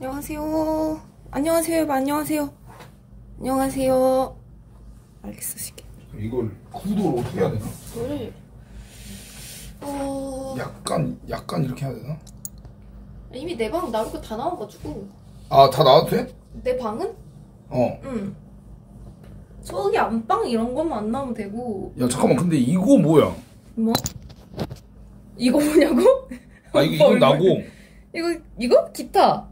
안녕하세요. 안녕하세요. 안녕하세요. 안녕하세요. 알겠어, 시계. 이걸 구도를 어떻게 해야 되나? 이거를 어 약간 약간 이렇게 해야 되나? 이미 내 방 나올 거 다 나와가지고 아 다 나와도 돼? 내 방은 어. 응. 저기 안방 이런 것만 안 나오면 되고 야 잠깐만 근데 이거 뭐야? 뭐? 이거 뭐냐고? 아 이거 얼마- 나고. 이거 이거 기타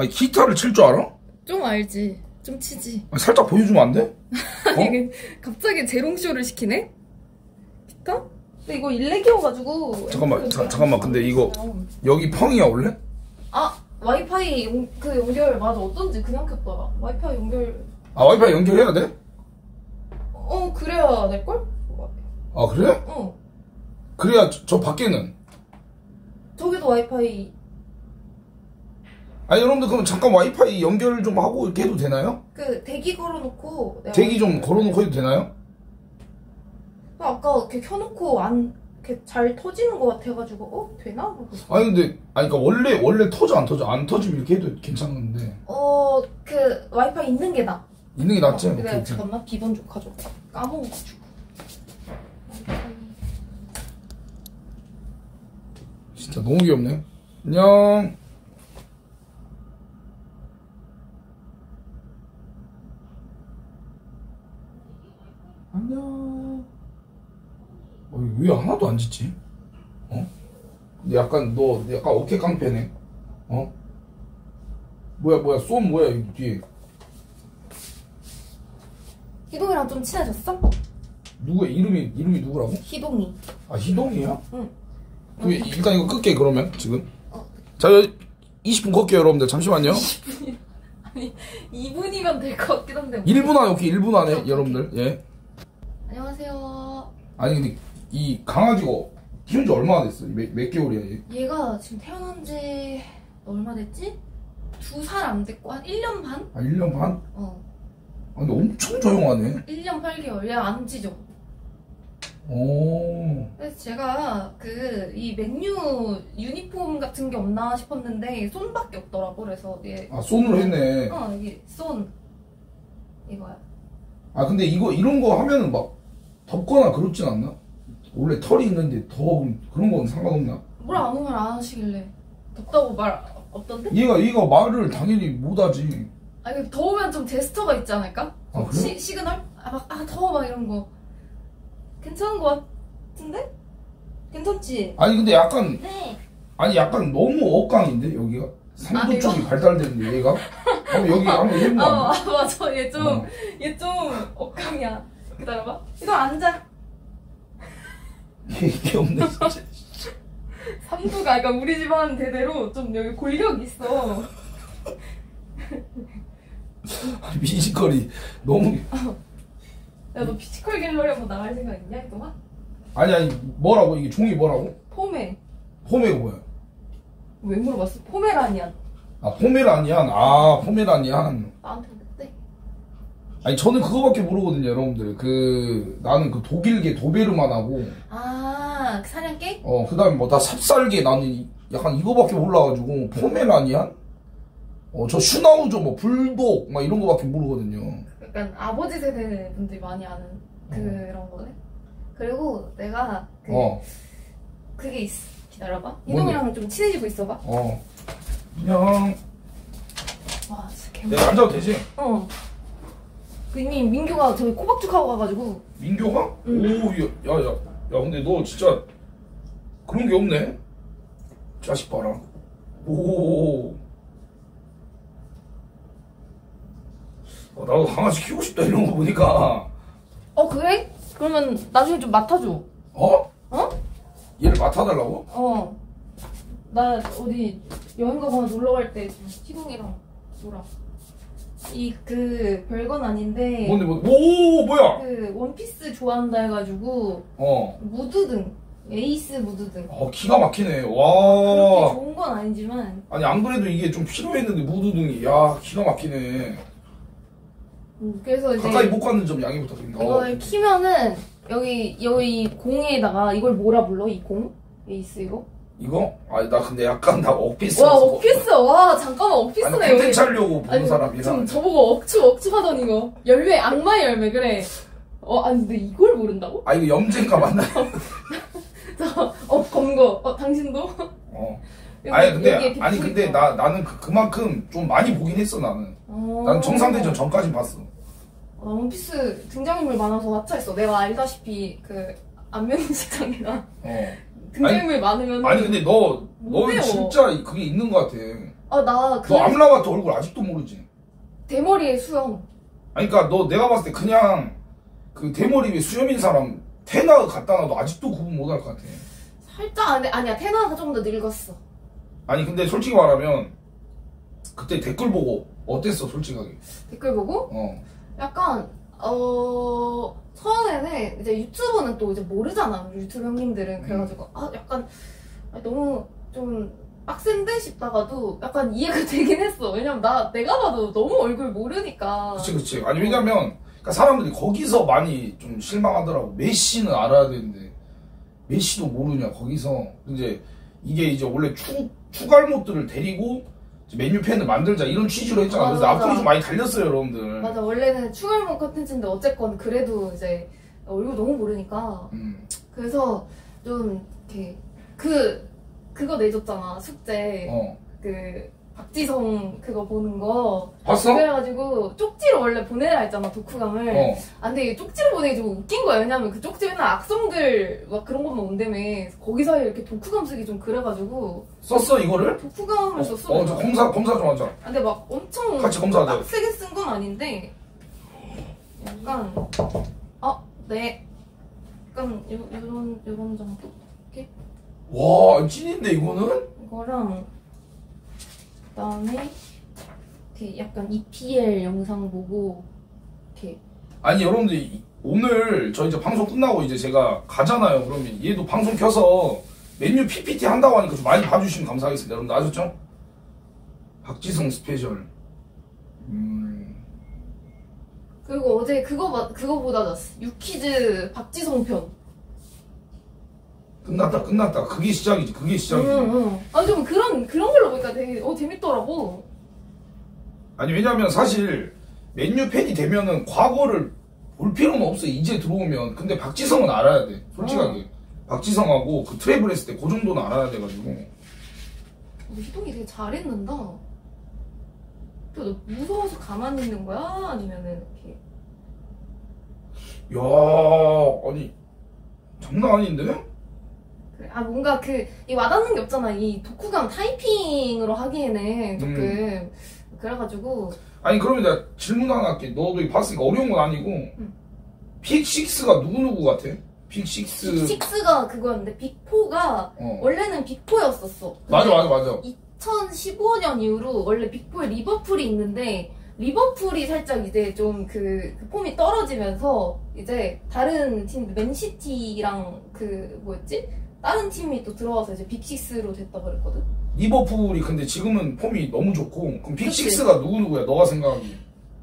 아니 기타를 칠 줄 알아? 좀 알지? 좀 치지. 아니, 살짝 보여주면 안 돼? 어? 이게 갑자기 재롱쇼를 시키네? 기타? 근데 이거 일렉이어가지고 잠깐만, 자- 잠깐만, 근데 이거- 여기 펑이야 원래? 아 와이파이 용, 그 연결 맞아 어쩐지 그냥 켰더라 와이파이 연결 아 와이파이 연결해야 돼? 어 그래야 될 걸? 아 그래? 어 그래야 저, 저 밖에는. 저기도 와이파이 아니 여러분들 그럼 잠깐 와이파이 연결 좀 하고 이렇게 해도 되나요? 그 대기 걸어놓고 내가 대기 좀 걸어놓고 해도 되나요? 아까 이렇게 켜놓고 안 이렇게 잘 터지는 것 같아가지고 어 되나? 아니 근데 아니 그러니까 원래 원래 터져 안 터져 안 터지면 이렇게 해도 괜찮은데 어 그 와이파이 있는 게 나. 있는 게 낫지? 어, 오케이, 오케이. 잠깐만 비번 좀 가져. 까먹어가지고. 와이파이. 진짜 너무 귀엽네. 안녕. 어, 왜 하나도 안 짖지? 어? 근데 약간 너 약간 어깨 깡패네. 어? 뭐야 뭐야 쏨 뭐야 여기 뒤에 희동이랑 좀 친해졌어? 누구 이름이 이름이 누구라고? 희동이. 아 희동이야? 응. 그 일단 이거 끌게 그러면 지금. 어. 자 20분 끌게요 여러분들 잠시만요. 아니 2분이면 될 것 같긴 한데. 1분 안에 오케이 1분 안에 여러분들 예 안녕하세요. 아니 근데 이 강아지가 키운 지 얼마나 됐어 몇, 몇 개월이야 얘 얘가 지금 태어난 지 얼마 됐지? 두 살 안 됐고 한 1년 반? 아 1년 반? 어. 아 근데 엄청 조용하네 1년 8개월. 얘 안 짖어. 오 그래서 제가 그 이 맨유 유니폼 같은 게 없나 싶었는데 손밖에 없더라고. 그래서 얘 아 손으로 했네 어 여기 손 이거야. 아 근데 이거 이런 거 하면은 막 덥거나 그렇진 않나? 원래 털이 있는데 더우면 그런 건 상관없나? 뭘 아무 말 안 하시길래 덥다고 말 없던데? 얘가 얘가 말을 당연히 못하지 아니 더우면 좀 제스처가 있지 않을까? 아, 그래? 시, 시그널? 아 막 아 더워 막 이런 거 괜찮은 거 같은데? 괜찮지? 아니 근데 약간 네. 아니 약간 너무 억강인데 여기가 아, 상도 이거? 쪽이 발달되는데 얘가 한번 여기 한번 아, 해보면 안아 맞아 얘좀 어. 얘 좀 억강이야 기다려봐 이거 앉아 돼? 이게 없네 진짜 삼두가 그러니까 우리 집안 대대로 좀 여기 골격 있어 미식거리 너무 야 너 피지컬 갤러리 한번 나갈 생각 있냐 이동안? 아니 아니 뭐라고 이게 종이 뭐라고? 포메 포메가 뭐야? 왜 물어봤어? 포메라니안 아 포메라니안 아 포메라니안 나한테 그랬대 아니 저는 그거밖에 모르거든요 여러분들. 그 나는 그 독일계 도베르만 하고. 아 사냥개? 어 그다음에 뭐다 삽살개. 나는 이- 약간 이거밖에 몰라가지고. 포메라니안 어저 슈나우저 뭐 불독 막 이런 거밖에 모르거든요. 약간 아버지 세대 분들이 많이 아는 그런 거네? 그리고 내가 그 어. 그게 있어 기다려봐. 희동이랑 좀 친해지고 있어봐. 어. 안녕. 와 진짜 개 내가 앉아도 되지? 어. 그 이미 민규가 저기 코박죽하고 가가지고 민교가? 응. 오, 야, 야, 야, 야, 근데 너 진짜 그런 게 없네. 자식 봐라. 오. 어, 나도 강아지 키우고 싶다 이런 거 보니까. 어 그래? 그러면 나중에 좀 맡아줘 어? 어? 얘를 맡아달라고? 어. 나 어디 여행 가거나 놀러 갈때 희동이랑 놀아. 이 그 별건 아닌데 뭔데 뭐? 오, 뭐야? 그 원피스 좋아한다 해가지고 어. 무드등 에이스 무드등. 어, 기가 막히네. 그렇게 와. 좋은 건 아니지만 아니 안 그래도 이게 좀 필요했는데 무드등이 야 기가 막히네. 음, 그래서 이제 가까이 못 가는 점 양해 부탁드립니다. 어. 이걸 키면은 여기 여기 공에다가 이걸 뭐라 불러 이 공? 에이스 이거? 이거? 아니 나 근데 약간 나 억피스 와 오피스 와 잠깐만 콘텐츠 여기 하려고 보는 사람이라 지금 저보고 억추 억추 하더니 이거 열매 악마의 열매 그래 어 아니 근데 이걸 모른다고? 아 이거 염증가 맞나? 저어 검거 어 당신도? 어. 여기- 아니 근데 아니 빅 근데. 나 나는 그, 그만큼 좀 많이 보긴 했어 나는. 어. 나는 정상대전 전까진 봤어. 나 원피스 등장인물 많아서 하차했어 내가 알다시피 그 안면식장이나 어. 등장인물 많으면 아니 근데 너못 너는. 진짜 그게 있는 것 같아. 아나 그 너 암라바트 얼굴 아직도 모르지? 대머리의 수영 아니 그니까 너 내가 봤을 때 그냥 그 대머리 위에 수염인 사람 테나 갖다 놔도 아직도 구분 못 할 것 같아. 살짝 안돼 아니야 테나가 좀더 늙었어 아니 근데 솔직히 말하면 그때 댓글 보고 어땠어 솔직하게? 댓글 보고 어. 약간 어 처음에는 이제 유튜브는 또 이제 모르잖아 유튜브 형님들은. 그래가지고 아 약간 아, 너무 좀 빡센데 싶다가도 약간 이해가 되긴 했어. 왜냐면 나 내가 봐도 너무 얼굴 모르니까. 그치 그치. 아니 왜냐면 그러니까 사람들이 거기서 많이 좀 실망하더라고. 메시는 알아야 되는데 메시도 모르냐 거기서. 이제 이게 이제 원래 추 추갈못들을 데리고 메뉴 팬을 만들자 이런 취지로 했잖아. 맞아, 그래서 맞아. 앞으로 좀 많이 달렸어요 여러분들. 맞아 원래는 추가앨범 컨텐츠인데 어쨌건 그래도 이제 얼굴 너무 모르니까 음. 그래서 좀 이렇게 그 그거 내줬잖아 숙제 어. 그 박지성 그거 보는 거 봤어? 그래가지고 쪽지로 원래 보내라 했잖아 독후감을 어. 아 근데 이게 쪽지로 보내기 좀 웃긴 거야 왜냐면 그 쪽지 맨날 악성들 막 그런 것만 온다며 거기 사이에 이렇게 독후감 쓰기 좀 그래가지고 썼어 이거를? 독후감을 썼어 어, 저 검사 검사 좀 하자. 아, 근데 막 엄청 같이 검사하자. 빡세게 쓴 건 아닌데 약간 어네 약간 요, 요런 요런 정도 와 찐인데 이거는? 이거랑 그다음에 이렇게 약간 EPL 영상 보고 이렇게 아니 여러분들 이- 오늘 저 이제 방송 끝나고 이제 제가 가잖아요. 그러면 얘도 방송 켜서 맨유 PPT 한다고 하니까 좀 많이 봐주시면 감사하겠습니다. 여러분들 아셨죠? 박지성 스페셜. 음. 그리고 어제 그거 봐- 그거보다 잤어 유퀴즈 박지성 편 끝났다 끝났다. 그게 시작이지. 그게 시작이지. 응응 아 좀 그런 그런 걸로 보니까 되게 어 재밌더라고 아니 왜냐면 사실 메뉴 팬이 되면은 과거를 볼 필요는 없어. 이제 들어오면. 근데 박지성은 알아야 돼. 솔직하게. 박지성하고 그 트래블 했을 때 그 정도는 알아야 돼가지고. 우리 희동이 되게 잘했는다 또너 무서워서 가만히 있는 거야 아니면은 이렇게 야 아니 장난 아닌데? 그래. 아 뭔가 그 이 와닿는 게 없잖아 이 독후감 타이핑으로 하기에는 조금 음. 그래가지고 아니 그러면 내가 질문 하나 할게. 너도 이거 봤으니까 어려운 건 아니고 응. 픽6가 누구 누구 같아? 픽6 빅 6가 그거였는데 빅 4가 어. 원래는 빅 4였었어 맞아 맞아 맞아 2015년 이후로 원래 빅 4에 리버풀이 있는데 리버풀이 살짝 이제 좀 그 폼이 떨어지면서 이제 다른 팀 맨시티랑 그 뭐였지? 다른 팀이 또 들어와서 이제 빅6로 됐다 그랬거든 리버풀이 근데 지금은 폼이 너무 좋고 그럼. 픽6가 누구누구야 너가 생각하기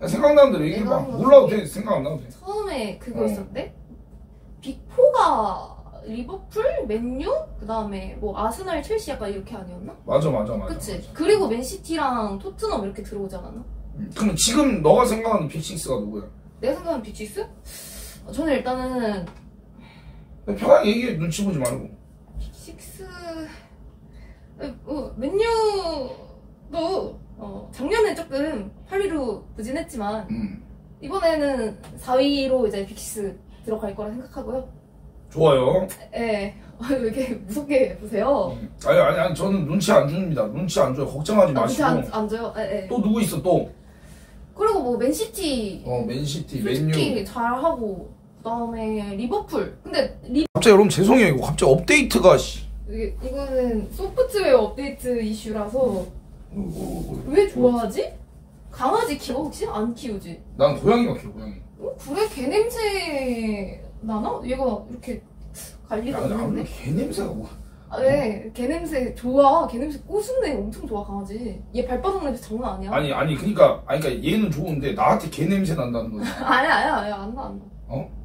생각나는 대로 얘기해봐 내가. 몰라도 돼 생각 안 나도 돼 처음에 그거 어. 있었대? 빅4가 리버풀, 맨유, 그 다음에 뭐 아스날, 첼시 약간 이렇게 아니었나? 맞아 맞아 맞아 그치? 맞아. 그리고 맨시티랑 토트넘 이렇게 들어오지 않았나? 음, 그럼 지금 너가 생각하는 픽6가 누구야? 내가 생각하는 빅6? 어, 저는 일단은 편하게 얘기해 눈치 보지 말고 빅6 어, 맨유도 어, 작년에 조금 8위로 부진했지만 음 이번에는 4위로 이제 빅6 들어갈 거라 생각하고요. 좋아요 예. 왜 이렇게 무섭게 보세요? 음. 아니 아니 아니 저는 눈치 안 줍니다 눈치 안 줘요 걱정하지 아, 마시고 안, 안 줘요? 예, 예. 또 누구 있어 또? 그리고 뭐 맨시티 어 맨시티 맨유 잘하고 그다음에 리버풀. 근데 리 갑자기 여러분 죄송해요 이거 갑자기 업데이트가 씨. 이게- 이거는 소프트웨어 업데이트 이슈라서 어, 어, 어. 왜 좋아하지? 강아지 키워 혹시? 안 키우지? 난 고양이가 키워 고양이 어, 그래 개 냄새 나나? 얘가 이렇게 관리가 야, 근데 안 아무리 되네. 개 냄새가 뭐 아, 왜? 개 냄새 좋아. 개 냄새 꼬순내 엄청 좋아 강아지. 얘 발바닥 냄새 장난 아니야. 아니 아니 그니까 아니 그니까 얘는 좋은데 나한테 개 냄새 난다는 거지 아니야 아니야 아니야 안 나. 안 나. 어?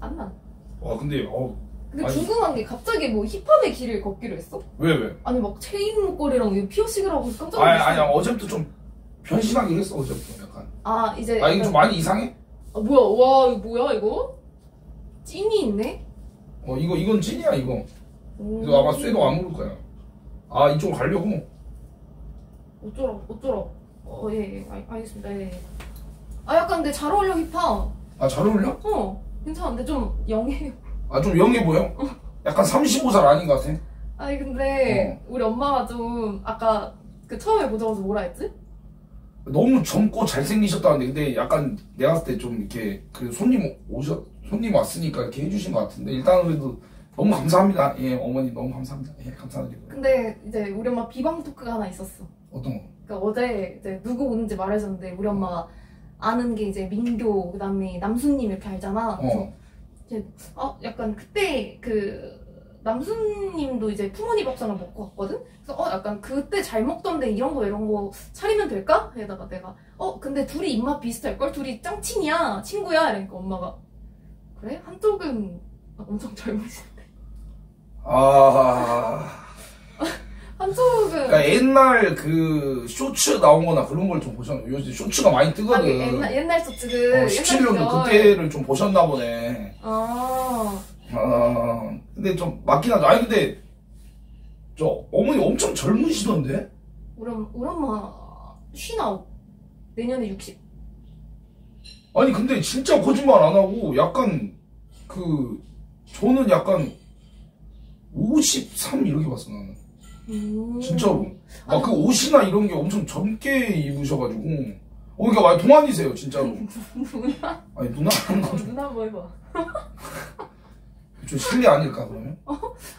안 나. 와 근데 어 근데 아니. 궁금한 게 갑자기 뭐 힙합의 길을 걷기로 했어? 왜 왜? 아니 막 체인 목걸이랑 피어싱을 하고 깜짝 아니 놀랐어. 아니 어제부터 좀 변신하긴 했어 어제부터 약간. 아 이제 아 약간- 좀 많이 이상해? 아, 뭐야 와 이거 뭐야 이거? 찐이 있네? 어 이거 이건 찐이야 이거. 오. 이거 아마 쇠도 안 오를 거야. 아 이쪽으로 가려고. 어쩌라 어쩌라 어예 예, 알- 알겠습니다 예. 예. 아 약간 근데 잘 어울려 힙합 아 잘 어울려? 어 괜찮은데 좀 영해요 아 좀 영해 보여? 약간 35살 아닌 것 같아. 아니 근데 어. 우리 엄마가 좀 아까 그 처음에 보자마자 뭐라 했지? 너무 젊고 잘생기셨다는데 근데 약간 내가 봤을 때 좀 이렇게 그 손님 오셨 손님 왔으니까 이렇게 해주신 것 같은데 일단은 그래도 너무 감사합니다. 예 어머니 너무 감사합니다. 예 감사드리고요. 근데 이제 우리 엄마 비방 토크가 하나 있었어 어떤 거? 그러니까 어제 이제 누구 오는지 말해줬는데 우리 엄마가 아는 게 이제 민교 그다음에 남순님 이렇게 알잖아 그래서 어. 아 약간 그때 그 남순님도 이제 부모님 밥상을 먹고 갔거든? 그래서 어 약간 그때 잘 먹던데 이런 거 이런 거 차리면 될까? 해다가 내가 어 근데 둘이 입맛 비슷할 걸? 둘이 짱친이야 친구야 이러니까 엄마가 그래? 한쪽은 엄청 젊으신데 아 한쪽은 그러니까 옛날 그 쇼츠 나온거나 그런 걸 좀 보셨나? 요즘 쇼츠가 많이 뜨거든. 아니 옛날 옛날 그 어, 옛날 17년도 시절. 그때를 좀 보셨나 보네. 아 아 근데 좀 맞긴 하죠. 아니 근데 저 어머니 엄청 젊으시던데? 우리, 엄- 우리 엄마 쉬나오 내년에 60 아니 근데 진짜 거짓말 안 하고 약간 그 저는 약간 53 이렇게 봤어 나는 음. 진짜로 막그 옷이나 이런 게 엄청 젊게 입으셔가지고. 어 그러니까 많이 동안이세요 진짜로. 누나? 아니 누나 어, 누나 한번 해봐. 좀 실례 아닐까 그러면?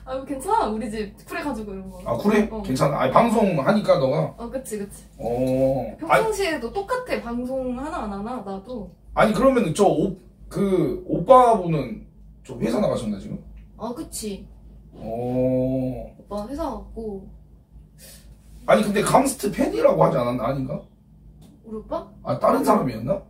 아 괜찮아? 우리 집 쿨해 가지고 이런 거. 아 그래 어. 괜찮아. 아니 방송 하니까 너가. 어 그치 그치. 어. 평상시에도 똑같아 방송 하나 안 하나? 나도. 아니 그러면 저그 오빠분은 저 회사 나가셨나 지금? 아 그치. 어 오빠 회사 갔고 아니 근데 감스트 팬이라고 하지 않았나 아닌가 우리 오빠? 아 다른 사람이었나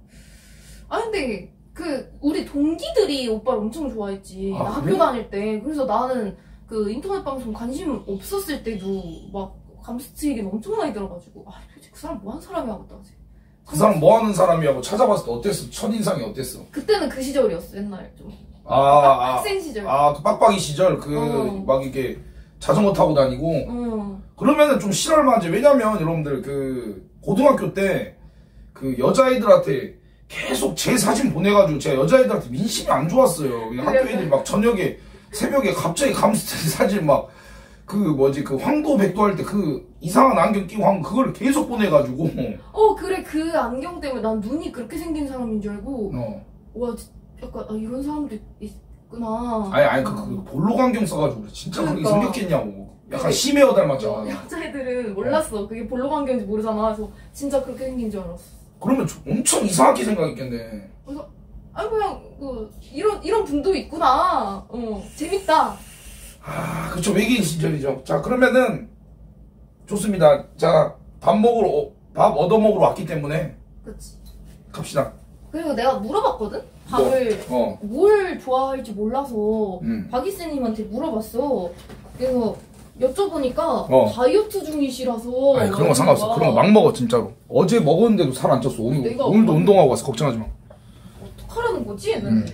아 근데 그 우리 동기들이 오빠를 엄청 좋아했지. 아, 나 학교 그래? 다닐 때. 그래서 나는 그 인터넷 방송 관심 없었을 때도 막 감스트 얘기는 엄청 많이 들어가지고 아 도대체 그 사람 뭐 하는 사람이야 그랬다지. 그 사람 뭐 하는 사람이라고 찾아봤을 때 어땠어? 첫인상이 어땠어? 그때는 그 시절이었어 옛날 좀. 아, 아, 학생 시절. 아, 그 빡빡이 시절, 그, 어. 막 이렇게 자전거 타고 다니고, 응. 그러면은 좀 실할만하지. 왜냐면, 여러분들, 그, 고등학교 때, 그 여자애들한테 계속 제 사진 보내가지고, 제가 여자애들한테 민심이 안 좋았어요. 그냥 학교 애들이 막 저녁에, 새벽에 갑자기 감스트 사진 막, 그 뭐지, 그 황도 백도 할 때 그 이상한 안경 끼고 한 그걸 계속 보내가지고, 어 그래 그 안경 때문에 난 눈이 그렇게 생긴 사람인 줄 알고 어. 와 지- 약간 아, 이런 사람도 있 구나 아니, 아니, 그, 그 볼록 안경 써가지고, 그래. 진짜 그렇게 그러니까. 생겼겠냐고. 약간. 심해어 어, 닮았잖아. 여자애들은 몰랐어 그게 볼록 안경인지 모르잖아 그래서 진짜 그렇게 생긴 줄 알았어 그러면 저- 엄청 이상하게 생각했겠네. 아 그냥 그 이런 이런 분도 있구나 어 재밌다 아, 그쵸. 외계인 시절이죠. 자, 그러면은, 좋습니다. 자, 밥 먹으러, 어, 밥 얻어 먹으러 왔기 때문에, 그치 갑시다. 그리고 내가 물어봤거든 밥을 어, 뭘 좋아할지 몰라서 음. 박이스님한테 물어봤어 그래서 여쭤보니까 어. 다이어트 중이시라서 아니, 그런 거 상관없어. 그런 거 막 먹어, 진짜로. 어제 먹었는데도 살 안 쪘어. 오늘, 내가 오늘도 엄마- 운동하고 와서 걱정하지 마. 어떡하라는 거지 얘는 음.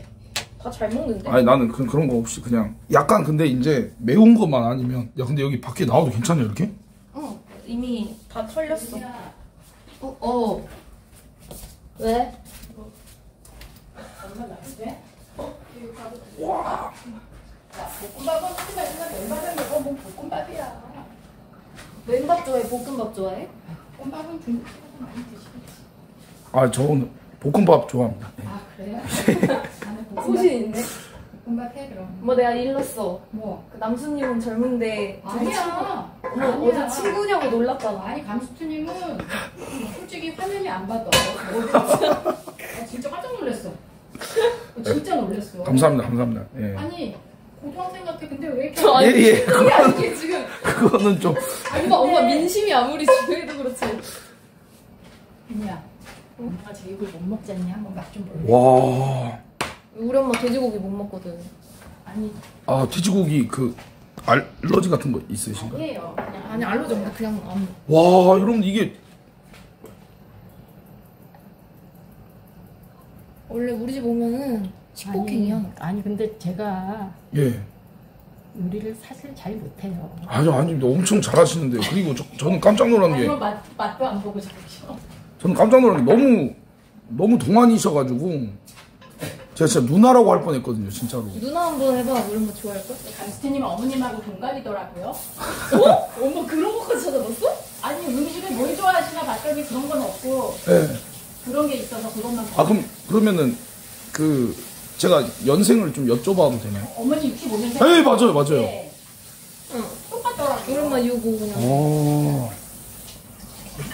다 잘 먹는데 아니, 나는 그, 그런 거 없이 그냥. 약간 근데 이제 매운 것만 아니면, 야, 근데 여기 밖에 나와도 괜찮냐, 이렇게? 어, 이미 다 털렸어. 어, 어. 왜? 엄마 나한테 와. 볶음밥은 하지 말지만 얼마나 먹어 뭐 볶음밥이야 맨밥 좋아해? 볶음밥 좋아해? 볶음밥은 중국에서 많이 드시겠지 아, 저는 볶음밥 좋아합니다. 네. 아 그래요? 나는 볶음밥 소신 있네. 볶음밥 해 그럼 뭐 내가 일렀어. 뭐 그 남수님은 젊은데 둘이 친구. 아니야 어머 아니야. 어제 친구냐고 놀랐잖아. 아니 감스트님은 솔직히 화면이 안 받아 아, 진짜 깜짝 놀랐어 어, 진짜 놀랐어 감사합니다, 감사합니다. 예. 아니 고등학생 같아 근데 왜 이렇게 저 아니 예, 예. 친구야 이게 지금. 그거는 좀. 엄마 엄마 민심이 아무리 중요해도 그렇지. 민야 엄마가 제 입을 못 먹잖니 한번 맛 좀 볼래? 와. 우리 엄마 돼지고기 못 먹거든. 아니 아 돼지고기 그 알러지 같은 거 있으신가요? 아니에요. 그냥 아니 알러지 없는데 그냥 안 와 여러분 이게 원래 우리 집 오면은 식복행이야 아니, 아니 근데 제가 예 요리를 사실 잘 못해요. 아니요 아니 엄청 잘하시는데요 그리고 저, 저는 깜짝 놀란 게 아니면 맛 맛도 안 보고 저러죠. 저는 깜짝 놀란 게 너무 너무 동안이셔가지고 제가 진짜 누나라고 할 뻔했거든요 진짜로 누나 한번 해봐 이런 거 좋아할걸? 강스트님 어머님하고 동갑이더라고요. 어? 엄마 그런 거까지 찾아봤어? 아니 음식을 뭘 좋아하시나 봤더니 그런 건 없고 예. 그런 게 있어서 그것만. 아 그럼 그러면은 그 제가 연생을 좀 여쭤봐도 되나요? 어머니 65년생. 네 맞아요 맞아요 응 똑같더라고요. 오랜만 유고 그냥 어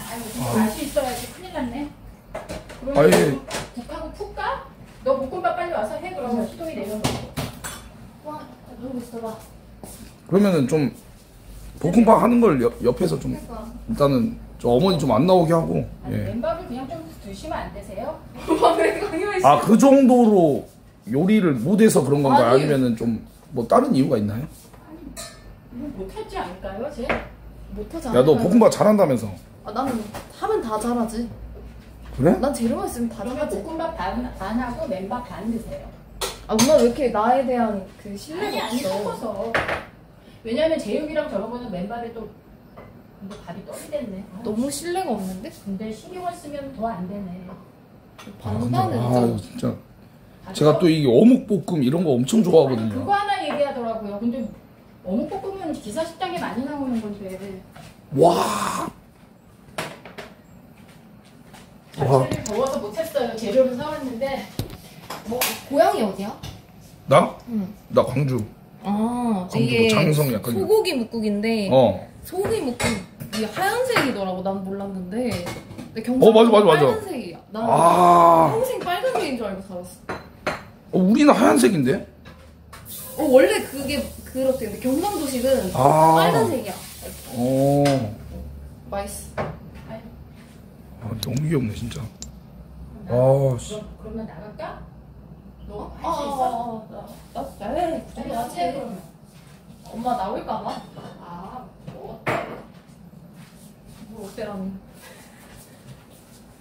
아이고 맛이 있어야지 큰일 났네. 아예. 그러면 국하고 푹 가? 너 볶음밥 빨리 와서 해 그러면 시동이 내려놓고. 와 누르고 있어봐 그러면은 좀 볶음밥 하는 걸 옆, 옆에서 좀 그러니까 일단은 저 어머니 좀 안 나오게 하고 아니, 예. 맨밥을 그냥 좀 드시면 안 되세요? 강요해 아그 정도로 요리를 못해서 그런 건가요? 아니. 아니면은 좀 뭐 다른 이유가 있나요? 이거 못하지 않을까요, 쟤? 못하지 야너 않을까요? 볶음밥 잘한다면서 아 나는 하면 다 잘하지 그래? 난 재료만 있으면 다 그러면 잘하지 볶음밥 반, 반 하고 맨밥 반 드세요. 아 엄마 왜 이렇게 나에 대한 그 아니, 신뢰가 아니, 없어 섞어서. 왜냐면 제육이랑 저런 거는 맨밥에 또 이거 밥이 떡이 됐네. 아, 너무 신뢰가 없는데? 근데 신경을 쓰면 더 안 되네. 아, 근데, 반반은 아좀 이거 진짜 제가 또 이게 어묵볶음 이런 거 엄청 그거 좋아하거든요 하나 얘기하더라고요. 근데 어묵볶음은 기사식당에 많이 나오는 건데. 와 와. 자체를 더워서 못했어요. 재료를 사왔는데. 뭐 고향이 어디야? 나? 응. 나 광주 아 광주 이게 장성 약간 소고기 묵국인데 어 소고기 묵국이 하얀색이더라고 난 몰랐는데 근데 어, 맞아, 맞아, 맞아. 빨간색이야 난 아, 평생 빨간색인 줄 알고 살았어 어, 우리는 하얀색인데? 어 원래 그게 그렇대 근데 경상도식은 아. 빨간색이야 어, 맛있어 아, 너무 귀엽네, 진짜. 아, 씨. 그럼, 그러면 나갈까? 너 아, 할수 있어? 아, 아, 나, 나, 그 아니, 정도 나체 하지. 그러면. 엄마 나올까봐? 아, 뭐 어때? 뭐 어때라니?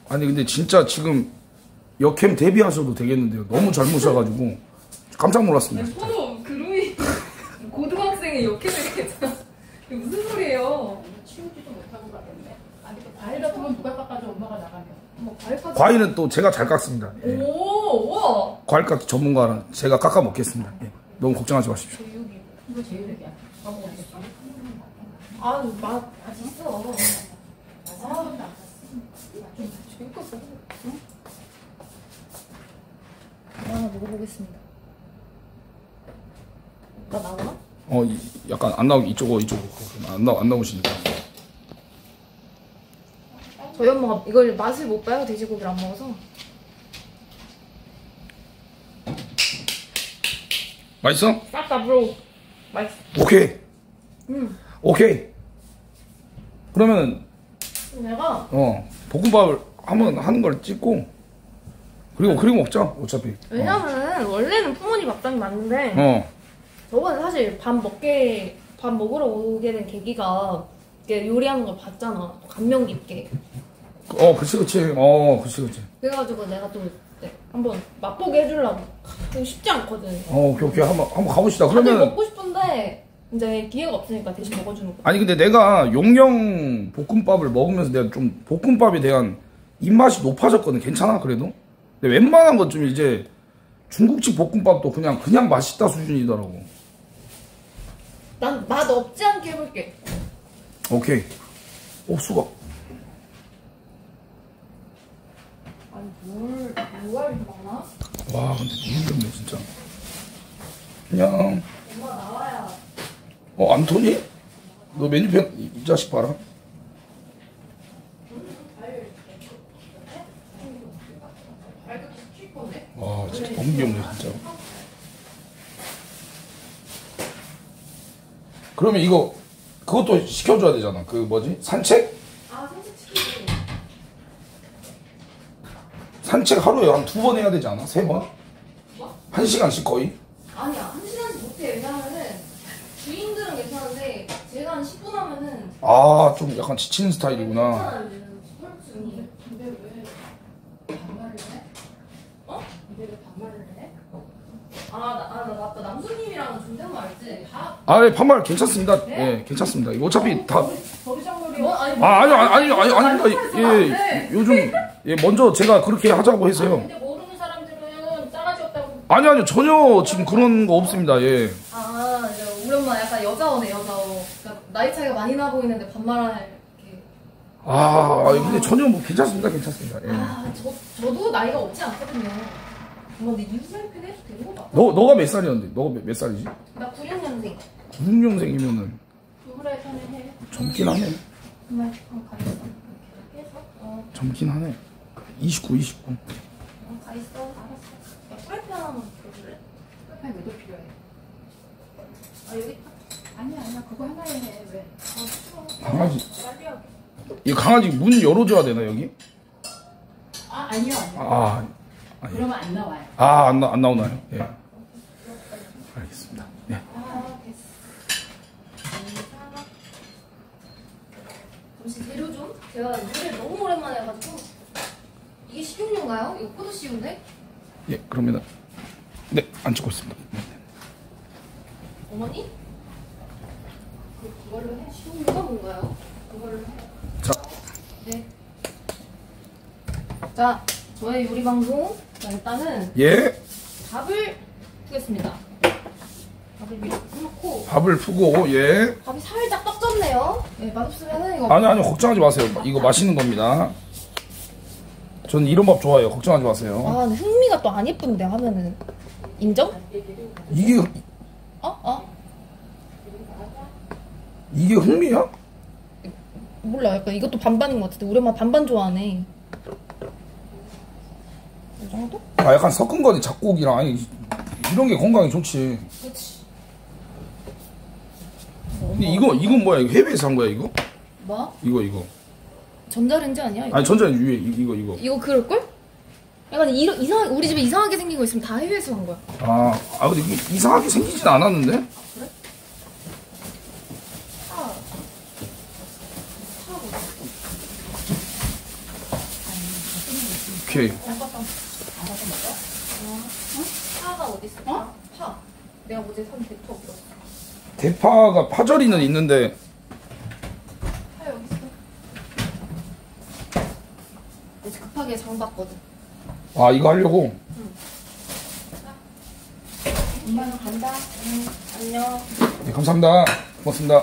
아니, 근데 진짜 지금 역캠 데뷔하셔도 되겠는데요. 너무 젊으셔가지고 깜짝 놀랐습니다. 진짜. 서로 그루이 고등학생의 역해를 했잖아. 이게 무슨 소리예요? 치우지도 못하고 가겠네. 아니, 그 과일 같은 건 누가 깎아줘, 엄마가 나가면. 뭐. 과일은 또 제가 잘 깎습니다. 예. 오, 우와. 과일 깎기 전문가랑 제가 깎아 먹겠습니다. 예. 너무 걱정하지 마십시오. 이거 제육이야. 먹어보겠어. 아, 맛 맛있어. 아, 나좀 재밌었어. 응? 하나 먹어보겠습니다. 나 나와? 어, 이- 약간 안 나오기 이쪽으로 이쪽으로 안나안 나오시니까. 저희 엄마가 이걸 맛을 못 봐요 돼지고기를 안 먹어서. 맛있어? 싹다 브로. 맛있어. 오케이. 음. 오케이. 그러면 내가 어 볶음밥을 한번 하는 걸 찍고 그리고 그리고 먹자 어차피. 왜냐면 원래는 부모님 밥상이 맞는데 어. 저번에 사실 밥 먹게 밥 먹으러 오게 된 계기가 이렇게 요리하는 걸 봤잖아 감명 깊게 어, 그치, 그치. 어, 그치, 그치. 그래가지고 내가 또 네, 한번 맛보게 해주려고 그거 쉽지 않거든 어, 오케이, 오케이. 한번, 한번 가봅시다. 다들 그러면, 먹고 싶은데 이제 기회가 없으니까 대신 먹어주는 거 아니, 근데 내가 용영 볶음밥을 먹으면서 내가 좀 볶음밥에 대한 입맛이 높아졌거든. 괜찮아, 그래도? 근데 웬만한 건 좀 이제 중국집 볶음밥도 그냥, 그냥 맛있다 수준이더라고. 난 맛 없지 않게 해볼게 오케이. 오, 수박. 뭘 뭐가 많아? 와, 근데 너무 귀엽네, 진짜. 그냥, 엄마 나와야 어, 안토니? 너 메뉴판, 이, 이 자식 봐라. 와, 진짜 너무 귀엽네, 진짜. 그러면 이거, 그것도 시켜줘야 되잖아. 그 뭐지? 산책? 한 책 하루에 한 두 번 해야 되지 않아? 세 번? 뭐? 한 시간씩 거의? 아니야 한 시간씩 못해 왜냐면은 주인들은 괜찮은데 제가 한 10분 하면은 아 좀 약간 지치는 스타일이구나 괜찮아요 얘는. 헐, 주인들. 근데 왜 반말을 해? 어? 근데 왜 반말을 해? 아, 나, 아, 나, 나, 나 남수님이랑은 존댓말 알지? 다? 아예 반말 괜찮습니다 네? 예 괜찮습니다 이거 어차피 다 거기 정글이 뭐? 아니 뭐- 아 아니 아, 아니 아니 아니 아닙니다 예, 예 요즘 예, 먼저 제가 그렇게 하자고 해서요. 근데 모르는 사람들은 싸가지 없다고 아니, 아니요, 전혀 지금 그런 거 없습니다, 예. 아, 이제 우리 엄마 약간 여자어네, 여자어. 그러니까 나이 차이가 많이 나 보이는데 반말할 이렇게. 아, 근데 전혀 뭐 괜찮습니다, 괜찮습니다. 예. 아, 저, 저도 나이가 없지 않거든요. 뭐, 근데 유사이팬 해도 되는 거 맞아? 너, 너가 몇 살이었는데? 너가 몇, 몇 살이지? 나 96년생. 96년생이면은 누구래 편해 젊긴 하네. 정말 한번 가 있어. 이렇게 해서. 어, 젊긴 하네. 29, 29. 어, 가 있어. 알았어. 야, 프라이팬 하나만 줘줄래? 한 몇도 필요해 아, 여기 있다. 아니야 아니야 그거 하나에 해 왜 아, 싫어. 강아지. 빨리 하게. 이 강아지 문 열어줘야 되나, 여기? 아 아니요 아니요 아, 아, 예. 그러면 안 나와요 아, 안, 나, 안 나오나요? 예. 알겠습니다. 예. 아, 됐어. 감사합니다. 잠시 재료 좀. 제가 노래를 너무 오랜만에 해가지고. 이게 식용유인가요? 이거 포도씨유인데? 예, 그러면, 네, 안 찍고 있습니다. 어머니? 그, 그걸로 해 식용유가 뭔가요? 그걸로 해 자, 네. 자, 저의 요리 방송. 자, 일단은 예, 밥을 푸겠습니다. 밥을 미리 푸놓고 밥을 푸고, 예. 밥이 살짝 떡졌네요. 네, 맛없으면은 이거 아니, 아니, 걱정하지 마세요. 이거 맛있는 겁니다. 저는 이런 밥 좋아해요. 걱정하지 마세요. 아, 근데 흥미가 또 안 예쁜데 하면은 인정? 이게, 어? 어? 이게 흥미야? 몰라. 약간 이것도 반반인 것 같은데 우리 엄마 반반 좋아하네. 이 정도? 아, 약간 섞은 거지, 잡곡이랑. 아니, 이런 게 건강에 좋지. 그렇지. 근데 이거, 이건 뭐야? 이거 해외에서 한 거야, 이거? 뭐? 이거, 이거. 전자레인지 아니야? 이거? 아니, 전자레인지 위에, 이- 이거, 이거. 이거 그럴 걸? 약간 이러, 이상 우리 집에 이상하게 생긴 거 있으면 다 해외에서 한 거야. 아, 아, 근데 이게 이상하게 생기진 않았는데? 오케이. 어? 파가 어디 있어? 어? 파. 내가 어제 산 대토 없어. 대파가 파절이는 있는데, 파 여기 있어. 어제 급하게 장 봤거든. 아, 이거 하려고? 엄마는 간다 응, 안녕. 네, 감사합니다. 고맙습니다.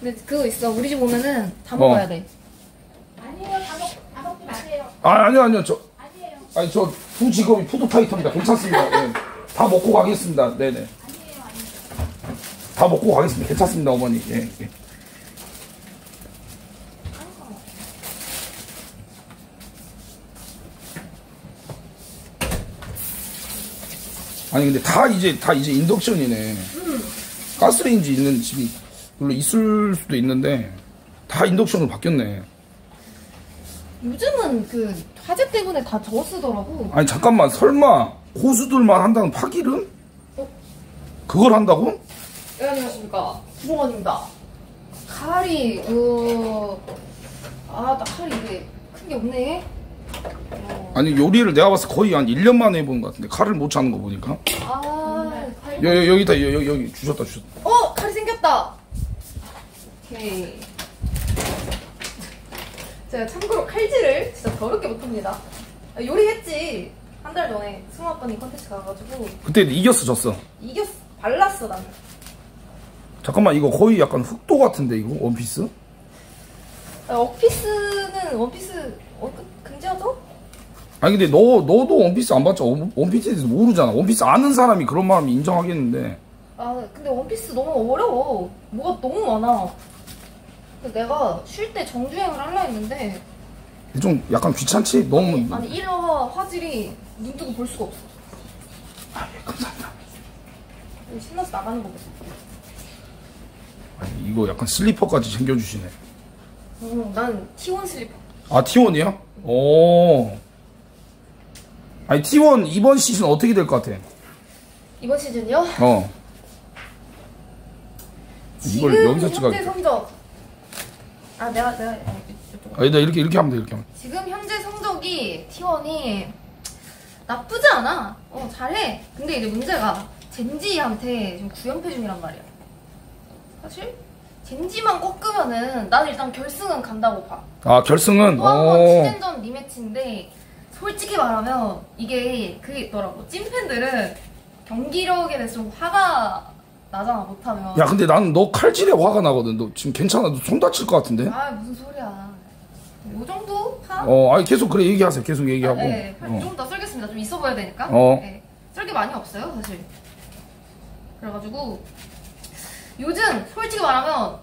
근데 그거 있어. 우리 집 오면은 다 먹어야 어. 돼. 아니에요 다 먹, 다 먹지 마세요 아, 아니요, 아니요. 저, 아니에요 아니, 저, 두 직업이 푸드파이터입니다. 괜찮습니다. 네. 다 먹고 가겠습니다. 네네. 아니에요 아니에요 다 먹고 가겠습니다. 괜찮습니다, 어머니. 예, 예. 아니 근데 다 이제 다 이제 인덕션이네. 가스레인지 있는 집이 물론 있을 수도 있는데 다 인덕션으로 바뀌었네. 요즘은 그 화재 때문에 다 저거 쓰더라고. 아니 잠깐만 설마 고수들만 한다는 파기름? 어? 그걸 한다고? 네, 안녕하십니까. 부모관입니다. 칼이, 그, 아, 나 칼이 이게 큰 게 없네. 어. 아니 요리를 내가 봤을 때 거의 한 1년 만에 해본 것 같은데 칼을 못 찾는 거 보니까 아, 칼. 여, 여, 여기다 여기, 여기 주셨다 주셨다 어! 칼이 생겼다! 오케이. 제가 참고로 칼질을 진짜 더럽게 못합니다. 아, 요리했지. 한 달 전에 승우 아빠님 컨텐츠 가가지고 그때 이겼어 졌어 이겼어. 발랐어, 나는. 잠깐만 이거 거의 약간 흑도 같은데 이거 원피스? 아, 원피스는 원피스 어, 그- 금지하죠? 아니 근데 너 너도 원피스 안? 원- 원피스에 대해서 모르잖아. 원피스 아는 사람이 그런 마음 인정하겠는데. 아 근데 원피스 너무 어려워. 뭐가 너무 많아. 내가 쉴 때 정주행을 하려 했는데. 좀 약간 귀찮지? 너무 아니 1화 화질이 눈 뜨고 볼 수가 없어. 아, 예, 감사합니다. 신나서 나가는 거겠어 아니, 이거 약간 슬리퍼까지 챙겨주시네. 음, 난 T1 슬리퍼. 아 T1이야? 오 아니 T1 이번 시즌 어떻게 될 것 같아? 이번 시즌이요? 어 지금 이걸 여기서 현재 찍어야겠다. 성적 아 내가 내가 아니 나 이렇게 이렇게 하면 돼 이렇게 하면. 지금 현재 성적이 T1이 나쁘지 않아. 어, 잘해. 근데 이제 문제가 젠지한테 지금 9연패 중이란 말이야. 사실 젠지만 꺾으면은 난 일단 결승은 간다고 봐. 아 결승은 또한번 어. 치킨전 리매치인데 솔직히 말하면 이게 그게 있더라고. 찐팬들은 경기력에 대해서 좀 화가 나잖아 못하면. 야 근데 나는 너 칼질에 화가 나거든. 너 지금 괜찮아? 너 손 다칠 것 같은데? 아 무슨 소리야. 요 정도 파? 어, 아니 계속 그래 얘기하세요. 계속 얘기하고. 네, 어. 좀더 썰겠습니다. 좀 있어 보여야 되니까. 어. 네, 썰게 많이 없어요, 사실. 그래가지고 요즘 솔직히 말하면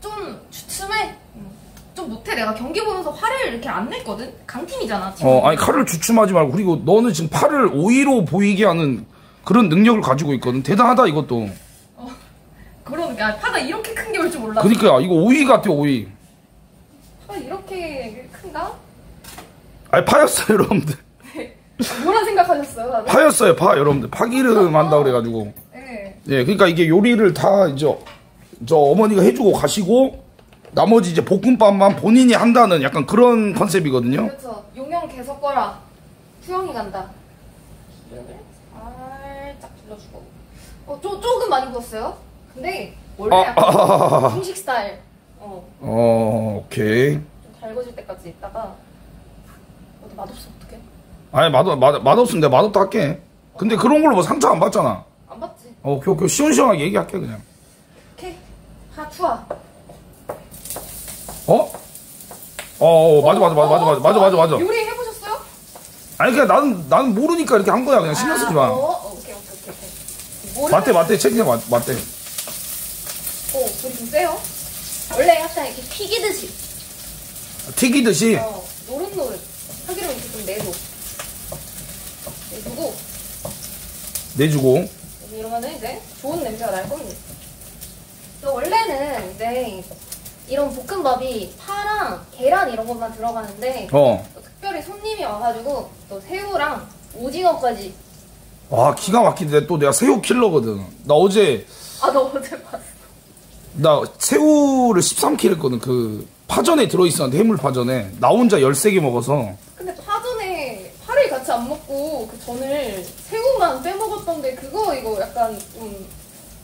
좀 주춤해. 음, 좀 못해. 내가 경기 보면서 화를 이렇게 안 냈거든. 강팀이잖아. 지금. 어, 아니 칼을 주춤하지 말고 그리고 너는 지금 팔을 오이로 보이게 하는 그런 능력을 가지고 있거든. 대단하다 이것도. 그러니까 파가 이렇게 큰 게 올 줄 몰라. 그러니까 이거 오이 같아 오이. 파가 이렇게 큰가? 아니 파였어요 여러분들. 아, 뭐라 생각하셨어요, 다들? 파였어요 파 여러분들. 파기름 한다 그래가지고. 네. 예, 그러니까 이게 요리를 다 이제 저 어머니가 해주고 가시고 나머지 이제 볶음밥만 본인이 한다는 약간 그런 컨셉이거든요. 그렇죠. 용영 계속 거라. 투영이 간다. 기름을 살짝 둘러주고. 어, 쪼, 조금 많이 부었어요. 근데 원래 아, 약간 아, 아. 중식 스타일. 어, 어, 오케이. 좀 달궈질 때까지 있다가 어디 맛없어 어떡해? 아니 맛 맛, 맛없으면 내가 맛없다 할게. 근데 그런 걸로 뭐 상처 안 받잖아. 어, 오케이, 오케이. 시원시원하게 얘기할게 그냥. 오케이. 하 투하. 어? 어, 어 맞아, 맞아, 맞아, 맞아, 맞아, 맞아, 맞아, 맞아. 요리 해보셨어요? 아니 그냥 나는 나는 모르니까 이렇게 한 거야. 그냥 신경 쓰지 아, 마. 어, 어, 오케이 오케이 오케이. 맞대, 맞대, 체크해, 맞, 맞대. 어, 불이 좀 세요. 원래 약간 이렇게 튀기듯이. 튀기듯이. 어, 노릇노릇. 참기름 이렇게 좀 내줘. 내주고 내주고. 이러면은 이제 좋은 냄새가 날 겁니다. 또 원래는 이제 이런 볶음밥이 파랑 계란 이런 것만 들어가는데 어. 또 특별히 손님이 와가지고 또 새우랑 오징어까지 와, 기가 막히는데 또 내가 새우 킬러거든. 나 어제, 아너 어제 봤어 나 새우를 13kg 했거든. 그, 파전에 들어있었는데, 해물 파전에. 나 혼자 13개 먹어서. 같이 안 먹고 그 전을 새우만 빼먹었던데 그거 이거 약간 좀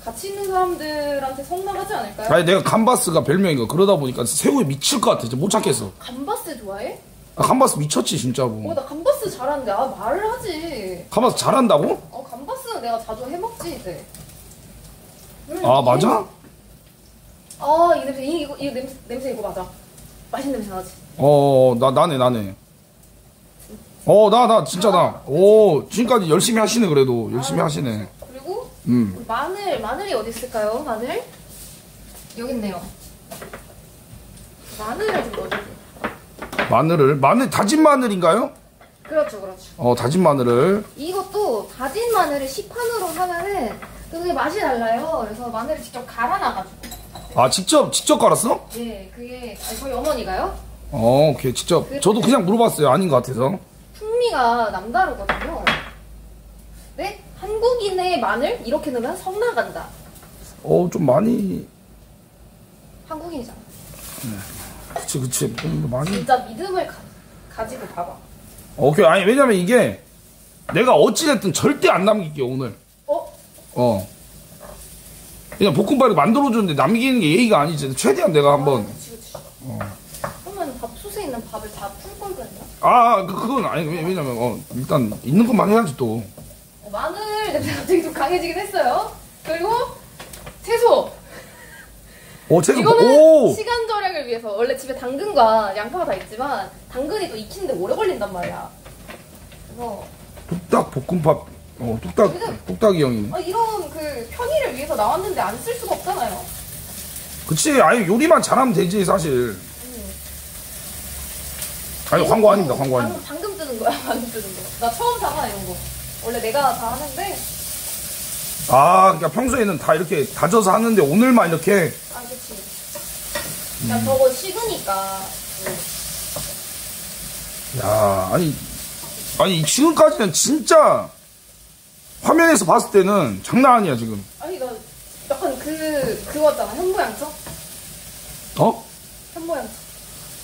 같이 있는 사람들한테 성나가지 않을까요? 아니, 내가 감바스가 별명이고, 그러다 보니까 새우에 미칠 것 같아. 진짜 못 찾겠어. 감바스 좋아해? 아, 감바스 미쳤지, 진짜로. 어 나 감바스 잘하는데 아 말을 하지 감바스 잘한다고? 어 감바스는 내가 자주 해먹지 이제 음, 아, 맞아? 아이 냄새 이, 이거, 이 냄새, 냄새 이거 맞아 맛있는 냄새 나지 어, 나, 나네, 나네. 어, 나, 나, 진짜 나. 오, 지금까지 열심히 하시네, 그래도. 열심히 아, 하시네. 그리고 음. 마늘 마늘이 어디 있을까요 마늘 여기 있네요 마늘을 좀 넣어줄게요 마늘을, 마늘, 다진 마늘인가요? 그렇죠 그렇죠 어, 다진 마늘을. 이것도 다진 마늘을 시판으로 하면은 그게 맛이 달라요 그래서 마늘을 직접 갈아놔가지고 아, 직접, 직접 갈았어? 예 그게 아니, 저희 어머니가요 어, 오케이. 직접. 저도 그냥 물어봤어요. 아닌 것 같아서. 풍미가 남다르거든요 네 한국인의 마늘 이렇게 넣으면 성 나간다 어, 좀 많이. 한국인이잖아 그치, 그치. 좀 많이. 진짜 믿음을 가, 가지고 봐봐 오케이. 아니, 왜냐면 이게 내가 어찌됐든 절대 안 남길게, 오늘. 어? 어. 그냥 볶음밥을 만들어줬는데 남기는 게 예의가 아니지. 최대한 내가 한번. 그치 그치 그러면 밥솥에 있는 밥을 다 풀걸 그랬나? 아, 그, 그건 아니, 왜- 왜냐면, 어, 일단 있는 것만 해야지 또. 어, 마늘 냄새 갑자기 좀 강해지긴 했어요 그리고 채소 오, 채소, 이거는 오! 시간 절약을 위해서 원래 집에 당근과 양파가 다 있지만 당근이 또 익히는데 오래 걸린단 말이야 그래서 뚝딱 볶음밥. 어, 뚝딱, 뚝딱이 형이네. 어, 이런 그 편의를 위해서 나왔는데 안 쓸 수가 없잖아요 그치, 아니, 요리만 잘하면 되지, 사실. 아니, 광고 아닙니다, 광고 아닙니다. 방금, 방금 뜨는 거야 방금 뜨는 거 나 처음 사봐 이런 거 원래 내가 다 하는데 아, 그러니까 평소에는 다 이렇게 다져서 하는데 오늘만 이렇게. 아 그치 야 저거 식으니까 야, 아니, 아니, 지금까지는 진짜 화면에서 봤을 때는 장난 아니야, 지금. 아니 나 약간 그그 그거잖아 현모양처 어? 현모양처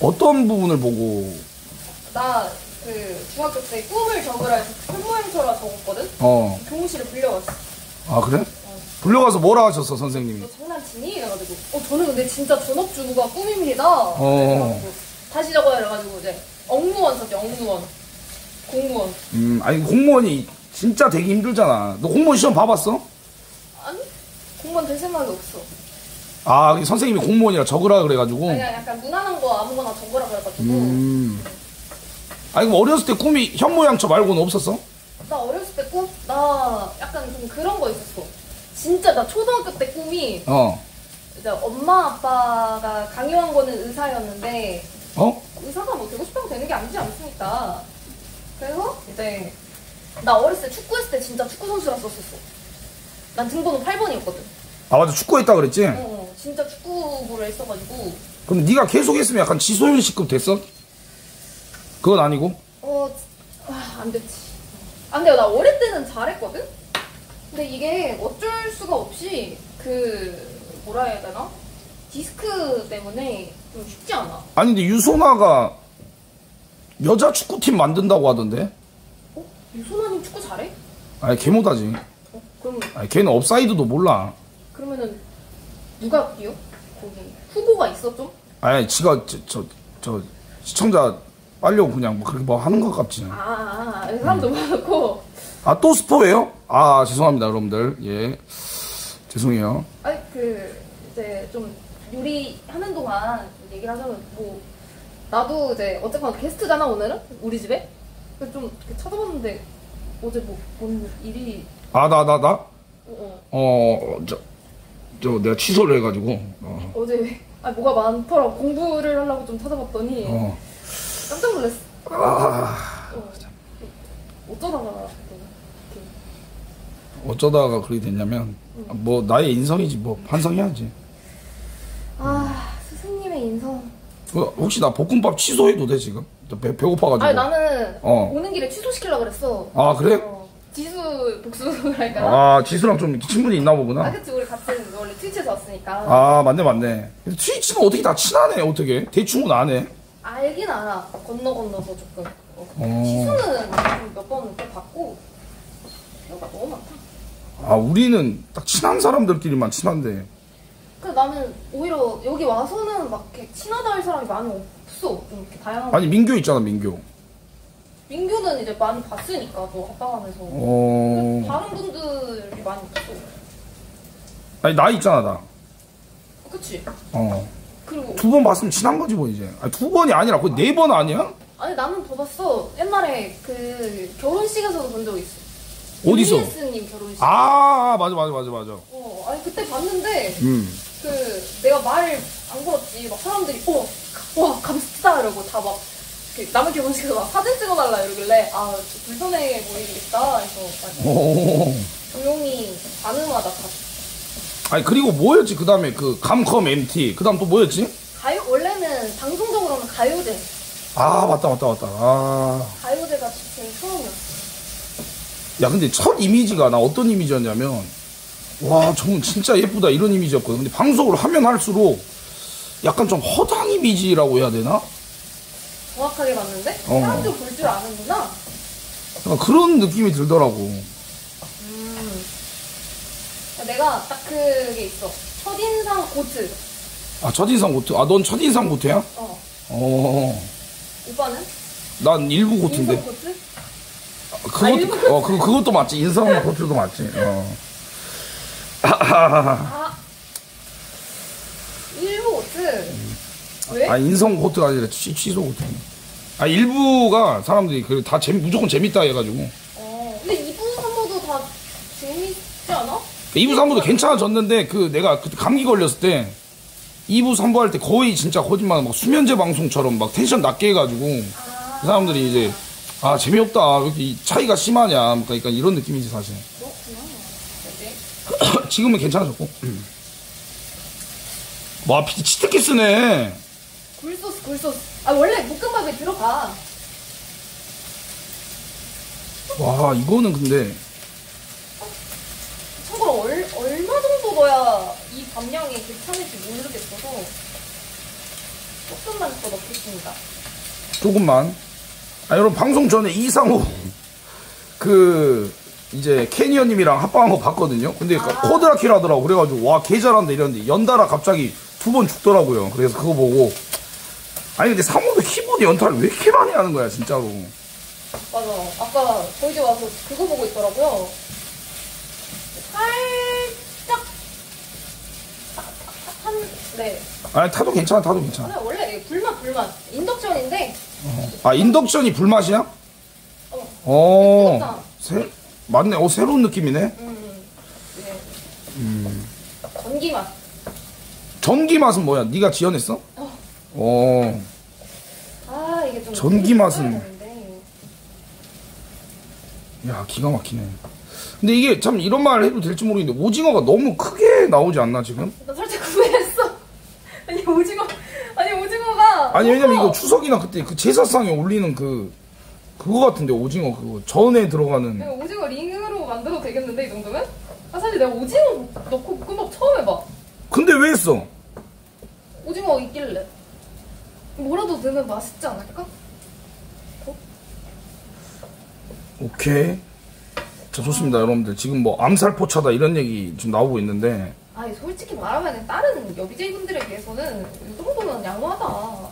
어떤 부분을 보고 나 그 중학교 때 꿈을 적으라 해서 현모양처라 적었거든 어. 교무실에 불려갔어 아 그래? 불려가서 뭐라 하셨어 선생님이? 너 장난치니? 이래가지고 어 저는 근데 진짜 전업주부가 꿈입니다 어. 그래가지고 다시 적어야 해가지고 이제 억무원 썼지 억무원 공무원 음 아니 공무원이 진짜 되기 힘들잖아. 너 공무원 시험 봐봤어? 아니 공무원 될 생각이 없어 아 선생님이 공무원이라 적으라 그래가지고. 그냥 약간 무난한 거 아무거나 적으라 그래가지고 음. 아니 그럼 어렸을 때 꿈이 현모양처 말고는 없었어? 나 어렸을 때 꿈? 나 약간 좀 그런 거 있었어. 진짜 나 초등학교 때 꿈이 어. 이제 엄마 아빠가 강요한 거는 의사였는데 어? 의사가 뭐 되고 싶다고 되는 게 아니지 않습니까? 그래서 이제 나 어렸을 때 축구했을 때 진짜 축구 선수라 썼었어. 난 등번호 8번이었거든. 아 맞아 축구했다 그랬지? 어, 진짜 축구부를 했어가지고 그럼 네가 계속 했으면 약간 지소연 씨급 됐어? 그건 아니고? 어, 아, 안 됐지. 아, 근데 나 어릴 때는 잘했거든? 근데 이게 어쩔 수가 없이 그, 뭐라 해야 되나? 디스크 때문에 좀 쉽지 않아. 아니 근데 유소나가 여자 축구팀 만든다고 하던데? 어? 유소나님 축구 잘해? 아니 걔 못하지. 어, 그럼, 아니 걔는 옵사이드도 몰라. 그러면은, 누가 뛰어? 거기. 후보가 있어, 좀? 아니 지가 저 저 저 시청자 빨려고 그냥 뭐 그렇게 뭐 하는 것 같지. 아, 아, 아, 사람도 많고. 아 또 스포예요? 아 죄송합니다 여러분들. 예 죄송해요. 아니, 그, 이제 좀 요리하는 동안 얘기를 하자면, 뭐, 나도 이제, 어쨌거나 게스트잖아, 오늘은? 우리 집에? 그래서 좀 찾아봤는데, 어제 뭐, 뭔 일이, 아 나 나 나? 어, 어, 어, 저, 저 내가 취소를 해가지고, 어, 어제, 아, 뭐가 많더라. 공부를 하려고 좀 찾아봤더니, 어. 깜짝 놀랐어. 아, 어. 어쩌다가, 또 이렇게. 어쩌다가 그렇게 됐냐면, 뭐, 나의 인성이지, 뭐, 반성해야지. 아, 스승님의 인성. 그, 혹시 나 볶음밥 취소해도 돼, 지금? 저 배, 배고파가지고. 아니, 나는, 어. 오는 길에 취소시키려고 그랬어. 아, 그래? 어, 지수 복수랄까? 아, 지수랑 좀 친분이 있나 아, 보구나. 그치, 우리 같은 원래 트위치에서 왔으니까. 아, 맞네, 맞네. 트위치는 어떻게 다 친하네, 어떻게? 대충은 안 해. 알긴 알아. 건너 건너서 조금. 어. 어. 지수는 몇번 또 봤고, 기억가 너무 많다. 아, 우리는 딱 친한 사람들끼리만 친한데. 그래서 나는 오히려 여기 와서는 막 이렇게 친하다 할 사람이 많이 없어. 좀 이렇게 다양한. 아니, 민교 있잖아, 민교. 민규는 이제 많이 봤으니까, 너 합방하면서. 어. 다른 분들이 많이 없어. 아니, 나 있잖아, 나. 그치? 어. 그리고, 두 번 봤으면 친한 거지, 뭐, 이제. 아니, 두 번이 아니라 거의 네번 아니야? 아니, 나는 더 봤어. 옛날에 그 결혼식에서도 본 적 있어. 어디서? 님 결혼식. 아, 맞아, 맞아, 맞아, 맞아. 어, 아니, 그때 봤는데, 음. 그 내가 말안 걸었지 막 사람들이 어와 감스다 이러고 다 막 남의 결혼식에서 막 사진 찍어달라 이러길래 아 불편해 보이겠다 해서. 조용히 반응하다 다 아니, 그리고 뭐였지, 그 다음에 그 감컴 MT. 그 다음 또 뭐였지? 가요 원래는 방송적으로는 가요제 아, 맞다, 맞다, 맞다. 아. 가요제가 제일 처음이었어 야, 근데 첫 이미지가 나 어떤 이미지였냐면, 와, 저분 진짜 예쁘다, 이런 이미지였거든. 근데 방송을 하면 할수록 약간 좀 허당 이미지라고 해야 되나? 정확하게 봤는데 어. 사람들 볼 줄 아는구나 약간 그런 느낌이 들더라고. 음 내가 딱 그게 있어 첫인상 고트 아, 첫인상 고트. 아, 넌 첫인상 고트야? 어 어. 오빠는 난 일부 고트인데. 인성 고트 그것도, 일부 어, 그, 그것도 맞지. 인성 고트도 맞지. 어. 아 일부 고트 왜? 아, 인성 고트가 아니라 취, 취소 고트. 아, 일부가 사람들이 그다 재미, 무조건 재밌다 해가지고. 어, 근데 2부, 3부도 다 재밌지 않아? 2부, 3부도 괜찮아졌는데, 그, 내가 그때 감기 걸렸을 때, 2부, 3부 할 때 거의 진짜 거짓말, 막 수면제 방송처럼 막 텐션 낮게 해가지고, 그 사람들이 이제, 아, 재미없다. 왜 이렇게 이 차이가 심하냐. 그러니까 이런 느낌이지, 사실. 네. 지금은 괜찮아졌고. 와, 피디 치트키 쓰네. 굴소스, 굴소스. 아, 원래 볶음밥에 들어가. 와, 이거는 근데, 참고로 얼, 얼마 정도 넣어야 이 밥량이 괜찮을지 모르겠어서 조금만 더 넣겠습니다. 조금만. 아, 여러분, 방송 전에 이상호, 그, 이제, 캐니언님이랑 합방한 거 봤거든요. 근데 그 아. 코드라킬 하더라고. 그래가지고, 와, 개 잘한다 이랬는데, 연달아 갑자기 두 번 죽더라고요. 그래서 그거 보고. 아니, 근데 상호도 키보드 연타를 왜 이렇게 많이 하는 거야, 진짜로. 맞아. 아까 저희 집 와서 그거 보고 있더라고요. 살짝 한 네. 아니, 타도 괜찮아, 타도 괜찮아. 아니 원래 불맛 불맛 인덕션인데 아, 인덕션이 불맛이야? 어. 어. 새, 맞네. 어, 새로운 느낌이네. 음. 네. 전기 맛. 전기 맛은 뭐야? 네가 지어냈어? 어. 어. 아 이게 좀 전기 맛은- 되는데. 야, 기가 막히네. 근데 이게 참 이런 말 해도 될지 모르겠는데, 오징어가 너무 크게 나오지 않나, 지금? 나 살짝 구애했어. 아니 오징어 아니 오징어가 아니, 왜냐면 이거 추석이나 그때 그 제사상에 올리는 그, 그거 같은데, 오징어 그거. 전에 들어가는. 오징어 링으로 만들어도 되겠는데 이 정도면? 아 사실 내가 오징어 넣고 볶음밥 처음 해봐. 근데 왜 했어? 오징어 있길래 뭐라도 넣으면 맛있지 않을까? 오케이. 자, 좋습니다, 여러분들. 지금 뭐, 암살포차다 이런 얘기 지금 나오고 있는데, 아니 솔직히 말하면 다른 여비제이분들에 비해서는 이 정도면 양호하다.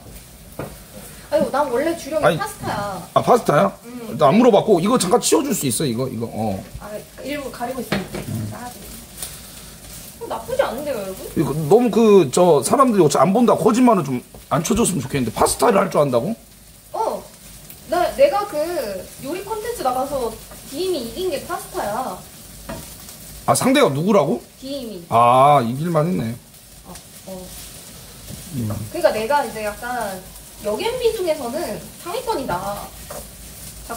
아유 난 원래 주력이 아니. 파스타야. 아, 파스타야? 음. 일단 안 물어봤고, 이거 잠깐 치워줄 수 있어, 이거, 이거, 어. 아 일부 가리고 있으니까. 나가지. 어, 나쁘지 않은데요 여러분? 이거 너무 그, 저, 사람들이 어차피 안 본다 거짓말을 좀안 쳐줬으면 좋겠는데, 파스타를 할 줄 안다고? 어. 나 내가 그 요리 컨텐츠 나가서 디임이 이긴 게 파스타야. 아, 상대가 누구라고? 디임이. 아, 이길만 했네. 어. 어. 그러니까 내가 이제 약간 여겜비 중에서는 상위권이다.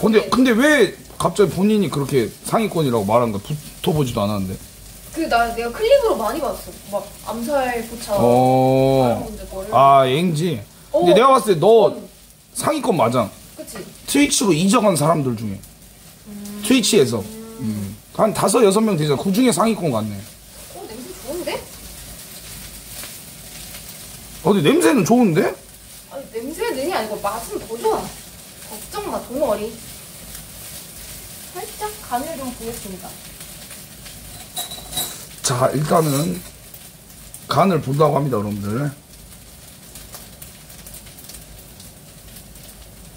근데, 근데 왜 갑자기 본인이 그렇게 상위권이라고 말한 거야? 붙어보지도 않았는데. 그 나 내가 클립으로 많이 봤어. 막 암살 포차 어. 아, 앵지. 근데 어. 내가 봤을 때너 음, 상위권 맞아. 그치. 트위치로 이적한 사람들 중에. 트위치에서. 음. 한 다섯, 여섯 명 되잖아. 그 중에 상위권 같네. 어 냄새 좋은데? 어, 근데 냄새는 좋은데? 아니 냄새는이 아니고 맛은 더 좋아. 걱정 마 동어리. 살짝 간을 좀 보겠습니다. 자, 일단은 간을 본다고 합니다, 여러분들.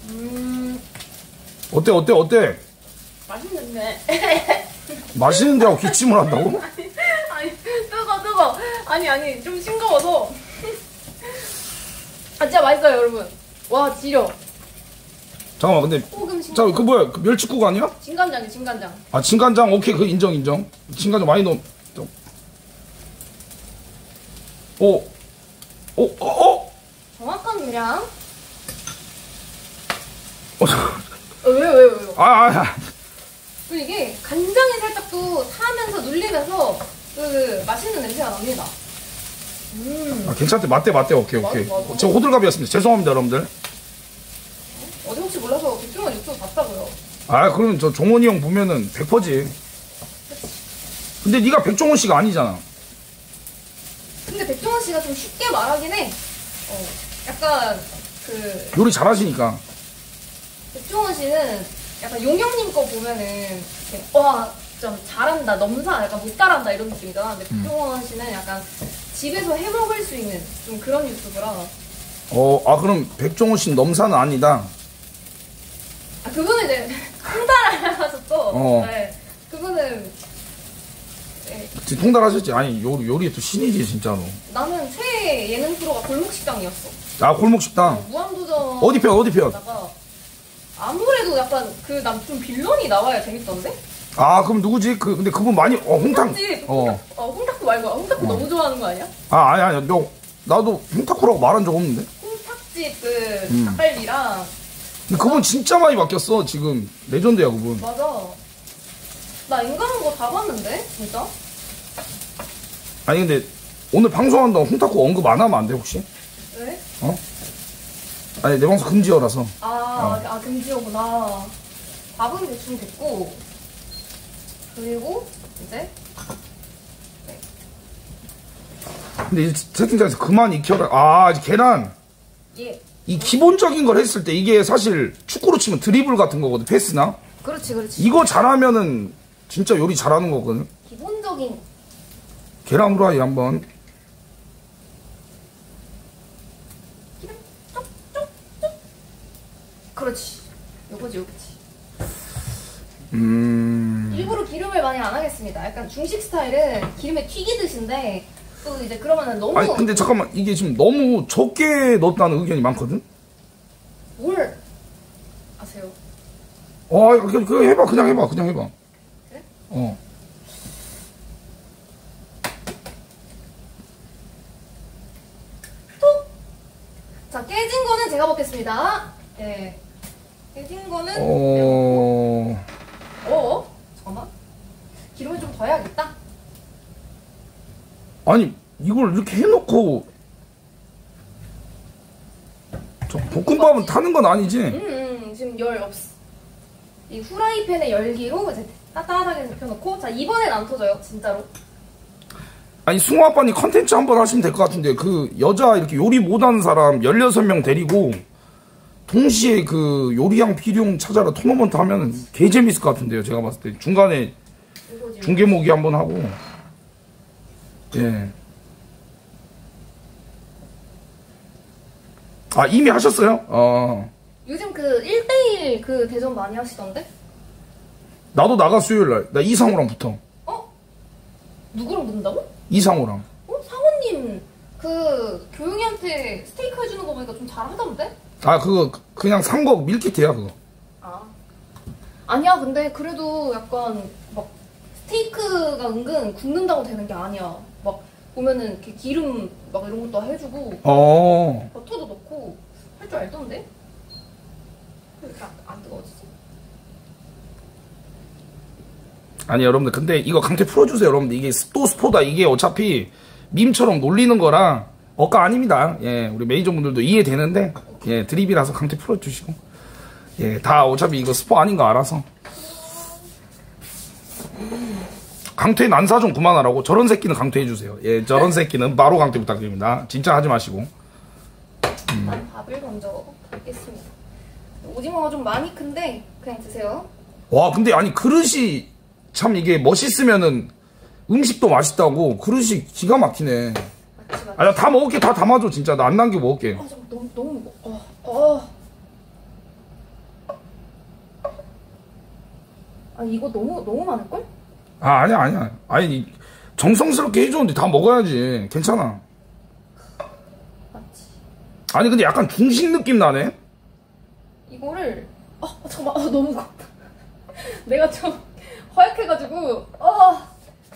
음 어때, 어때, 어때? 맛있는데. 맛있는데 하고 기침을 한다고? 아니 뜨거 뜨거. 아니 아니 좀 싱거워서. 아 진짜 맛있어요 여러분. 와 지려. 잠깐만, 근데. 소금 자. 그 뭐야? 그 멸치국 아니야? 진간장이 진간장. 아, 진간장, 오케이, 그 인정, 인정. 진간장 많이 넣어. 좀. 오, 오, 어, 어? 정확한 계량. 어, 어, 왜요 왜요 왜요? 아, 아, 아. 그리고 이게 간장이 살짝 또 타면서 눌리면서 그 맛있는 냄새가 납니다. 음 아, 괜찮대. 맞대, 맞대. 오케이, 오케이. 맞아, 맞아. 저 호들갑이었습니다. 죄송합니다, 여러분들. 어디 혹시 몰라서 백종원 유튜브 봤다고요. 아, 그러면 저 종원이 형 보면은 100%지. 근데 네가 백종원 씨가 아니잖아. 근데 백종원 씨가 좀 쉽게 말하긴 해. 어 약간 그 요리 잘하시니까. 백종원 씨는 약간 용영님 거 보면은 와 좀 잘한다 넘사 약간 못 따라한다 이런 느낌이잖아. 근데 음. 백종원 씨는 약간 집에서 해 먹을 수 있는 좀 그런 유튜브라. 어, 아, 그럼 백종원 씨는 넘사는 아니다. 아, 그분은 이제 통달하셔서 또, 어. 네. 그분은, 네, 지금 통달하셨지? 아니, 요리, 요리에 또 신이지, 진짜로. 나는 최애 예능 프로가 골목식당이었어. 아, 골목식당. 무한도전. 어디 편, 어디 편? 다가 아무래도 약간 그남좀 빌런이 나와야 재밌던데? 아, 그럼 누구지? 그, 근데 그분 많이, 어, 홍탕. 홍탁집. 어. 어, 홍탁도 말고, 홍탁도 어. 너무 좋아하는 거 아니야? 아, 아니, 아니, 너, 나도 홍타코라고 말한 적 없는데? 홍탁집 그 음. 닭갈비랑, 근데 그분 진짜 많이 바뀌었어, 지금. 레전드야, 그분. 맞아. 나 인간한 거 다 봤는데? 진짜? 아니, 근데 오늘 방송한다고 홍타코 언급 안 하면 안 돼, 혹시? 왜? 아니, 내 방송 금지어라서. 아, 아 금지어구나. 밥은 대충 됐고 그리고 이제 네. 근데 이제 채팅창에서 그만 익혀라. 아, 이제 계란. 예. 이 기본적인 걸 했을 때 이게 사실 축구로 치면 드리블 같은 거거든, 패스나. 그렇지, 그렇지. 이거 잘하면은 진짜 요리 잘하는 거거든. 기본적인 계란 후라이 한번. 그렇지. 요거지, 요거지. 음. 일부러 기름을 많이 안 하겠습니다. 약간 중식 스타일은 기름에 튀기듯인데 또 이제 그러면은 너무 아니, 근데 잠깐만. 이게 지금 너무 적게 넣었다는 의견이 많거든? 뭘 아세요? 어, 그냥, 그거 해봐. 그냥 해봐. 그냥 해봐. 그래? 어. 톡! 자, 깨진 거는 제가 먹겠습니다. 예. 깨진 거는 어. 어? 잠깐만. 기름을 좀 더 해야겠다. 아니, 이걸 이렇게 해놓고. 저 볶음밥은 타는 건 아니지? 음, 음, 지금 열 없어. 이 후라이팬의 열기로 이제 따뜻하게 데펴놓고 자 이번엔 안 터져요 진짜로. 아니 승호 아빠님 컨텐츠 한번 하시면 될 것 같은데 그 여자 이렇게 요리 못하는 사람 16명 데리고 동시에 그 요리형 필용 찾아라 토너먼트 하면 개 재밌을 것 같은데요 제가 봤을 때 중간에. 중계모기 한번 하고 예. 아 이미 하셨어요? 어 요즘 그 1대1 그 대전 많이 하시던데? 나도 나가 수요일 날 나 이상호랑 붙어 어? 누구랑 붙는다고? 이상호랑 어? 상호님 그 교영이한테 스테이크 해주는 거 보니까 좀 잘하던데? 아 그거 그냥 산 거 밀키트야 그거. 아. 아니야 근데 그래도 약간 막 스테이크가 은근 굽는다고 되는 게 아니야. 막 보면은 이렇게 기름 막 이런 것도 해주고 어. 버터도 넣고 할 줄 알던데? 왜 이렇게 안, 안 뜨거워지지? 아니 여러분들 근데 이거 강퇴 풀어주세요 여러분들. 이게 또 스포다. 이게 어차피 밈처럼 놀리는 거라 어까 아닙니다. 예 우리 매니저분들도 이해되는데 예 드립이라서 강퇴 풀어주시고. 예 다 어차피 이거 스포 아닌 거 알아서. 강퇴 난사 좀 그만하라고 저런 새끼는 강퇴해주세요. 예 저런 새끼는 바로 강퇴 부탁드립니다. 진짜 하지 마시고. 난 밥을 먼저 볶겠습니다. 오징어가 좀 많이 큰데 그냥 드세요. 와 근데 아니 그릇이 참 이게 멋있으면은 음식도 맛있다고 그릇이 기가 막히네 아, 나다 먹을게. 다 담아줘, 진짜. 나 안 남겨 먹을게. 아 잠깐 너무 너무 무거 어, 어. 아 이거 너무 너무 많을걸? 아, 아니야, 아니야. 아니, 이- 정성스럽게 해줬는데 다 먹어야지. 괜찮아. 맞지 아니, 근데 약간 중식 느낌 나네? 이거를 아 잠깐만 아, 너무 무겁다 내가 좀 허약해가지고 어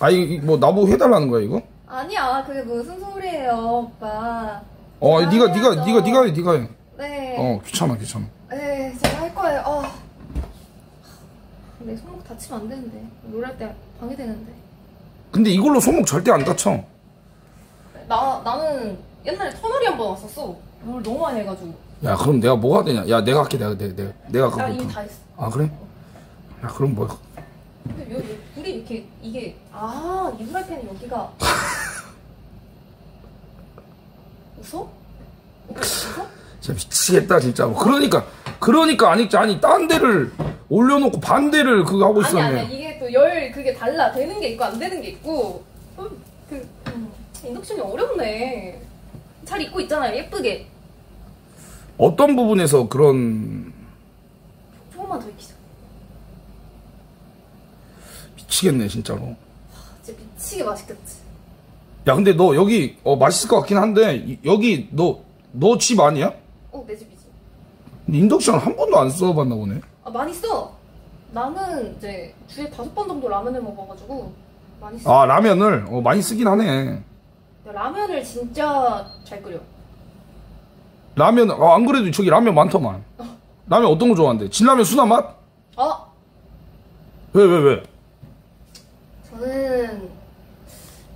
아니, 이- 뭐, 나보고 해달라는 거야, 이거? 아니야 그게 무슨 소리예요 오빠 어, 아, 니가, 니가, 해야죠. 니가, 니가 해, 니가 해. 네 어, 귀찮아, 귀찮아. 네, 제가 할 거예요. 어. 내 손목 다치면 안 되는데. 노래할 때 방해되는데. 근데 이걸로 손목 절대 안 다쳐. 나, 나는 옛날에 터널이 한 번 왔었어. 오늘 너무 많이 해가지고. 야, 그럼 내가 뭐가 되냐? 야, 내가 할게, 내가, 내가, 내가, 내가 이미. 다 했어. 아, 그래? 야, 그럼 뭐. 근데 여기 불이 이렇게, 이게, 아, 이 후라이팬이 여기가. 웃어? 웃어? 진짜 미치겠다, 진짜. 뭐 그러니까, 그러니까, 아니, 아니, 딴 데를 올려놓고 반대를 그거 하고 아니, 있었네. 아니야. 이게 또 열, 그게 달라. 되는 게 있고, 안 되는 게 있고. 음, 그, 음, 인덕션이 어렵네. 잘 입고 있잖아요. 예쁘게. 어떤 부분에서 그런 조금만 더 익히자. 미치겠네 진짜로. 진짜 미치게 맛있겠지. 야 근데 너 여기 어 맛있을 것 같긴 한데 이- 여기 너 너 집 아니야? 어, 내 집이지. 인덕션 한 번도 안 써봤나 보네. 아, 많이 써. 나는 이제 주에 다섯 번 정도 라면을 먹어가지고 많이 써. 아 라면을 어, 많이 쓰긴 하네. 야, 라면을 진짜 잘 끓여. 라면 아, 안 그래도 저기 라면 많더만. 라면 어떤 거 좋아하는데? 진라면 순한 맛? 아, 왜왜 왜? 저는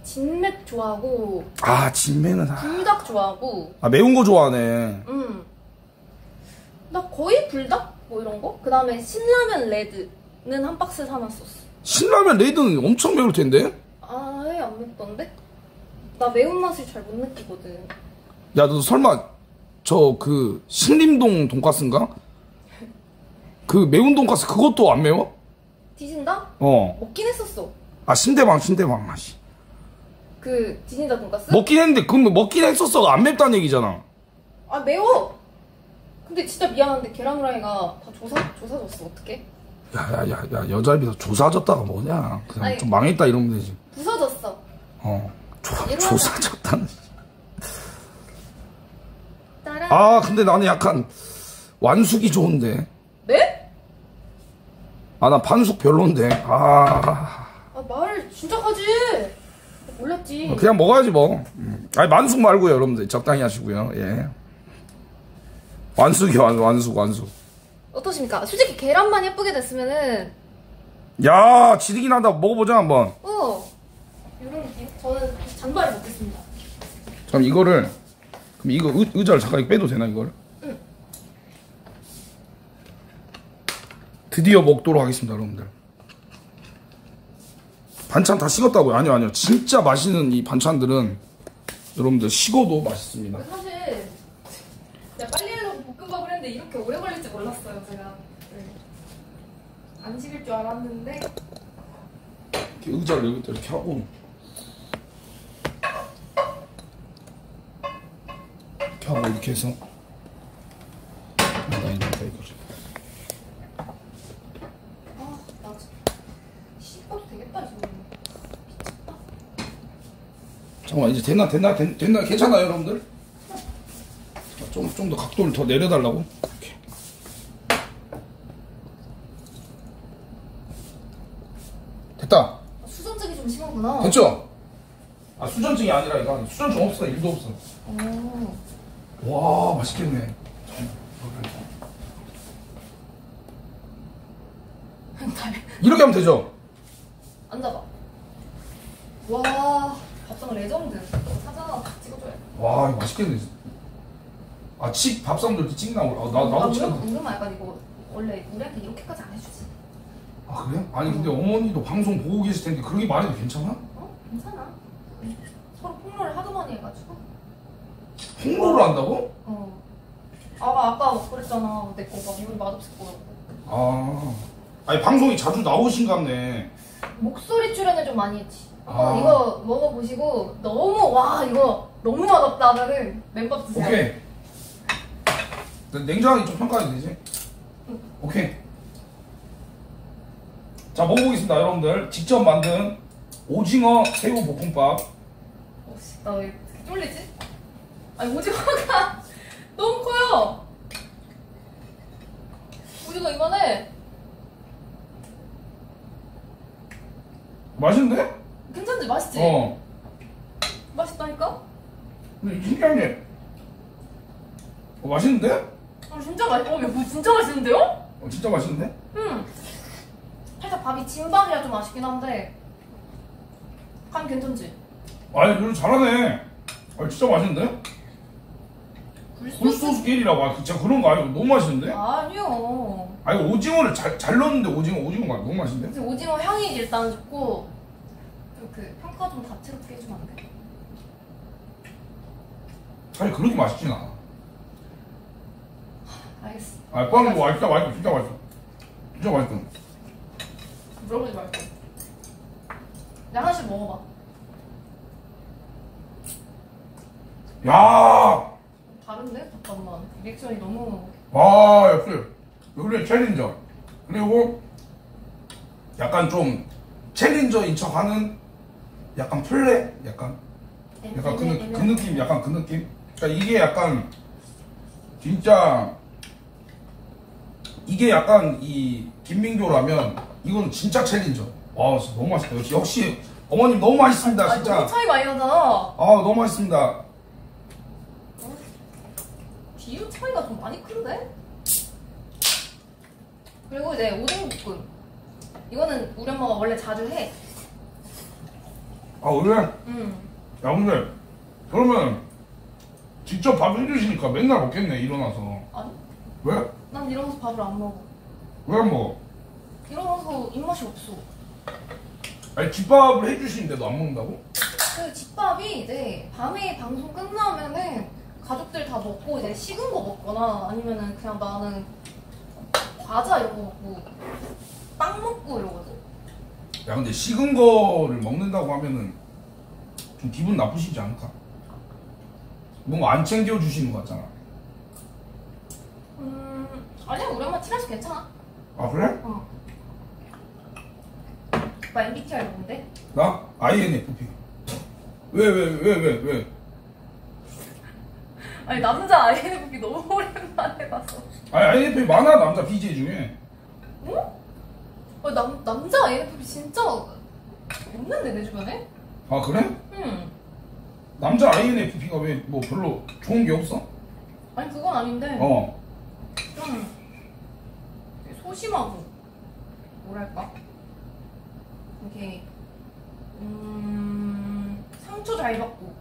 진맥 좋아하고 아 진매는 아, 불닭 좋아하고 아, 매운 거 좋아하네. 음. 나 거의 불닭 뭐 이런 거. 그 다음에 신라면 레드는 한 박스 사놨었어. 신라면 레드는 엄청 매울 텐데. 아예 안 맵던데? 나 매운맛을 잘 못 느끼거든. 야, 너 설마 저 그 신림동 돈가스인가? 그 매운 돈가스 그것도 안 매워? 디진다? 어. 먹긴 했었어. 아, 신대방, 신대방 맛이. 그 디진다 돈가스? 먹긴 했는데, 그럼 먹긴 했었어. 안 맵다는 얘기잖아. 아 매워. 근데 진짜 미안한데 계란 후라이가 다 조사 조사 줬어. 어떡해? 야, 야, 야, 야, 여자입에서 조사졌다가 뭐냐. 그냥 아니. 좀 망했다 이러면 되지. 부서졌어. 어. 조, 조사졌다는. 아, 근데 나는 약간 완숙이 좋은데. 네? 아, 나 반숙 별론데. 아, 아 말을 진짜 하지. 몰랐지. 그냥 먹어야지 뭐. 음. 아니, 만숙 말고요, 여러분들. 적당히 하시고요. 예. 완숙이요, 완- 완숙, 완숙. 어떠십니까? 솔직히 계란만 예쁘게 됐으면은 야, 지리긴 하다. 먹어보자, 한번. 어 이런 느낌. 저는 잔발을 먹겠습니다. 그럼 이거를, 그럼 이거 의, 의자를 잠깐 빼도 되나, 이걸? 응. 드디어 먹도록 하겠습니다, 여러분들. 반찬 다 식었다고요? 아니요, 아니요. 진짜 맛있는 이 반찬들은 여러분들 식어도 맛있습니다. 사실 내가 빨리 하려고 볶음밥을 했는데 이렇게 오래 걸릴지 몰랐어요 제가. 네. 안 식을 줄 알았는데 이렇게 의자를 여기다 이렇게 하고 이렇게 하고 이렇게 해서 나 이제 이거를 아나 씹어도 되겠다 지금. 잠깐만 이제 됐나 됐나 됐, 됐나 괜찮아요 여러분들? 좀 좀 더 각도를 더 내려달라고 이렇게 됐다 아, 수전증이 좀 심하구나. 됐죠? 아 수전증이 아니라 이거 수전증 없어 일도 없어 어. 와 맛있겠네 이렇게 하면 되죠? 앉아봐. 와 밥상 레전드. 찍어줘야 돼. 와 이거 맛있겠네 아칩 밥상도 이렇게 찍나 아, 나, 아, 나도 찍어 궁금해. 약간 이거 원래 우리한테 이렇게까지 안 해주지. 아 그래? 아니 근데 어머니도 방송 보고 계실 텐데 그렇게 말해도 괜찮아? 어? 괜찮아. 서로 폭로를 하도 많이 해가지고. 홍보를 한다고? 어. 아가 아까 그랬잖아. 내 거 막 이거 맛없을 거라고. 아 아니 방송이 자주 나오신갑네 목소리 출연을 좀 많이 했지. 아. 이거 먹어보시고 너무 와 이거 너무 맛없다 하면은 맨밥 드세요. 오케이 냉정하게 좀 평가해도 되지? 오케이 자 먹어보겠습니다 여러분들 직접 만든 오징어 새우 볶음밥 어씨 나왜 이렇게 쫄리지? 아니 오징어가 너무 커요. 오징어 이만해. 맛있는데? 괜찮지? 맛있지? 어 맛있다니까? 근데 신기한 게 어, 맛있는데? 아 진짜 맛있. 어 이거 진짜 맛있는데요? 어, 진짜 맛있는데? 음. 살짝 밥이 진밥이라 좀 아쉽긴 한데 간 괜찮지? 아니 그래도 잘하네 아 진짜 맛있는데? 굴소스? 게리라고 아 진짜 그런 거 아니고 너무 맛있는데? 아니요. 아니 오징어를 잘, 잘 넣었는데 오징어 오징어가 너무 맛있는데? 오징어 향이 일단 좋고 그 평가 좀 다채롭게 해주면 안 돼? 사실 그렇게 맛있진 않아 알겠어. 아 뻔한 거 진짜 맛있어 진짜 맛있어 진짜 맛있어 물어보지 말고. 내가 하나씩 먹어봐. 야 다른데? 잠깐만. 리액션이 너무 와 역시 요리 챌린저 그리고 약간 좀 챌린저인 척하는 약간 플레? 약간? 약간 그, 느- 그 느낌 약간 그 느낌? 그러니까 이게 약간 진짜 이게 약간 이 김민교라면 이건 진짜 챌린저. 와 진짜 너무 맛있다. 역시, 역시 어머님 너무 맛있습니다 아니, 진짜. 너무 차이 많이 나잖아. 아 너무 맛있습니다. 비율 차이가 좀 많이 큰데? 그리고 이제 오뎅볶음. 이거는 우리 엄마가 원래 자주 해. 아 원래 음. 야 근데 그러면 직접 밥 해주시니까 맨날 먹겠네 일어나서 아니, 왜? 난 일어나서 밥을 안 먹어. 왜 안 먹어? 일어나서 입맛이 없어. 아니 집밥을 해주시는데도 안 먹는다고? 그 집밥이 이제 밤에 방송 끝나면은 가족들 다 먹고 이제 식은 거 먹거나 아니면은 그냥 나는 과자 이런 거 먹고 빵 먹고 이러거든. 야 근데 식은 거를 먹는다고 하면은 좀 기분 나쁘시지 않을까? 뭔가 안 챙겨 주시는 거 같잖아. 음 아니야 우리 엄마 티라스 괜찮아. 아 그래? 어. 오빠 MBTI 뭔데? 나 INFP. 왜 왜 왜 왜 왜? 아니 남자 INFP 너무 오랜만에 봐서. 아니 INFP 많아 남자 BJ 중에. 어, 남 남자 INFP 진짜 없는데 내 주변에? 아 그래? 응. 남자 INFP가 왜 뭐 별로 좋은 게 없어? 아니 그건 아닌데. 어. 좀 소심하고 뭐랄까 이렇게 음 상처 잘 받고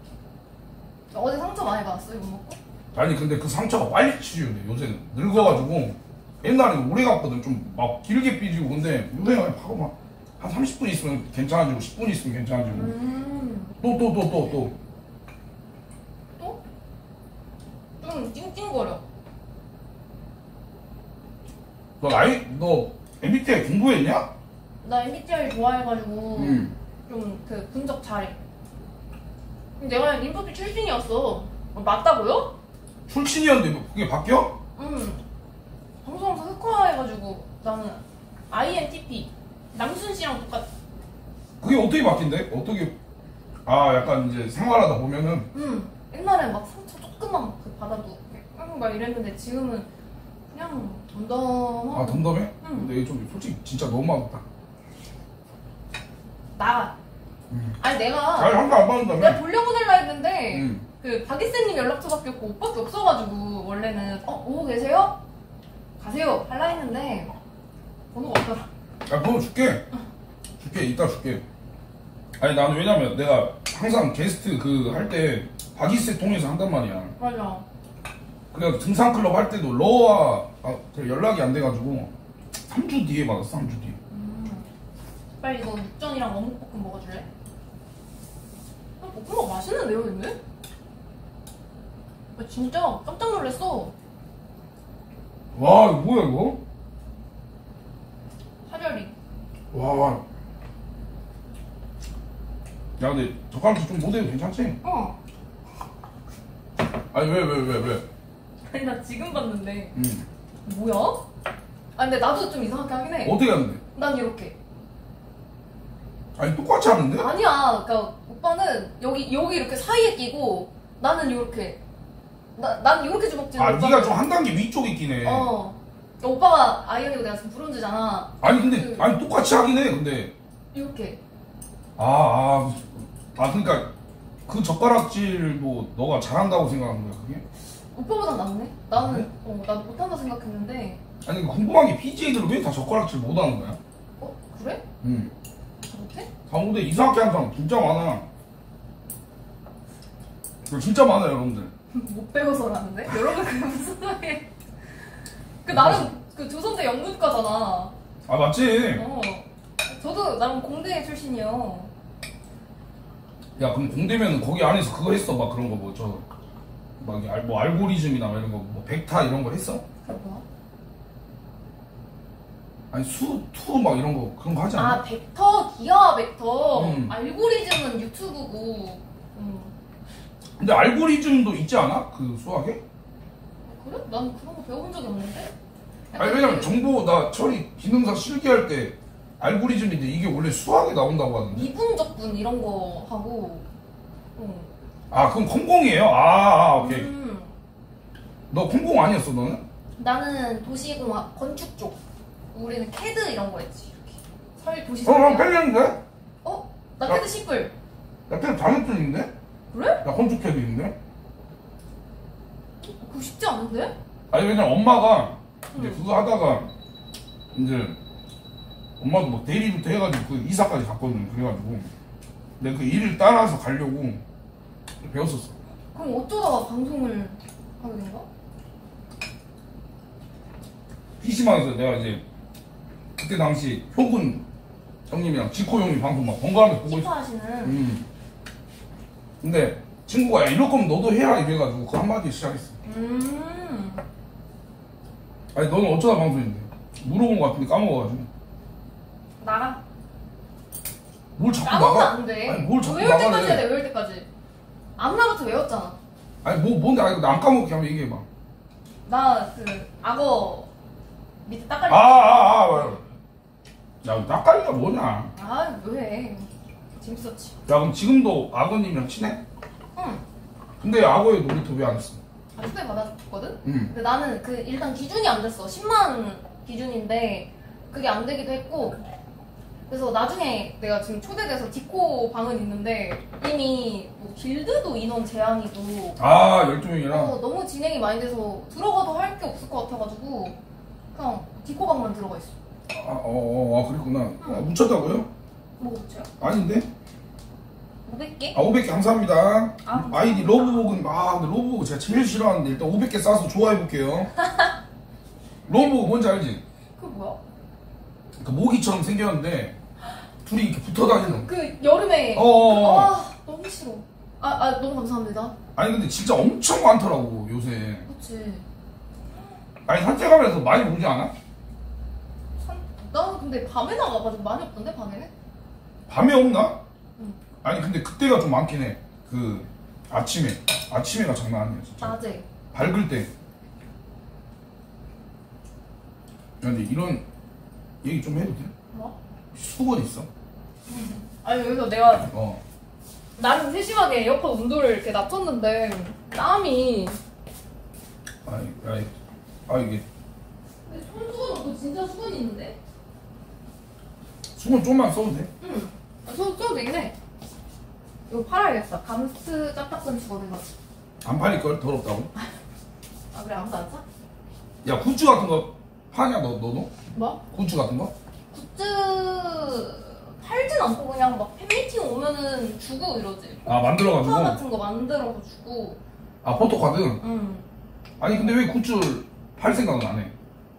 어제 상처 많이 받았어 이거 먹고 아니 근데 그 상처가 빨리 치유돼 요새는 늙어가지고 옛날에는 오래 갔거든. 좀 막 길게 삐지고. 근데 요새는 바로 막 한 30분 있으면 괜찮아지고 10분 있으면 괜찮아지고. 또 또 또 또 또. 좀 찡찡거려. 너 나이 너 MBTI 공부했냐? 나 MBTI 좋아해가지고 응. 좀그 분석 잘해. 내가 인프피 출신이었어. 어, 맞다고요? 출신이었는데 뭐 그게 바뀌어? 응 방송하면서 흑화해가지고 나는 INTP 남순 씨랑 똑같아 그게 어떻게 바뀐대? 어떻게 아 약간 이제 생활하다 보면은 응. 옛날에 막 상처 조금만 그 받아도 응, 막 이랬는데 지금은 그냥 덤덤하고 아 덤덤해? 응. 근데 이게 좀 솔직히 진짜 너무 많다 나가. 음. 아니 내가 아니 한거 안 내가 받는다며? 돌려보낼라 했는데 응. 그 박이쌤님 연락처밖에 없고 오빠밖에 없어가지고 원래는 어 오고 계세요? 가세요 할라 했는데 번호가 없더라. 야 번호 줄게 줄게 이따 줄게 아니 나는 왜냐면 내가 항상 게스트 그 할때 박이세 통해서 한단 말이야 맞아. 그래서 등산 클럽 할 때도 러와 아, 그 연락이 안 돼가지고 3주 뒤에 받았어 3주 뒤에 음. 빨리 이거 육전이랑 어묵볶음 먹어줄래? 아, 볶음밥 맛있는데요 근데? 아, 진짜 깜짝 놀랐어. 와 이거 뭐야 이거? 하절이. 와. 야 근데 젓가락도 좀 못해도 괜찮지? 어. 아니 왜 왜 왜 왜, 아니 나 지금 봤는데 응. 뭐야? 아 근데 나도 좀 이상하게 하긴 해. 어떻게 하는데? 난 이렇게. 아니 똑같이 하는데? 아니야. 그러니까 오빠는 여기 여기 이렇게 사이에 끼고 나는 이렇게. 나 나는 이렇게 주먹질. 아 네가 좀 한 단계 위쪽에 있긴 해 어. 그러니까 오빠가 아이언이고 내가 지금 브론즈잖아. 아니 근데 그- 아니 똑같이 하긴 해 근데 이렇게. 아아 아, 그러니까 그 젓가락질도 너가 잘한다고 생각하는 거야 그게? 오빠보다 낫네. 나는 그래? 어 나도 못한다 생각했는데. 아니 궁금한 게 BJ들은 왜 다 젓가락질 못하는 거야? 어 그래? 응. 다 못해? 강호대 이상하게 하는 사람 진짜 많아 진짜 많아요 여러분들 못 배워서라는데? 여러분 그게 무슨 소리예요? 그 나름 그 조선대 영문과잖아. 아 맞지? 어. 저도 나름 공대 출신이요. 야 그럼 공대면 거기 안에서 그거 했어 막 그런 거 뭐 저 막 뭐 알고리즘이나 뭐 이런 거뭐 벡터 이런 거 했어? 뭐야? 아니 수투 막 이런 거 그런 거 하지 않아? 아 벡터, 기하 벡터. 음. 알고리즘은 유튜브고. 음. 근데 알고리즘도 있지 않아? 그 수학에? 그래? 난 그런 거 배워본 적이 없는데? 아니 왜냐면 정보 나 처리 기능사 실기할 때 알고리즘인데 이게 원래 수학에 나온다고 하는데 미분적분 이런 거 하고. 응. 아 그럼 컴공이에요? 아, 아 오케이 음. 너 컴공 아니었어 너는? 나는 도시공학 건축 쪽. 우리는 캐드 이런 거 했지. 이렇게. 설 도시 어 그럼 설계. 펠렸는데? 어? 나 어. 캐드 10불. 나펠 자격증인데? 그래? 나 건축해도 있는데? 그거 쉽지 않은데? 아니 왜냐면 엄마가 이제 응. 그거 하다가 이제 엄마도 뭐 대리부터 해가지고 그 이사까지 갔거든 그래가지고 내가 그 일을 따라서 가려고 배웠었어 그럼 어쩌다가 방송을 하게 된 거야? PC방에서 내가 이제 그때 당시 효군 형님이랑 지코 형님 방송 막 번갈아가면서 보고 있어 시파하시는. 음. 근데 친구가 야 이럴 거면 너도 해라 이래가지고 그 한마디 시작했어 음. 아니 너는 어쩌다 방송인데 물어본 거 같은데 까먹어가지고 나가. 뭘 자꾸 까먹으면 나가 안 돼. 아니 뭘 자꾸 외울 때까지 해야 돼, 외울 때까지. 아무나부터 외웠잖아. 아니 뭐 뭔데 아니 나안 까먹게 한번 얘기해봐 나 그 악어 밑에 딱깔리. 아아아 아, 야 낯가리가 뭐냐 야 아, 왜? 재밌었지. 그럼 지금도 악어님이랑 친해? 응. 근데 악어의 놀이터 왜 안 했어? 아, 초대 받았거든? 응 근데 나는 그 일단 기준이 안 됐어. 10만 기준인데 그게 안 되기도 했고 그래서 나중에 내가 지금 초대돼서 디코 방은 있는데 이미 뭐 길드도 인원 제한이고 아 12명이랑 어, 너무 진행이 많이 돼서 들어가도 할 게 없을 것 같아가지고 그냥 디코 방만 들어가 있어. 아, 어, 어, 아, 그랬구나. 아, 묻혔다고요? 뭐 그렇죠? 아닌데? 500개? 아, 500개 감사합니다. 아, 아이디 러브복은, 아, 근데 러브복 제가 제일 싫어하는데 일단 500개 싸서 좋아해볼게요. 러브복 뭔지 알지? 그 뭐야? 그 모기처럼 생겼는데 둘이 이렇게 붙어 다니는. 그 여름에 어어어. 아 너무 싫어. 아, 아 너무 감사합니다. 아니, 근데 진짜 엄청 많더라고, 요새. 그치. 아니, 산책하면서 많이 보지 않아? 산, 나 근데 밤에 나가가지고 많이 없던데 밤에는? 밤에 없나? 응. 아니, 근데 그때가 좀 많긴 해. 그, 아침에. 아침에가 장난 아니야, 진짜. 낮에. 밝을 때. 야, 근데 이런 얘기 좀 해도 돼? 뭐? 수건 있어? 아니 여기서 내가 어. 나는 세심하게 에어컨 온도를 이렇게 낮췄는데 땀이 아이, 아이, 아, 이게 손수건 없고 진짜 수건이 있는데? 수건 좀만 써도 돼? 응. 아, 써, 써도 되긴 해. 이거 팔아야겠다. 감스트 땀 닦은 수건 해가지고. 안 팔릴걸? 더럽다고? 아 그래 아무도 안 사? 야, 굿즈 같은 거 파냐, 너, 너도? 뭐? 굿즈 같은 거? 굿즈 팔진 않고 그냥 막 팬미팅 오면은 주고 이러지. 아, 만들어가지고? 포카 같은 거 만들어서 주고. 아, 포토카드? 응. 아니, 근데 왜 굿즈 팔 생각은 안 해?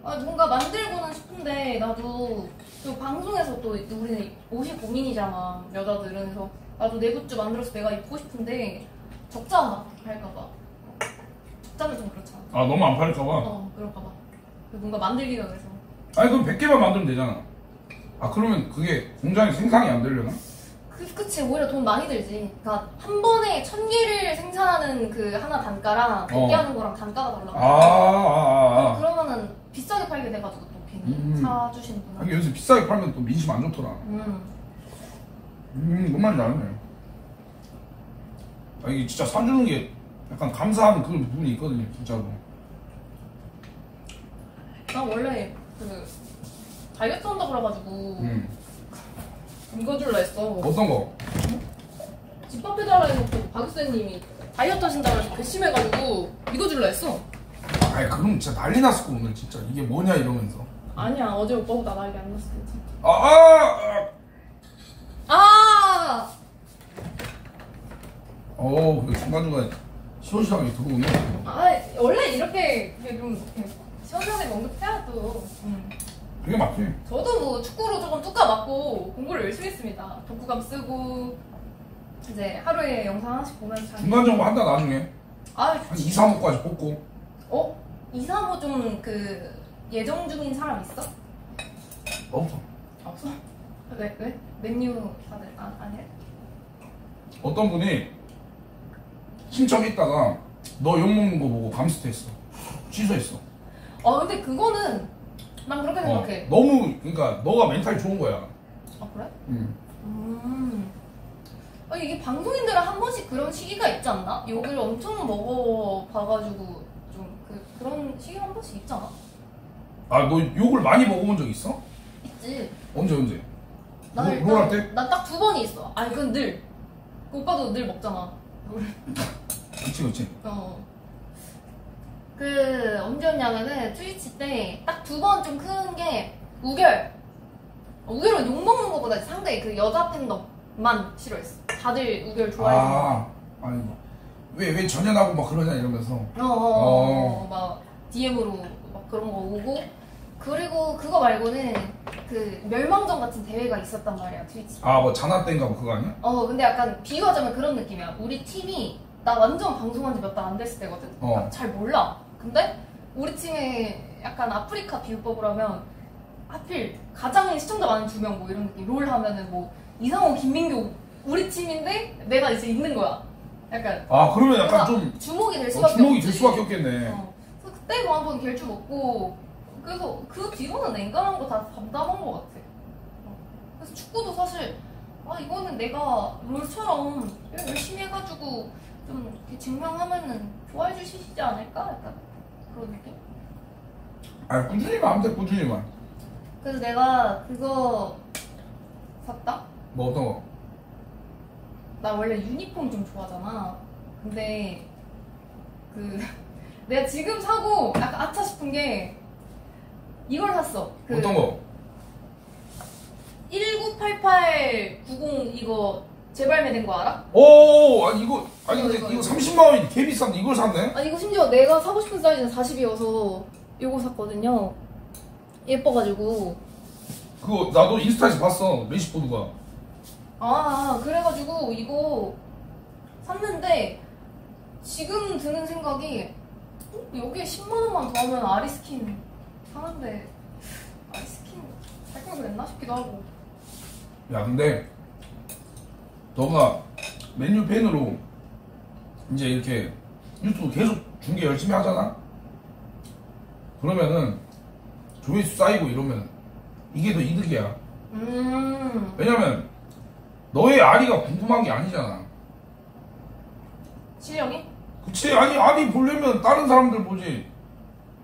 아 뭔가 만들고는 싶은데 나도 또 방송에서 또 우리는 옷이 고민이잖아 여자들은 그래서 나도 내 굿즈 만들어서 내가 입고 싶은데 적자 할까봐 적자는 좀 그렇잖아 아, 너무 안 팔릴까봐? 어 그럴까봐 뭔가 만들기가 그래서 아니, 그럼 100개만 만들면 되잖아. 아, 그러면 그게 공장에 생산이 안 되려나? 그, 그치 오히려 돈 많이 들지 그러니까 한 번에 천 개를 생산하는 그 하나 단가랑 100개 어. 하는 거랑 단가가 달라 아, 아, 아. 그러면은 비싸게 팔게 돼가지고 또 괜히 음. 사주시는 분은 아니, 요새 비싸게 팔면 또 민심 안 좋더라. 음. 음, 뭔 말인지 알네. 아, 이게 진짜 사주는 게 약간 감사하는 그런 부분이 있거든요, 진짜로. 나 원래 그 다이어트 한다 그래가지고 음. 이거 줄라 했어. 어떤 거? 집밥 해달라 해놓고 박유쌤님이 다이어트 하신다고 해서 괘씸해가지고 이거 줄라 했어. 아이, 그럼 진짜 난리 났을 거, 오늘 진짜. 이게 뭐냐, 이러면서. 아니야 어제 오빠보다 나에게 안 났어. 괜찮아. 아, 아! 아! 아 어, 그 중간중간에 시원시원하게 들어오네. 아, 원래 이렇게 좀 이렇게 시원하게 언급해야 또. 음. 그게 맞지. 저도 뭐 축구로 조금 뚜까 맞고 공부를 열심히 했습니다. 독후감 쓰고 이제 하루에 영상 하나씩 보면서 잘. 중간 정보 한다, 나중에. 아, 한 2, 3호까지 뽑고. 어? 2, 3호 좀그 예정 중인 사람 있어? 없어. 없어? 왜? 왜? 맨유 다들 아, 안 해? 어떤 분이 신청했다가 너 욕먹는 거 보고 감스트했어. 취소했어. 아 근데 그거는 난 그렇게 어, 생각해 너무, 그러니까 너가 멘탈이 좋은 거야. 아 그래? 음. 음 아, 이게 방송인들은 한 번씩 그런 시기가 있지 않나? 욕을 엄청 먹어 봐가지고 좀 그, 그런 시기 한 번씩 있잖아 아, 너 욕을 많이 먹어본 적 있어? 있지 언제, 언제? 나 롤- 롤할 때? 난딱두 번이 있어 아니 그건 늘 그 오빠도 늘 먹잖아 그치, 그치. 어. 그 언제였냐면은 트위치 때 딱 두 번 좀 큰 게 우결. 어, 우결은 욕 먹는 것보다 상당히 그 여자 팬덤만 싫어했어. 다들 우결 좋아해서. 아, 아니, 왜, 왜 전연하고 막 그러냐 이러면서. 어, 어, 어, 막 DM으로 막 그런 거 오고. 그리고 그거 말고는 그 멸망전 같은 대회가 있었단 말이야 트위치. 아 뭐 자나 때인가 뭐 그거 아니야? 어 근데 약간 비유하자면 그런 느낌이야. 우리 팀이 나 완전 방송한 지 몇 달 안 됐을 때거든. 어. 나잘 몰라. 근데 우리 팀에 약간 아프리카 비유법으로 하면 하필 가장 시청자 많은 두 명 뭐 이런 느낌. 롤 하면은 뭐 이상호, 김민규 우리 팀인데 내가 이제 있는 거야. 약간 아 그러면 약간 좀 주목이 될 어, 수밖에 주목이 없지. 될 수밖에 없겠네. 어. 그때 뭐 한번 결주 먹고 그래서 그 뒤로는 냉간한 거 다 담담한 것 같아. 어. 그래서 축구도 사실 아 이거는 내가 롤처럼 열심히 해가지고 좀 이렇게 증명하면은 좋아해 주시지 않을까? 약간 그런 느낌. 아 꾸준히만 하면 돼 꾸준히만. 그래서 내가 그거 샀다. 뭐 어떤 거? 나 원래 유니폼 좀 좋아하잖아. 근데 그 내가 지금 사고 약간 아차 싶은 게 이걸 샀어. 그 어떤 거? 198890 이거 재발매된 거 알아? 오 아니 이거 아니 근데 이거, 이거 이거. 30만 원이 개 비싼데 이걸 샀네? 아 이거 심지어 내가 사고 싶은 사이즈는 40이어서 이거 샀거든요. 예뻐가지고 그거 나도 인스타에서 봤어 메시보드가. 아 그래가지고 이거 샀는데 지금 드는 생각이 어, 여기에 10만 원만 더 하면 아리스킨 사는데 아리스킨 살걸 그랬나 싶기도 하고 야 근데 너가 맨유 팬으로 이제 이렇게 유튜브 계속 중계 열심히 하잖아? 그러면은 조회수 쌓이고 이러면 이게 더 이득이야 음 왜냐면 너의 아리가 궁금한 게 아니잖아 실력이? 그치 아니 아리 보려면 다른 사람들 보지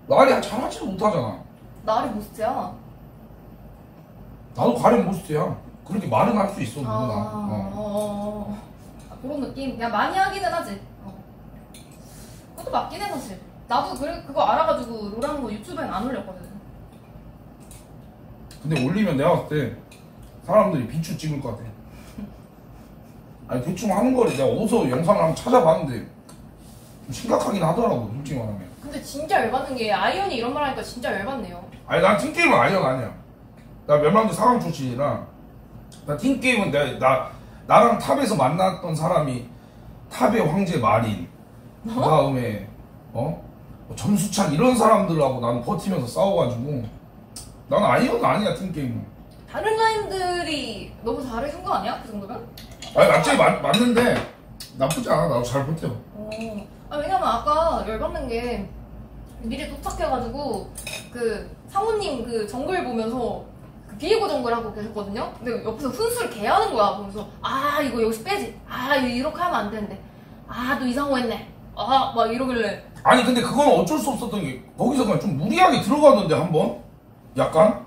나 아리 잘하지도 못하잖아 나 아리 모스트야 나도 가련 모스트야 그렇게 말은 할 수 있어 누구나 아, 어. 어, 어. 아, 그런 느낌? 그냥 많이 하기는 하지. 어. 그것도 맞긴 해, 사실. 나도 그래, 그거 알아가지고 롤하는 거 유튜브엔 안 올렸거든. 근데 올리면 내가 봤을 때 사람들이 비추 찍을 것 같아. 아니 대충 하는 거를 내가 어디서 영상을 한번 찾아봤는데 좀 심각하긴 하더라고 솔직히 말하면. 근데 진짜 열받는 게 아이언이 이런 말 하니까 진짜 열받네요. 아니 난 팀게임은 아니야 아니야. 나 멸망도 상황 출신이라 나 팀게임은 내가 나 나랑 탑에서 만났던 사람이 탑의 황제 마린 그 다음에 어뭐 전수찬 이런 사람들하고 나는 버티면서 싸워가지고 나는 아이언은 아니야 팀게임은. 다른 라인들이 너무 잘해준 거 아니야? 그 정도면? 아니 맞지 맞, 맞는데 나쁘지 않아 나도 잘 버텨 어. 아, 왜냐면 아까 열받는 게 미리 도착해가지고 그 상우님 그 정글 보면서 그 비에고 정글 하고 계셨거든요? 근데 옆에서 훈수를 개 하는 거야. 보면서 아, 이거 여기서 빼지. 아, 이렇게 하면 안 되는데. 아, 너 이상호 했네. 아, 막 이러길래. 아니 근데 그건 어쩔 수 없었던 게 거기서 그냥 좀 무리하게 들어가던데 한번 약간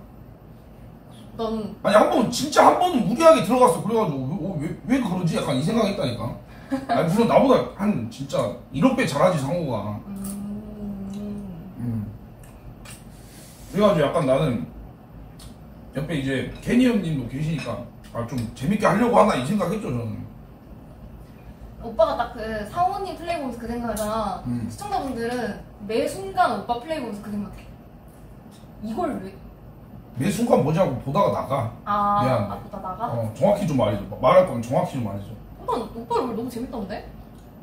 넌 아니 한 번 진짜 한 번은 무리하게 들어갔어 그래가지고 왜, 왜, 왜 그러지 약간 이 생각했다니까 아니 물론 나보다 한 진짜 1억 배 잘하지 상호가 음... 음. 그래가지고 약간 나는 옆에 이제 케니 형님도 계시니까 아 좀 재밌게 하려고 하나 이 생각했죠 저는 오빠가 딱 그 상호님 플레이 보면서 그 생각하잖아. 음. 시청자분들은 매 순간 오빠 플레이 보면서 그 생각해. 이걸 왜? 매 순간 뭐냐고 보다가 나가 아, 미안해. 아, 보다 나가? 어 정확히 좀 말해줘 말할 거면 정확히 좀 말해줘 오빠, 오빠 롤 너무 재밌던데?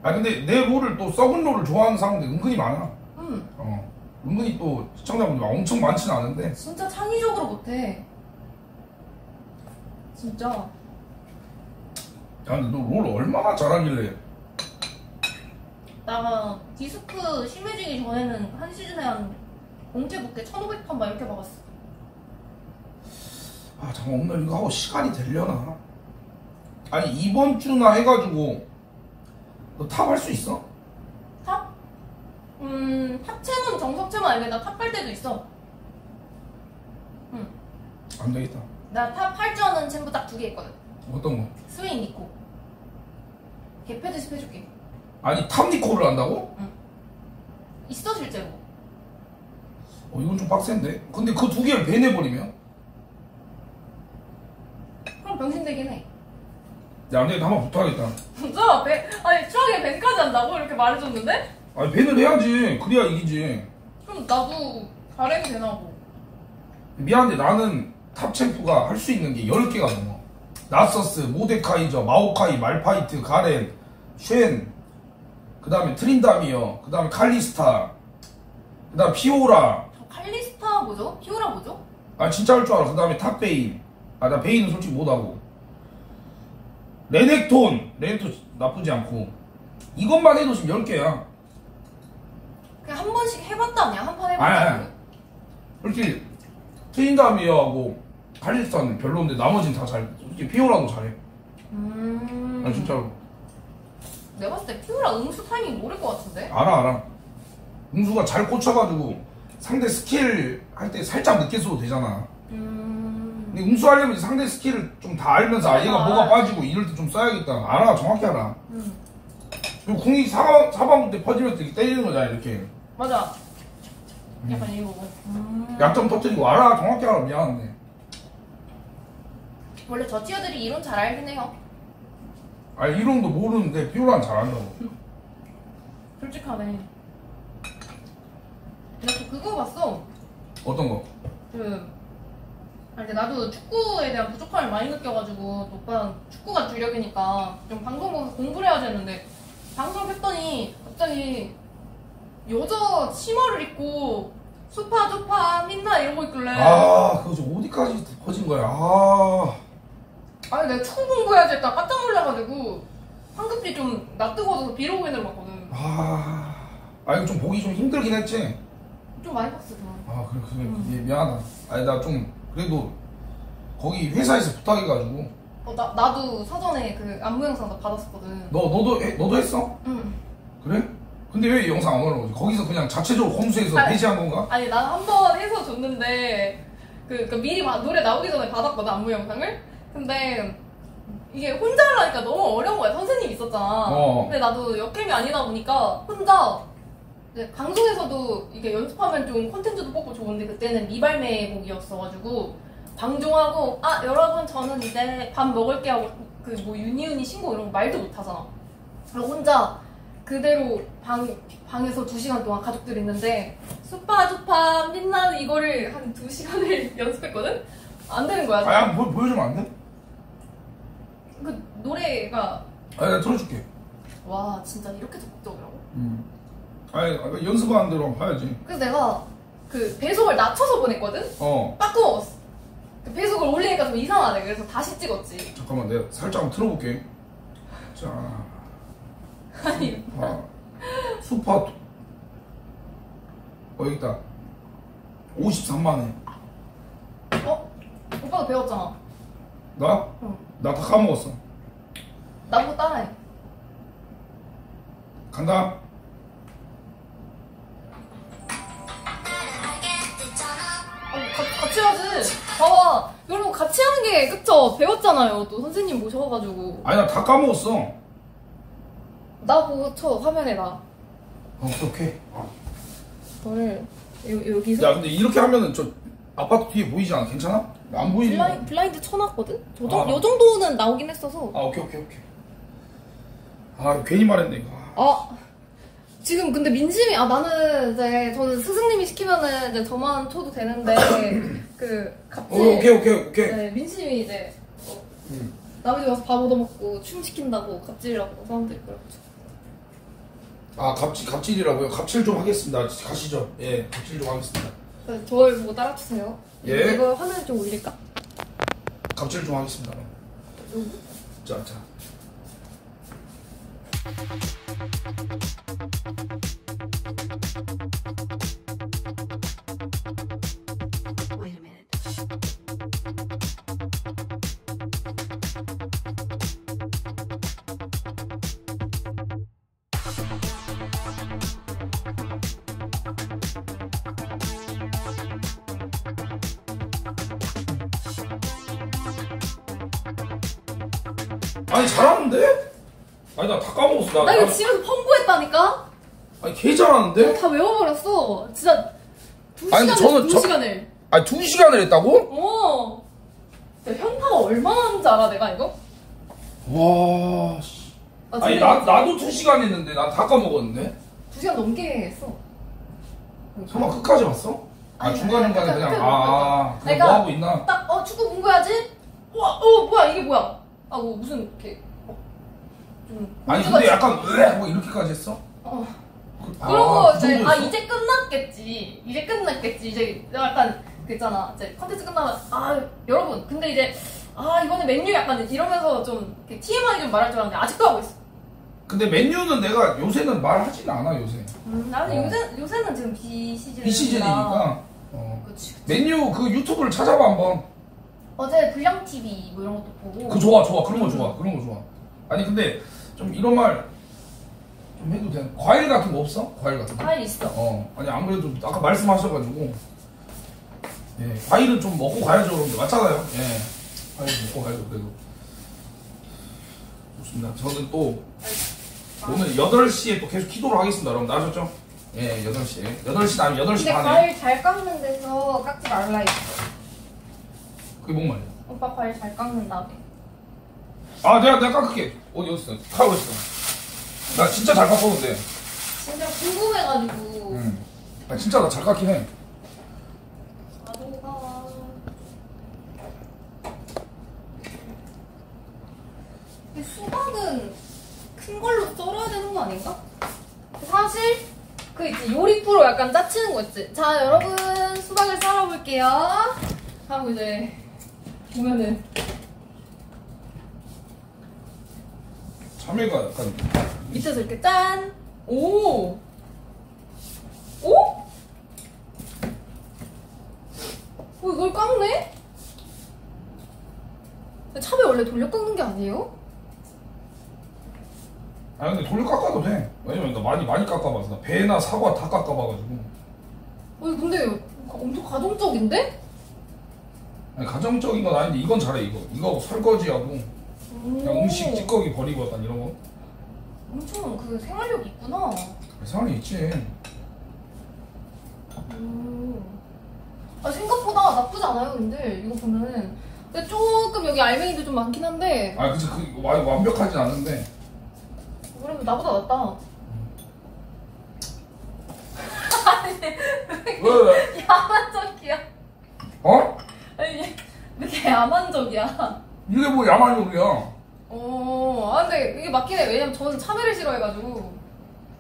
아 근데 내 롤을 또 썩은 롤을 좋아하는 사람들 은근히 많아. 음, 어. 은근히 또 시청자분들 엄청 많지는 않은데. 진짜 창의적으로 못해. 진짜. 야 근데 너 롤 얼마나 잘하길래? 나 디스크 심해지기 전에는 한 시즌에 한 공채 붙게 1500판 막 이렇게 박았어. 아 잠깐 오늘 이거 하고 시간이 되려나? 아니 이번 주나 해가지고 너 top할 수 있어? top? 음, top 챔은 정석 챔만 아니면 나 top 할 때도 있어. 안 되겠다. 나 top할 줄 아는 챔프 딱 두 개 있거든. 어떤 거? 스웨인 니코. 개패듯이 해줄게. 아니 top 니코를 한다고? 있어, 실제로. 어 이건 좀 빡센데. 근데 그 두 개를 ban해버리면? 그럼 병신 되긴 해. 야 근데 한번 붙어야겠다. 진짜? 배, 아니, 추하게 ban까지 한다고? 이렇게 말해줬는데? 아니 ban을 해야지. 그래야 이기지. 그럼 나도 잘해도 되나 고 미안한데 나는 top 챔프가 할 수 있는 게 10개가 넘어. 나서스, 모데카이저, 마오카이, 말파이트, 가렌, 쉔, 그 다음에 트린다미어, 그 다음에 칼리스타, 그 다음에 피오라. 저 칼리스타 뭐죠? 피오라 뭐죠? 아, 진짜 할 줄 알아. 그 다음에 top 베인. 아, 나 베인은 솔직히 못하고. 레넥톤. 레넥톤 나쁘지 않고. 이것만 해도 지금 10개야. 그냥 한 번씩 해봤다냐? 한 판 아니, 해봤다냐? 아니. 솔직히 트린다미어하고 칼리스타는 별로인데 나머지는 다 잘. 솔직히 피오라도 잘해. 음. 아, 진짜로. 내가 봤을 때 피오라 응수 타이밍 모를 것 같은데? 알아 알아 응수가 잘 꽂혀가지고 상대 스킬 할 때 살짝 늦게 써도 되잖아 음. 근데 응수 하려면 이제 상대 스킬을 좀 다 알면서 아 얘가 아, 뭐가. 빠지고 이럴 때 좀 써야겠다 알아 정확히 알아 음. 그리고 궁이 사방, 사방부 때 퍼지면서 이렇게 때리는 거잖아 이렇게 맞아. 약간 이거고. 음. 약점 터뜨리고 알아 정확히 알아 미안한데 원래 저tier들이 이론 잘 알긴 해요. 아 이름도 모르는데 피오라는 잘한다고 솔직하네. 또 그거 봤어. 어떤 거? 그, 아, 근데 나도 축구에 대한 부족함을 많이 느껴가지고, 또 오빠는 축구가 주력이니까, 좀 방송 보면서 공부를 해야 되는데, 방송을 했더니, 갑자기, 여자 치마를 입고, 수파, 조파, 민나 이러고 있길래, 아 그거 좀 어디까지 퍼진 거야? 아. 아니 내가 축구 공부해야지 했다. 깜짝 놀라가지고, 황급히 좀 낯뜨거워서 비로그인으로 봤거든. 아, 아 이거 좀 보기 좀 힘들긴 했지? 좀 많이 봤어, 저. 아 그래 그래. 그게 미안하다. 아니 나좀 그래도 거기 회사에서 부탁해가지고 어, 나, 나도 사전에 그 안무 영상 다 받았었거든. 너 너도 해- 너도 했어 응. 그래 근데 왜 영상 안 올라오지 거기서 그냥 자체적으로 검수해서 아니. 배제한 건가 아니 난 한 번 해서 줬는데 그, 그 미리 막 노래 나오기 전에 받았거든 안무 영상을 근데 이게 혼자 하려니까 너무 어려운 거야 선생님 있었잖아 어. 근데 나도 역캠이 아니다 보니까 혼자 이제 방송에서도 이게 연습하면 좀 콘텐츠도 뽑고 좋은데 그때는 미발매 곡이었어가지고 방종하고 아 여러분 저는 이제 밥 먹을게 하고 그뭐 유니윤이 신고 이런 거 말도 못하잖아 그리고 혼자 그대로 방, 방에서 두 시간 동안 가족들 있는데 수파 수파 민나 이거를 한 두 시간을 연습했거든? 안 되는 거야. 아야 뭐, 보여주면 안 돼? 그 노래가 내가 들어줄게 와 진짜 이렇게 적극적이라고? 음. 아니 연습하는 대로 봐야지 그래서 내가 그 배속을 낮춰서 보냈거든? 어 빠꾸먹었어. 그 배속을 올리니까 좀 이상하네. 그래서 다시 찍었지. 잠깐만 내가 살짝 한번 틀어볼게 자 아니 아, 수파 어 여기 있다 53만 원 어? 오빠도 배웠잖아. 나? 응. 나 다 까먹었어 나보고 따라해. 간다 하지. 봐봐. 여러분 같이 하는 게 그쵸? 배웠잖아요. 또 선생님 모셔가지고. 아니 나 다 까먹었어 나 보고 쳐 화면에 나. 오케이 오케이 너를 여, 여기서 야 근데 이렇게 하면은 저 아파트 뒤에 보이지 않아? 괜찮아? 안 보이는 거? 블라인, 블라인드 쳐놨거든? 저 정, 아. 요 정도는 나오긴 했어서 아 오케이 오케이 오케이 아 괜히 말했네 이거 아 지금 근데 민심이 아 나는 이제 저는 스승님이 시키면은 이제 저만 쳐도 되는데 그 갑자기 어, 오케이 오케이 오케이. 네, 민심이 이제 어, 음. 남의 집 와서 밥 얻어먹고 춤 시킨다고 갑질이라고 사람들이 그래가지고 아 갑질 갑질이라고요? 갑질 좀 하겠습니다. 가시죠. 예 갑질 좀 하겠습니다. 그래서 저를 보고 따라주세요. 예. 이거 화면 좀 올릴까? 갑질 좀 하겠습니다. 자자 Thank you. 개 잘하는데? 다 외워버렸어 진짜 두 아니, 시간을 저는 두 저- 시간을 아니 두 시간을 했다고? 어 야, 현타가 얼마나 하는지 알아 내가 이거? 와 씨. 나 아니 나, 나도 두 시간 했는데 나다 까먹었는데? 두 시간 넘게 했어 설마 끝까지 봤어? 아 아니, 중간 중간에 아니, 그냥 끝까지 아못 그냥 봤어. 뭐 하고 있나? 딱어 먹어야지. 와, 어 뭐야 이게 뭐야? 아뭐 무슨 이렇게 어, 좀 아니 근데 있- 약간 으악 뭐 이렇게까지 했어? 어. 그, 그러고 그 이제? 아 이제 끝났겠지. 이제 끝났겠지. 이제 약간 그 있잖아. 이제 컨텐츠 끝나면 아 여러분 근데 이제 아 이번에 맨유 약간 이러면서 좀 TMI 좀 말할 줄 알았는데 아직도 하고 있어. 근데 맨유는 내가 요새는 말하진 않아 요새 음, 나는 어. 요새 요새는 지금 비시즌. 비시즌이니까 어. 그치. 맨유 그 유튜브를 찾아봐 한번 어제 불량 TV 뭐 이런 것도 보고. 그 좋아 좋아 그런 거 좋아 그런 거 좋아 아니 근데 좀 이런 말 좀 해도 돼. 과일 같은 거 없어? 과일 같은 거? 과일 있어. 어. 아니 안 그래도 아까 말씀하셔가지고. 예 과일은 좀 먹고 가야죠 여러분들. 맞잖아요. 예. 과일 먹고 가야죠 그래도. 좋습니다. 저는 또 오늘 8시에 또 계속 기도를 하겠습니다 여러분. 아셨죠? 예 8시에. 8시 아니면 8시 근데 반에. 과일 잘 깎는 데서 깎지 말라 했어. 그게 뭔 말이야? 오빠 과일 잘 깎는다며. 아 내가 내가 깎을게. 어디 어디 있어? 가고 있어 나 진짜 잘 깎았는데 진짜 궁금해가지고. 음. 나 진짜 나 잘 깎긴 해 가도가. 근데 수박은 큰 걸로 썰어야 되는 거 아닌가? 사실 그 있지 요리 프로 약간 짜치는 거 있지. 자 여러분 수박을 썰어볼게요. 하고 이제 보면은 참외가 약간 밑에서 이렇게 짠. 오. 오? 어, 이걸 깎네? 참외 원래 돌려 깎는 게 아니에요? 아 근데 돌려 깎아도 돼 왜냐면 나 많이 많이 깎아봐서 나 배나 사과 다 깎아봐가지고 어, 근데 엄청 가정적인데? 아니 가정적인 건 아닌데 이건 잘해 이거 이거 설거지하고 그냥 오. 음식 찌꺼기 버리고 약간 이런 거 엄청 그 생활력 있구나. 상관이 있지 음. 아, 생각보다 나쁘지 않아요, 근데 이거 보면은. 근데 조금 여기 알맹이도 좀 많긴 한데, 아 그치 그 와- 완벽하진 않은데 그래도 나보다 낫다. 왜 왜? 야만적이야. 어? 아니, 왜 이렇게 야만적이야? 이게 뭐 야만 요리야 어, 아, 근데 이게 맞긴 해. 왜냐면 저는 참외를 싫어해가지고.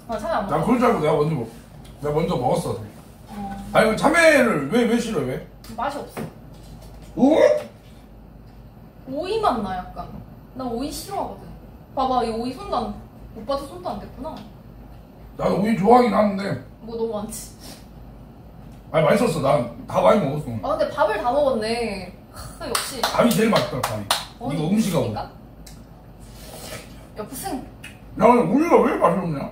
아, 참외 안나 먹어. 그럴 줄 알고 내가 먼저 먹 내가 먼저 먹었어 어, 아니 그럼 참외를 왜 왜 싫어 왜? 맛이 없어. 오? 오이 맛 나, 약간. 나 오이 싫어하거든. 봐봐, 이 오이 손도 안, 오빠도 손도 안 댔구나. 나도 오이 좋아하긴 하는데 뭐 너무 많지. 아니 맛있었어 난 다 많이 먹었어 아, 근데 밥을 다 먹었네. 하, 역시. 밥이 제일 맛있더라 밥이 어, 이거 음식하고 음식인가? 야 근데 우리가 왜 맛이 없냐?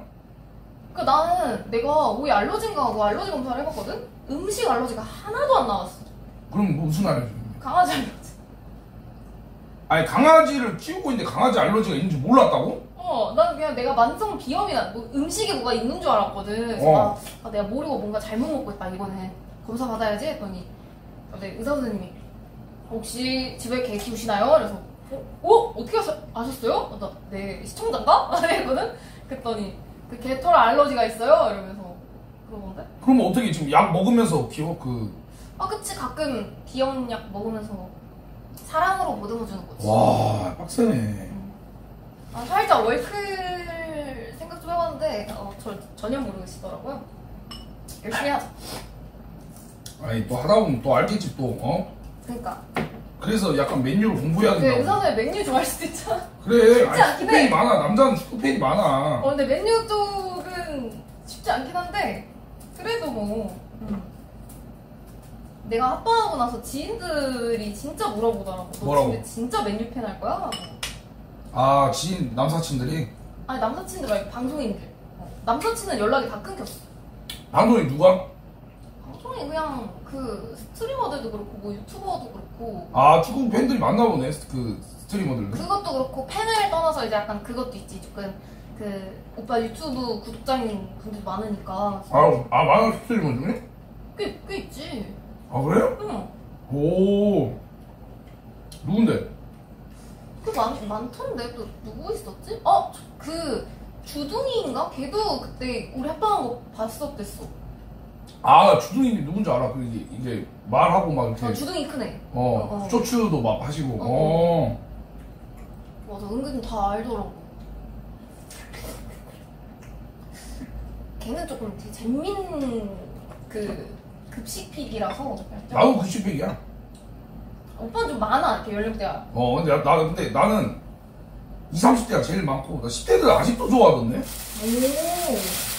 그 나는 내가 오이 알러지인가 하고 알러지 검사를 해봤거든? 음식 알러지가 하나도 안 나왔어. 그럼 뭐 무슨 알러지? 강아지 알러지. 아니 강아지를 키우고 있는데 강아지 알러지가 있는지 몰랐다고? 어, 난 그냥 내가 만성 비염이나 뭐 음식에 뭐가 있는 줄 알았거든. 그래서 어. 아, 아, 내가 모르고 뭔가 잘못 먹고 있다 이번에 검사 받아야지 했더니 어, 네, 의사 선생님이 혹시 집에 개 키우시나요? 그래서 어? 어? 어떻게 아셨, 아셨어요? 어, 나, 네 시청자인가? 이랬거든. 그랬더니 그 개털 알러지가 있어요. 이러면서 그러던데. 그럼 어떻게 지금 약 먹으면서 키워? 그... 아 그치 가끔 비염약 먹으면서 사랑으로 보듬어주는 거지. 와 빡세네 아, 살짝 월클 생각 좀 해봤는데 어, 저, 전혀 모르시더라고요. 열심히 하자. 아니 또 하다 보면 또 알겠지 또 어? 그러니까 그래서 약간 메뉴를 공부해야 그 된다고 의사는 맨유 좋아할 수도 있잖아. 그래 쉽지 아니 않긴 해. 많아 남자는 축구팬이 많아 어 근데 맨유 쪽은 쉽지 않긴 한데 그래도 뭐 음. 내가 합방하고 나서 지인들이 진짜 물어보더라고. 너 뭐라고? 근데 진짜 맨유 팬할 거야? 아 지인 남사친들이 아니 남사친들 말고 방송인들. 어. 남사친은 연락이 다 끊겼어. 방송이 누가? 방송이 그냥 그 스트리머들도 그렇고 뭐 유튜버도 그렇고 아 축구 팬들이 많나 보네 그 스트리머들도 그것도 그렇고 팬을 떠나서 이제 약간 그것도 있지 조금 그 오빠 유튜브 구독자인 분들이 많으니까 아, 아 많아 스트리머 중에? 꽤, 꽤 있지 아 그래요? 응. 오 누군데? 꽤 많, 많던데 또 누구 있었지? 어? 그 주둥이인가? 걔도 그때 우리 합방한 거 봤었댔어 아 주둥이 누군지 알아. 그 이게, 이게 말하고 막 이렇게 어, 주둥이 크네. 어, 어, 어. 쇼츠도 막 하시고. 어. 어. 맞아, 은근 다 알더라고. 걔는 조금 되게 재밌는 그 급식픽이라서. 나도 90백이야. 오빠는 좀 많아, 이렇게 연령대가. 어, 근데 나, 나 근데 나는 20, 30대가 제일 많고 나 10대들 아직도 좋아하던데. 오.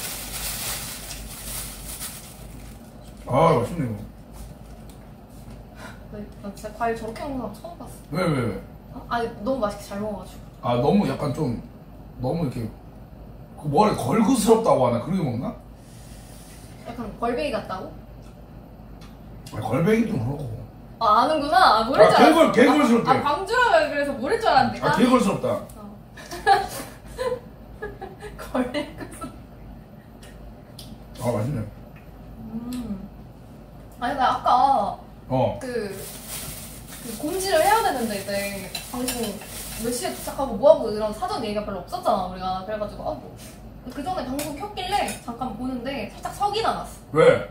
아, 맛있네 이거. 나, 나 진짜 과일 저렇게 먹는 사람 처음 봤어. 왜, 왜, 왜? 어? 아니, 너무 맛있게 잘 먹어가지고. 아, 너무 약간 좀 너무 이렇게 그 뭐래 걸그스럽다고 하나 그렇게 먹나? 약간 걸베이 같다고? 아, 걸뱅이 좀 그렇고. 아, 아는구나. 아, 모를 아, 줄 알았어. 개걸- 개걸스럽대. 아, 아, 광주라면 그래서 모를 줄 알았는데. 아, 개걸스럽다. 걸레. 아, 맛있네. 음. 아니, 나 아까 어. 그, 그 공지를 해야 되는데 이제 방송 몇 시에 도착하고 뭐하고 이런 사전 얘기가 별로 없었잖아 우리가 그래가지고 아 뭐 그 전에 방송 켰길래 잠깐 보는데 살짝 석이 나났어 왜?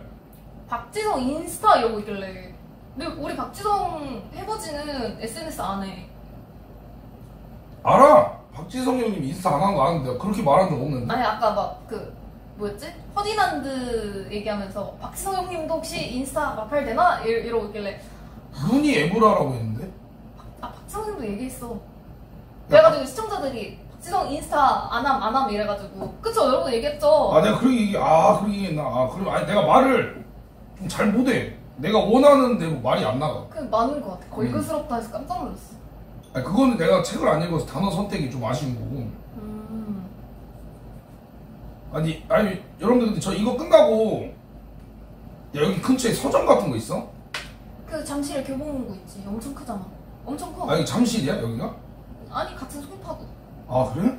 박지성 인스타 이러고 있길래 근데 우리 박지성 해버지는 SNS 안 해. 알아. 박지성 형님 인스타 안 한 거 아는데 그렇게 말한 적 없는데. 아니 아까 막 그 뭐였지? 허디난드 얘기하면서 박지성 형님도 혹시 인스타 마팔 되나? 이러- 이러고 있길래 눈이 에브라라고 했는데. 아 박지성 형도 얘기했어. 그래가지고 시청자들이 박지성 인스타 안함 안함 이래가지고 그쵸 여러분 얘기했죠. 아, 내가 그렇게 얘기, 아, 그렇게 얘기했나. 아, 그럼, 아니, 내가 말을 좀 잘 못해. 내가 원하는 대로 말이 안 나가. 그 많은 것 같아. 걸그스럽다 해서 깜짝 놀랐어. 아니, 그거는 내가 책을 안 읽어서 단어 선택이 좀 아쉬운 거고. 음. 아니, 아니, 여러분들 저 이거 끝나고, 야, 여기 근처에 서점 같은 거 있어? 그 잠실에 교보문고 있지. 엄청 크잖아. 엄청 커. 아니, 잠실이야, 여기가? 아니 같은 송파구. 아, 그래?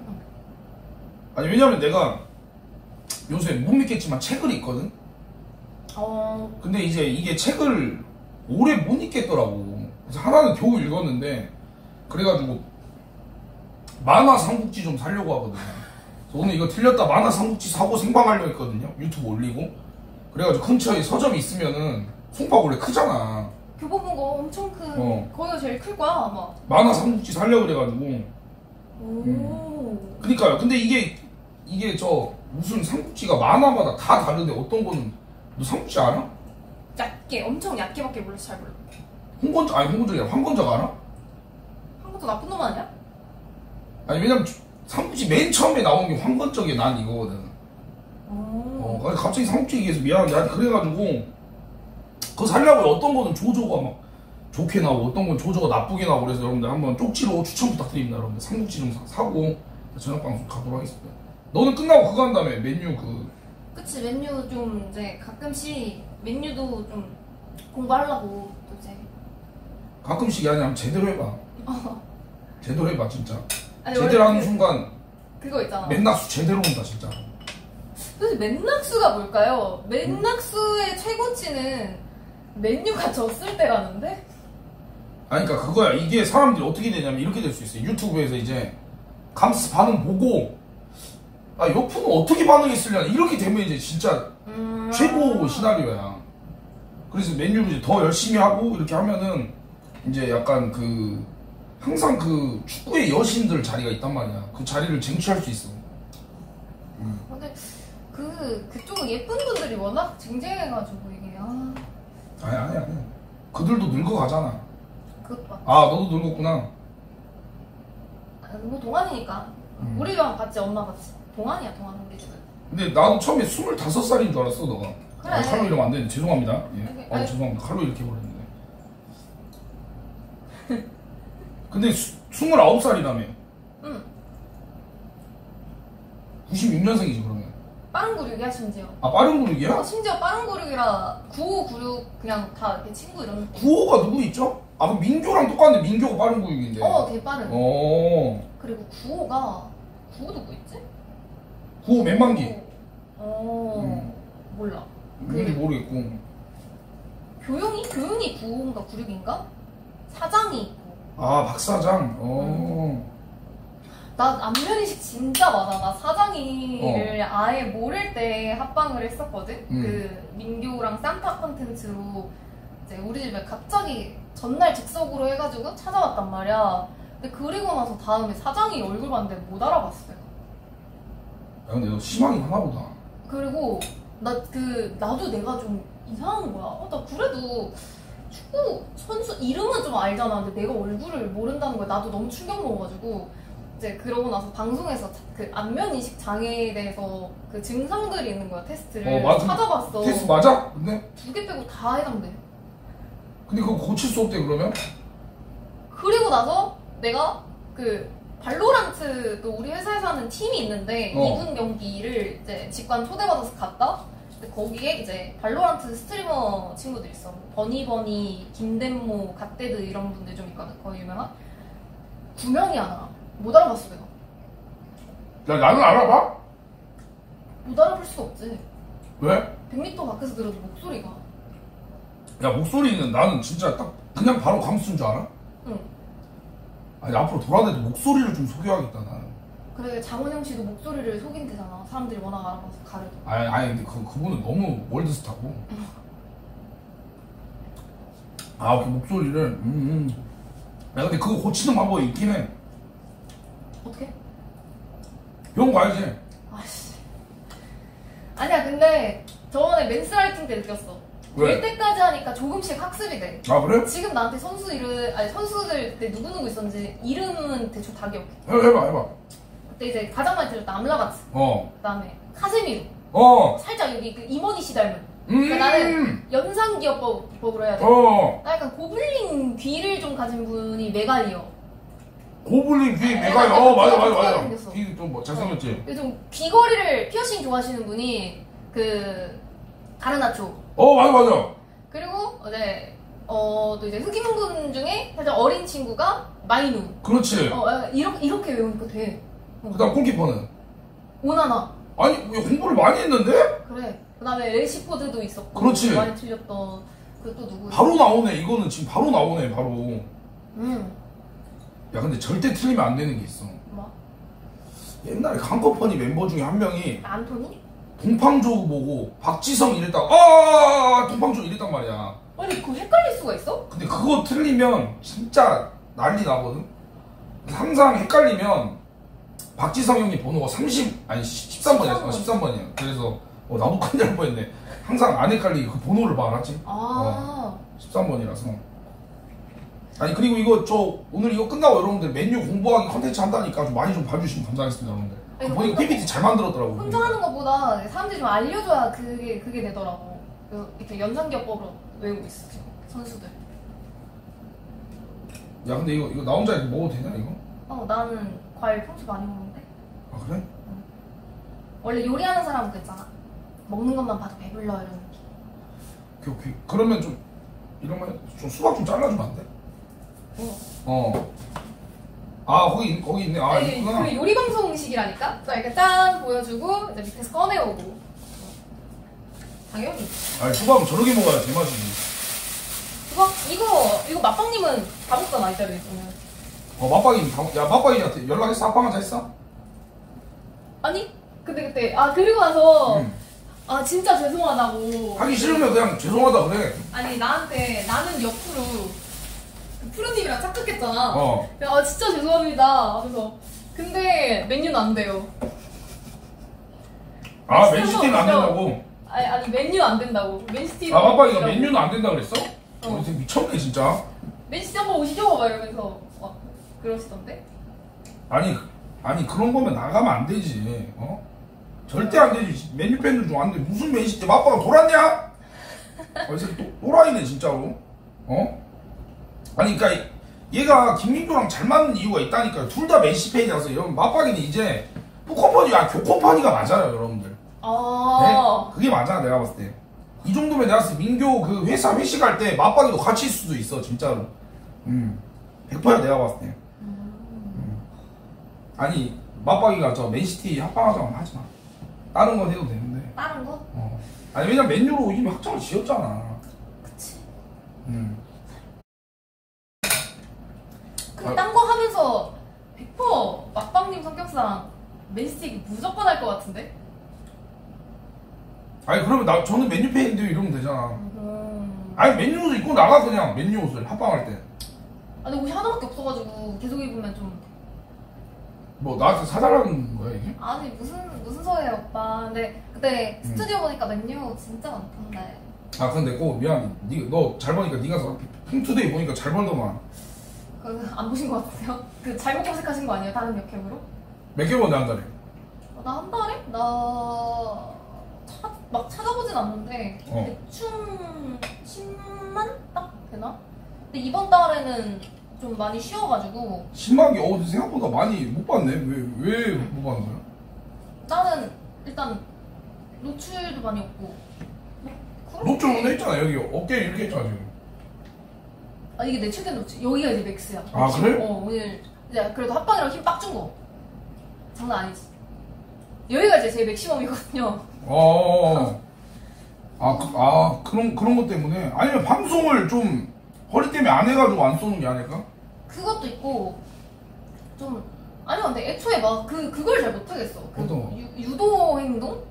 아니, 왜냐면 내가 요새 못 믿겠지만 책을 읽거든? 어. 근데 이제 이게 책을 오래 못 읽겠더라고. 그래서 하나는 겨우 읽었는데, 그래가지고, 만화 삼국지 좀 사려고 하거든. 오늘 이거 틀렸다 만화 삼국지 사고 생방하려고 했거든요. 유튜브 올리고. 그래가지고 근처에 서점이 있으면은, 송파구 원래 크잖아. 교보문고 엄청 큰. 어. 거기가 제일 클 거야 아마. 만화 삼국지 사려고 그래가지고. 오. 그니까요. 근데 이게, 이게 저, 무슨 삼국지가 만화마다 다 다른데 어떤 거는, 너 삼국지 알아? 얇게 엄청 얇게밖에 몰라서 잘 몰라. 홍건적, 아니 홍건적이 아니라 황건적 알아? 한 것도 나쁜 놈 아니야? 아니 왜냐면 삼국지 맨 처음에 나온 게 황건적이 난 이거거든. 오. 어, 그래서 갑자기 삼국지 얘기해서 미안한데 하여튼 그래가지고 그거 살려고 어떤 거는 조조가 막 좋게 나오고 어떤 건 조조가 나쁘게 나오고 그래서 여러분들 한번 쪽지로 추천 부탁드립니다 여러분들 삼국지 좀 사- 사고 저녁 방송 가도록 하겠습니다. 너는 끝나고 그거 한다며 메뉴 그 그치 맨유 좀 이제 가끔씩 맨유도 좀 공부하려고 또 이제. 가끔씩이 아니라 제대로 해봐. 제대로 해봐 진짜. 아니, 제대로 하는 그- 순간 그거 있잖아. 맨낙수 제대로 온다 진짜. 도대체 맨낙수가 뭘까요? 맨낙수의 최고치는 맨유가 졌을 때라는데? 아니 그러니까 그거야 이게 사람들이 어떻게 되냐면 이렇게 될 수 있어요 유튜브에서 이제 감스 반응 보고 아 옆으로 어떻게 반응했으려나 이렇게 되면 이제 진짜 음... 최고 시나리오야 그래서 맨유를 이제 더 열심히 하고 이렇게 하면은 이제 약간 그 항상 그 축구의 여신들 자리가 있단 말이야. 그 자리를 쟁취할 수 있어. 근데 그 그쪽은 예쁜 분들이 워낙 쟁쟁해가지고 이게 아. 아니 아니 아니 그들도 늙어가잖아. 그것도 막아 너도 늙었구나. 아, 뭐 동안이니까. 음. 우리랑 같이 엄마 같이. 동안이야 동안 우리 집은. 근데 나도 처음에 25살인 줄 알았어 너가. 그래. 아, 칼로 이러면 안 되는데. 죄송합니다. 예. 아니, 아. 죄송합니다. 칼로 이렇게 해버렸는데 근데 수, 29살이라며. 응. 96년생이지 그러면. 빠른 구륙이야 심지어. 아 빠른 어, 구르기야? 심지어 빠른 구륙이라 9596 그냥 다 이렇게 친구 이런 느낌 9호가 누구 있죠? 아 그럼 민교랑 똑같은데 민교가 빠른 구육인데. 어 되게 빠른 어. 그리고 95가 95 누구 있지? 9호 맨만기. 어 음. 몰라. 누군지 모르겠고. 교용이? 교용이 95인가 96인가? 사장이 아 박사장 어 나 안면이식 진짜 많아. 나 사장이를 어. 아예 모를 때 합방을 했었거든. 음. 그 민규랑 산타 컨텐츠로 이제 우리 집에 갑자기 전날 즉석으로 해가지고 찾아왔단 말이야. 근데 그리고 나서 다음에 사장이 얼굴 봤는데 못 알아봤어요. 야, 근데 너 희망이 하나 보다. 그리고 나 그 나도 내가 좀 이상한 거야. 어, 나 그래도 축구 선수 이름은 좀 알잖아. 근데 내가 얼굴을 모른다는 거야. 나도 너무 충격 먹어가지고 이제 그러고 나서 방송에서 자- 그 안면 인식 장애에 대해서 그 증상들이 있는 거야. 테스트를 어, 맞아. 찾아봤어. 테스트 맞아? 근데? 두 개 빼고 다 해당돼. 근데 그거 고칠 수 없대, 그러면? 그리고 나서 내가 그 발로란트도 우리 회사에서 하는 팀이 있는데 어. 2군 경기를 이제 직관 초대받아서 갔다. 근데 거기에 이제 발로란트 스트리머 친구들 있어. 뭐 버니버니, 김덴모, 갓데드 이런 분들 좀 있거든. 거의 유명한. 구명이 하나. 못 알아봤어 내가. 야, 나는 알아봐? 못 알아볼 수가 없지. 왜? 100m 밖에서 들어도 목소리가. 야, 목소리는 나는 진짜 딱 그냥 바로 강수인 줄 알아? 응. 아니, 앞으로 돌아다녀도 목소리를 좀 속여야겠다, 나는. 그래 장원영 씨도 목소리를 속인 대잖아. 사람들이 워낙 알아봐서 가려도. 아니, 아니, 근데 그, 그분은 너무 월드스타고. 아, 그 목소리를, 음, 음. 야, 근데 그거 고치는 방법이 있긴 해. 어떻게? 병원 가야지. 아씨. 아니야, 근데 저번에 맨스라이팅 때 느꼈어. 왜? 될 때까지 하니까 조금씩 학습이 돼. 아, 그래? 지금 나한테 선수 이름, 아니 선수들 때 누구 누구 있었는지 이름은 대충 다 기억해. 해봐, 해봐, 해봐. 그때 이제 가장 많이 들었던 암라바츠, 어. 그 다음에 카세미르. 어. 살짝 여기 그 이머니 씨 닮은. 음. 그러니까 나는 연상기업법으로 해야 돼. 어. 나 약간 고블린 귀를 좀 가진 분이 메갈리어. 고블린 귀 네, 약간 어, 맞아, 맞아, 맞아. 생겼어. 귀좀뭐 잘생겼지? 그리고 좀 귀걸이를 피어싱 좋아하시는 분이 그 가르나초. 어, 맞아, 맞아. 그리고 이제 어 또 이제 흑인 분 중에 살짝 어린 친구가 마이누. 그렇지. 어 약간 이렇게 이렇게 외우니까 돼. 어. 그 다음 골키퍼는? 오나나. 아니, 왜 공부를 많이 했는데? 그래. 그다음에 레시포드도 있었고. 그렇지. 많이 틀렸던 그 또 누구? 바로 나오네. 이거는 지금 바로 나오네, 바로. 음. 야, 근데 절대 틀리면 안 되는 게 있어. 뭐? 옛날에 강커퍼니 멤버 중에 한 명이 안토니? 동팡조 보고 박지성 이랬다가 아 동팡조 이랬단 말이야. 아니 그거 헷갈릴 수가 있어? 근데 그거 틀리면 진짜 난리 나거든. 항상 헷갈리면 박지성 형이 번호가 30 아니 13번이야. 13번이야. 그래서 어, 나도 큰일 날 뻔했네. 항상 안 헷갈리게 그 번호를 봐, 알았지? 아. 13번이라서. 아니 그리고 이거 저 오늘 이거 끝나고 여러분들 메뉴 공부하기 컨텐츠 한다니까 좀 많이 좀 봐주시면 감사하겠습니다, 여러분들. 아니, 보니까 혼자- PPT 잘 만들었더라고. 혼자 하는 것보다 사람들이 좀 알려줘야 그게 그게 되더라고. 그 이렇게 연상기업법으로 외우고 있어 지금 선수들. 야 근데 이거 이거 나 혼자 이거 먹어도 되냐 이거? 어 나는 과일 평소 많이 먹는데 아 그래? 원래 요리하는 사람은 그랬잖아. 먹는 것만 봐도 배불러 이런 느낌. 오케이 오케이. 그러면 좀 이런 거좀 수박 좀 잘라주면 안 돼? 어. 어. 아 거기 있- 거기 있네. 아 아니, 있구나. 그 요리 방송식이라니까. 자 이렇게 짠 보여주고 이제 밑에서 꺼내오고. 당연히. 아니 수박은 저렇게 먹어야 제맛이지. 이거 이거 이거 맛방님은 다 먹잖아 이따가 있으면. 어 다- 야 맞박이한테 연락했어? 아빠한테 했어? 아니 근데 그때 아 그리고 나서 응. 아 진짜 죄송하다고. 하기 싫으면 그냥 죄송하다 그래. 아니 나한테 나는 옆으로 그 푸르님이랑 착각했잖아. 어. 아 진짜 죄송합니다. 하면서 근데 맨유는 안 돼요. 아 맨시티는 안. 된다고. 아니 아니 맨유 안 된다고. 맨시티. 아 맞박이가 맨유는 안 된다 그랬어? 어. 되게 미쳤네 진짜. 맨시티 한번 오시죠 막 이러면서 막 그러시던데. 아니 아니 그런 거면 나가면 안 되지. 어? 절대 안 되지. 맨유 팬들 중 안 돼. 무슨 맨시티 맞박이가 돌았냐? 어, 이 새끼 또 또라이네 진짜로. 어? 아니 그러니까 얘가 김민규랑 잘 맞는 이유가 있다니까요. 둘다 맨시 팬이라서 여러분 맞박이는 이제 푸컴퍼니 아 교컴퍼니가 맞아요 여러분들. 네? 아. 그게 맞아 내가 봤을 때. 이 정도면 내가 봤을 때 민교 그 회사 회식할 때 맞박이도 같이 있을 수도 있어 진짜로. 음. 100%야 내가 봤을 때. 음. 아니 맞박이가 저 맨시티 합방하자면 하지 마. 다른 건 해도 되는데. 다른 거? 어. 아니 왜냐 면 맨유로 이미 확정을 지었잖아. 그치. 음. 근데 아. 딴거 하면서 100% 막방 형님 성격상 맨시티 무조건 할 것 같은데? 아니 그러면 나 저는 맨유 팬인데 이러면 되잖아. 음. 아니 맨유 옷을 입고 나가 그냥 맨유 옷을 합방할 때. 아, 근데 옷이 하나밖에 없어가지고 계속 입으면 좀 뭐 나한테 사달라는 거야 이게? 아니 무슨 무슨 소리야 오빠 근데 그때 음. 스튜디오 보니까 맨유 진짜 많던데 아 근데 꼭 미안. 너잘 보니까 네가 서 핑투데이 보니까 잘 벌더만. 그안 보신 것 같아요? 그 잘못 검색하신 거 아니에요? 다른 역캠으로? 몇 개 번데 한 달에? 어, 나한 달에? 나막 찾아보진 않는데 어. 대충 10만 딱 되나? 근데 이번 달에는 좀 많이 쉬어가지고 10만 개. 어 생각보다 많이 못 봤네. 왜 왜못 받는 거야? 나는 일단 노출도 많이 없고 뭐 노출 오늘 했잖아 여기 어깨 이렇게 했잖아 지금. 아 이게 내 최대 노출 여기가 이제 맥스야 아, 그래? 어 오늘 이제 그래도 합방이랑 힘 빡 준 거 장난 아니지 여기가 이제 제 맥시멈이거든요 어. 아, 그, 아 그런 그런 것 때문에 아니면 방송을 좀 허리 때문에 안 해가지고 안 쏘는 게 아닐까? 그것도 있고 좀 아니 근데 애초에 막 그 그걸 잘 못하겠어 그 어떤 거? 유, 유도 행동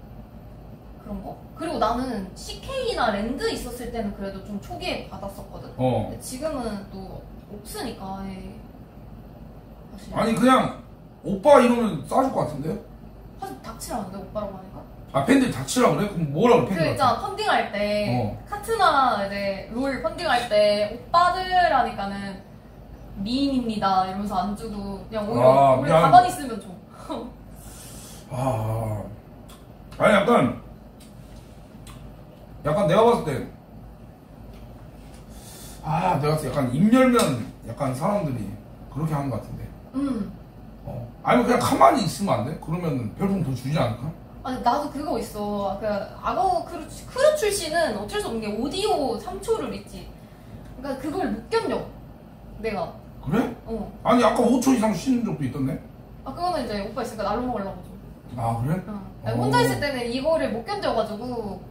그런 거 그리고 나는 CK나 랜드 있었을 때는 그래도 좀 초기에 받았었거든 어. 근데 지금은 또 없으니까 예. 사실 아니 그냥 오빠 이러면 싸줄 것 같은데? 사실 닥치라는데 오빠라고 하니까 아 팬들이 다치라 그래? 그럼 뭐라 그래 그 팬들? 있잖아 펀딩할 때 어. 카트나 이제 롤 펀딩할 때 오빠들 하니까는 미인입니다 이러면서 안 주고 그냥 오히려 아, 오히려 미안. 가만히 있으면 좋아 아니 약간 약간 내가 봤을 때 아, 내가 봤을 때 약간 입 열면 약간 사람들이 그렇게 하는 것 같은데. 음. 어. 아니면 그냥 가만히 있으면 안 돼? 그러면 별풍 더 주지 않을까? 아니 나도 그거 있어. 그 악어 크루, 크루 출신은 어쩔 수 없는 게 오디오 3초를 있지. 그러니까 그걸 못 견뎌. 내가. 그래? 어. 아니 아까 5초 이상 쉬는 적도 있던데? 아 그거는 이제 오빠 있으니까 날로 먹으려고 좀. 아 그래? 어. 아니, 어. 혼자 있을 때는 이거를 못 견뎌가지고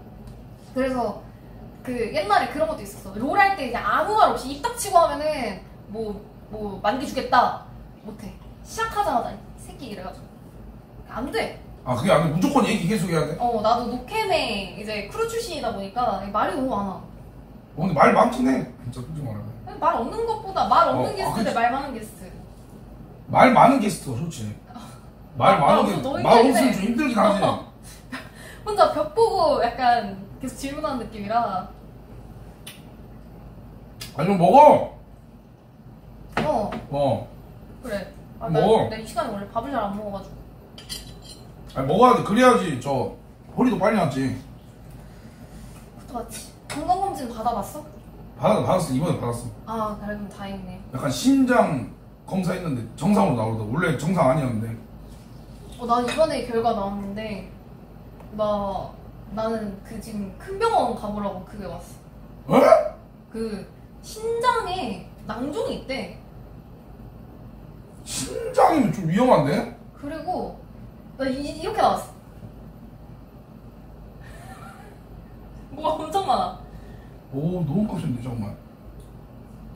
그래서 그 옛날에 그런 것도 있었어. 롤 할때 그냥 아무 말 없이 입 닥치고 하면은 뭐 뭐 만개주겠다 못해. 시작하자마자 이 새끼 이래가지고 안 돼. 아 그게 아니라 무조건 얘기 계속 해야 돼? 어 나도 노캠에 이제 크루 출신이다 보니까 말이 너무 많아. 어, 근데 말 많긴 해. 진짜 솔직히 말하면. 말 없는 것보다 말 없는 어, 아, 게스트 대 그치. 말 많은 게스트. 말 많은 게스트가 좋지. 말 아, 많은 아, 게, 너무 말. 없으면 좀 힘들긴 하지. 어. 혼자 벽 보고 약간 계속 질문하는 느낌이라. 아니면 먹어! 어 어. 그래. 아, 뭐? 나이 시간에 원래 밥을 잘 안 먹어가지고. 아니 먹어야 돼. 그래야지 저 허리도 빨리 낫지. 맞지. 건강검진 받아봤어? 받았, 받았어. 이번에 받았어. 아 그래도 다행이네. 약간 심장 검사했는데 정상으로 나오더라고. 원래 정상 아니었는데. 어, 난 이번에 결과 나왔는데 나 나는 그 지금 큰 병원 가보라고 그게 왔어. 어? 그 신장에 낭종이 있대. 심장이면 좀 위험한데? 그리고 나 이, 이렇게 나왔어. 뭐가 엄청 많아. 오 너무 깜짝인데 정말.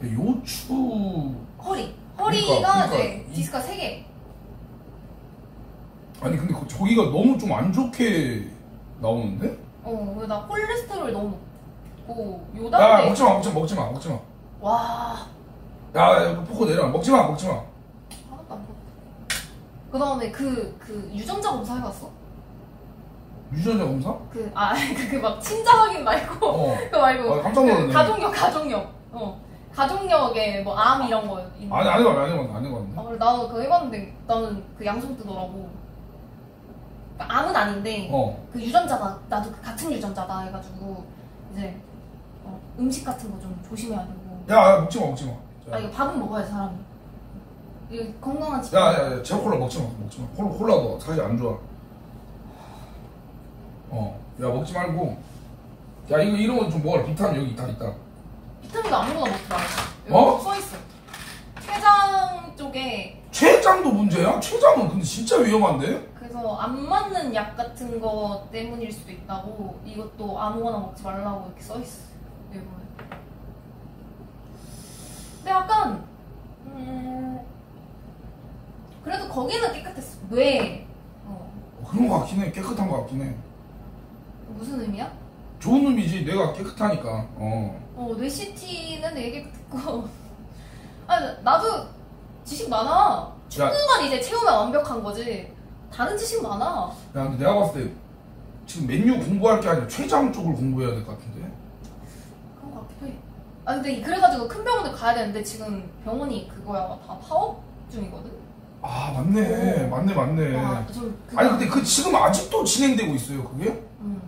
근데 요추 허리. 허리가 그러니까, 그러니까 이제 이- 디스크가 3개. 아니 근데 그- 저기가 너무 좀 안 좋게 나오는데? 어, 그래서 나 콜레스테롤 너무 야 요단데. 먹지 마 먹지 마 먹지 마 먹지 마. 와, 야, 야 포코 내려 먹지 마 먹지 마. 하나도 안 먹어. 그 다음에 그, 그 유전자 검사 해봤어? 유전자 검사? 그, 아, 그, 막 친자 확인 말고. 어. 그거 말고. 아, 깜짝 놀랐네. 그 가족력, 가족력. 어. 가족력에 뭐 암 이런 거 있는 아니 안 해봤네 안 해봤네 안 해봤네. 아, 그래, 나도 그거 해봤는데 나는 그 양성 뜨더라고. 그러니까 암은 아닌데 어. 그 유전자가 나도 그 같은 유전자다 해가지고 이제 어, 음식 같은 거 좀 조심해야 되고. 야, 야 먹지 마 먹지 마. 아 이거 밥은 먹어야 지 사람이. 이거 건강한 집. 야 야 야 제로 콜라 먹지 마 먹지 마. 콜라 콜라도 사실 안 좋아. 어. 야 먹지 말고. 야 이거 이런 건 좀 먹어라 비타민 여기 다 있다. 비타민도 아무거나 먹지 마. 여기 어? 써 있어. 췌장 쪽에 췌장도 문제야? 췌장은 근데 진짜 위험한데? 그래서 안 맞는 약 같은 거 때문일 수도 있다고 이것도 아무거나 먹지 말라고 이렇게 써 있어. 여기 보면. 근데 약간 음 그래도 거기는 깨끗했어. 뇌. 어. 그런 거 같긴 해. 깨끗한 거 같긴 해. 무슨 의미야? 좋은 의미지. 내가 깨끗하니까. 어. 어, 뇌시티는 되게 깨끗했고. 아, 나도 지식 많아. 축구만 이제 채우면 완벽한 거지. 다른 지식 많아. 야, 근데 내가 봤을 때 지금 맨유 공부할 게 아니라 최장 쪽을 공부해야 될 것 같은데. 그런 거 같기도 해. 아, 근데 그래가지고 큰 병원을 가야 되는데 지금 병원이 그거야. 다 파업 중이거든? 아, 맞네. 맞네, 맞네. 와, 좀. 그거- 아니, 근데 그 지금 아직도 진행되고 있어요, 그게? 음.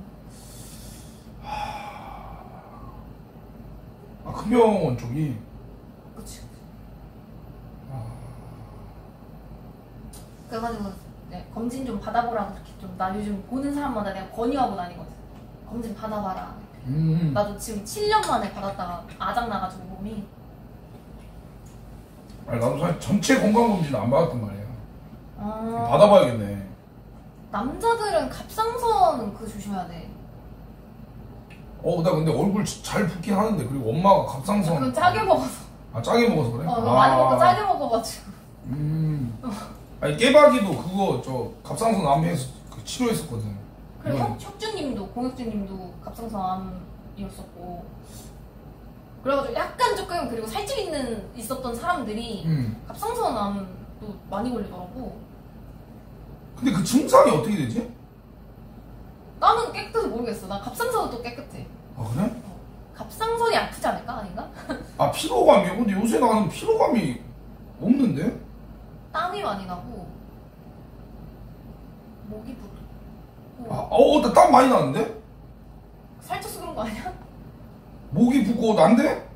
아, 금병원 쪽이. 그치. 그래가지고 네, 검진 좀 받아보라고 이렇게 좀 나 요즘 보는 사람마다 내가 건의하고 다니거든. 검진 받아봐라. 음. 나도 지금 7년 만에 받았다가 아작 나가지고 몸이. 아니, 나도 사실 전체 건강 검진 안 받았단 말이야. 아, 받아봐야겠네. 남자들은 갑상선 그 조심해야 돼. 어, 나 근데 얼굴 잘 붓긴 하는데, 그리고 엄마가 갑상선. 그건 짜게 먹어서. 아, 짜게 먹어서 그래? 어, 아. 많이 먹고 짜게 먹어가지고. 음. 아니, 깨박이도 그거, 저, 갑상선 암해서 그 치료했었거든. 그리고 혁, 혁주님도 공혁주님도 갑상선 암이었었고. 그래가지고 약간 조금 그리고 살집 있는 있었던 사람들이 음. 갑상선 암도 많이 걸리더라고. 근데 그 증상이 어떻게 되지? 나는 깨끗해서 모르겠어. 난 갑상선은 또 깨끗해. 아, 그래? 갑상선이 아프지 않을까? 아닌가? 아, 피로감이요? 근데 요새 나는 피로감이 없는데? 땀이 많이 나고 목이 붓고 아, 어, 나 땀 많이 나는데? 살쪄서 그런 거 아니야? 목이 붓고 난데?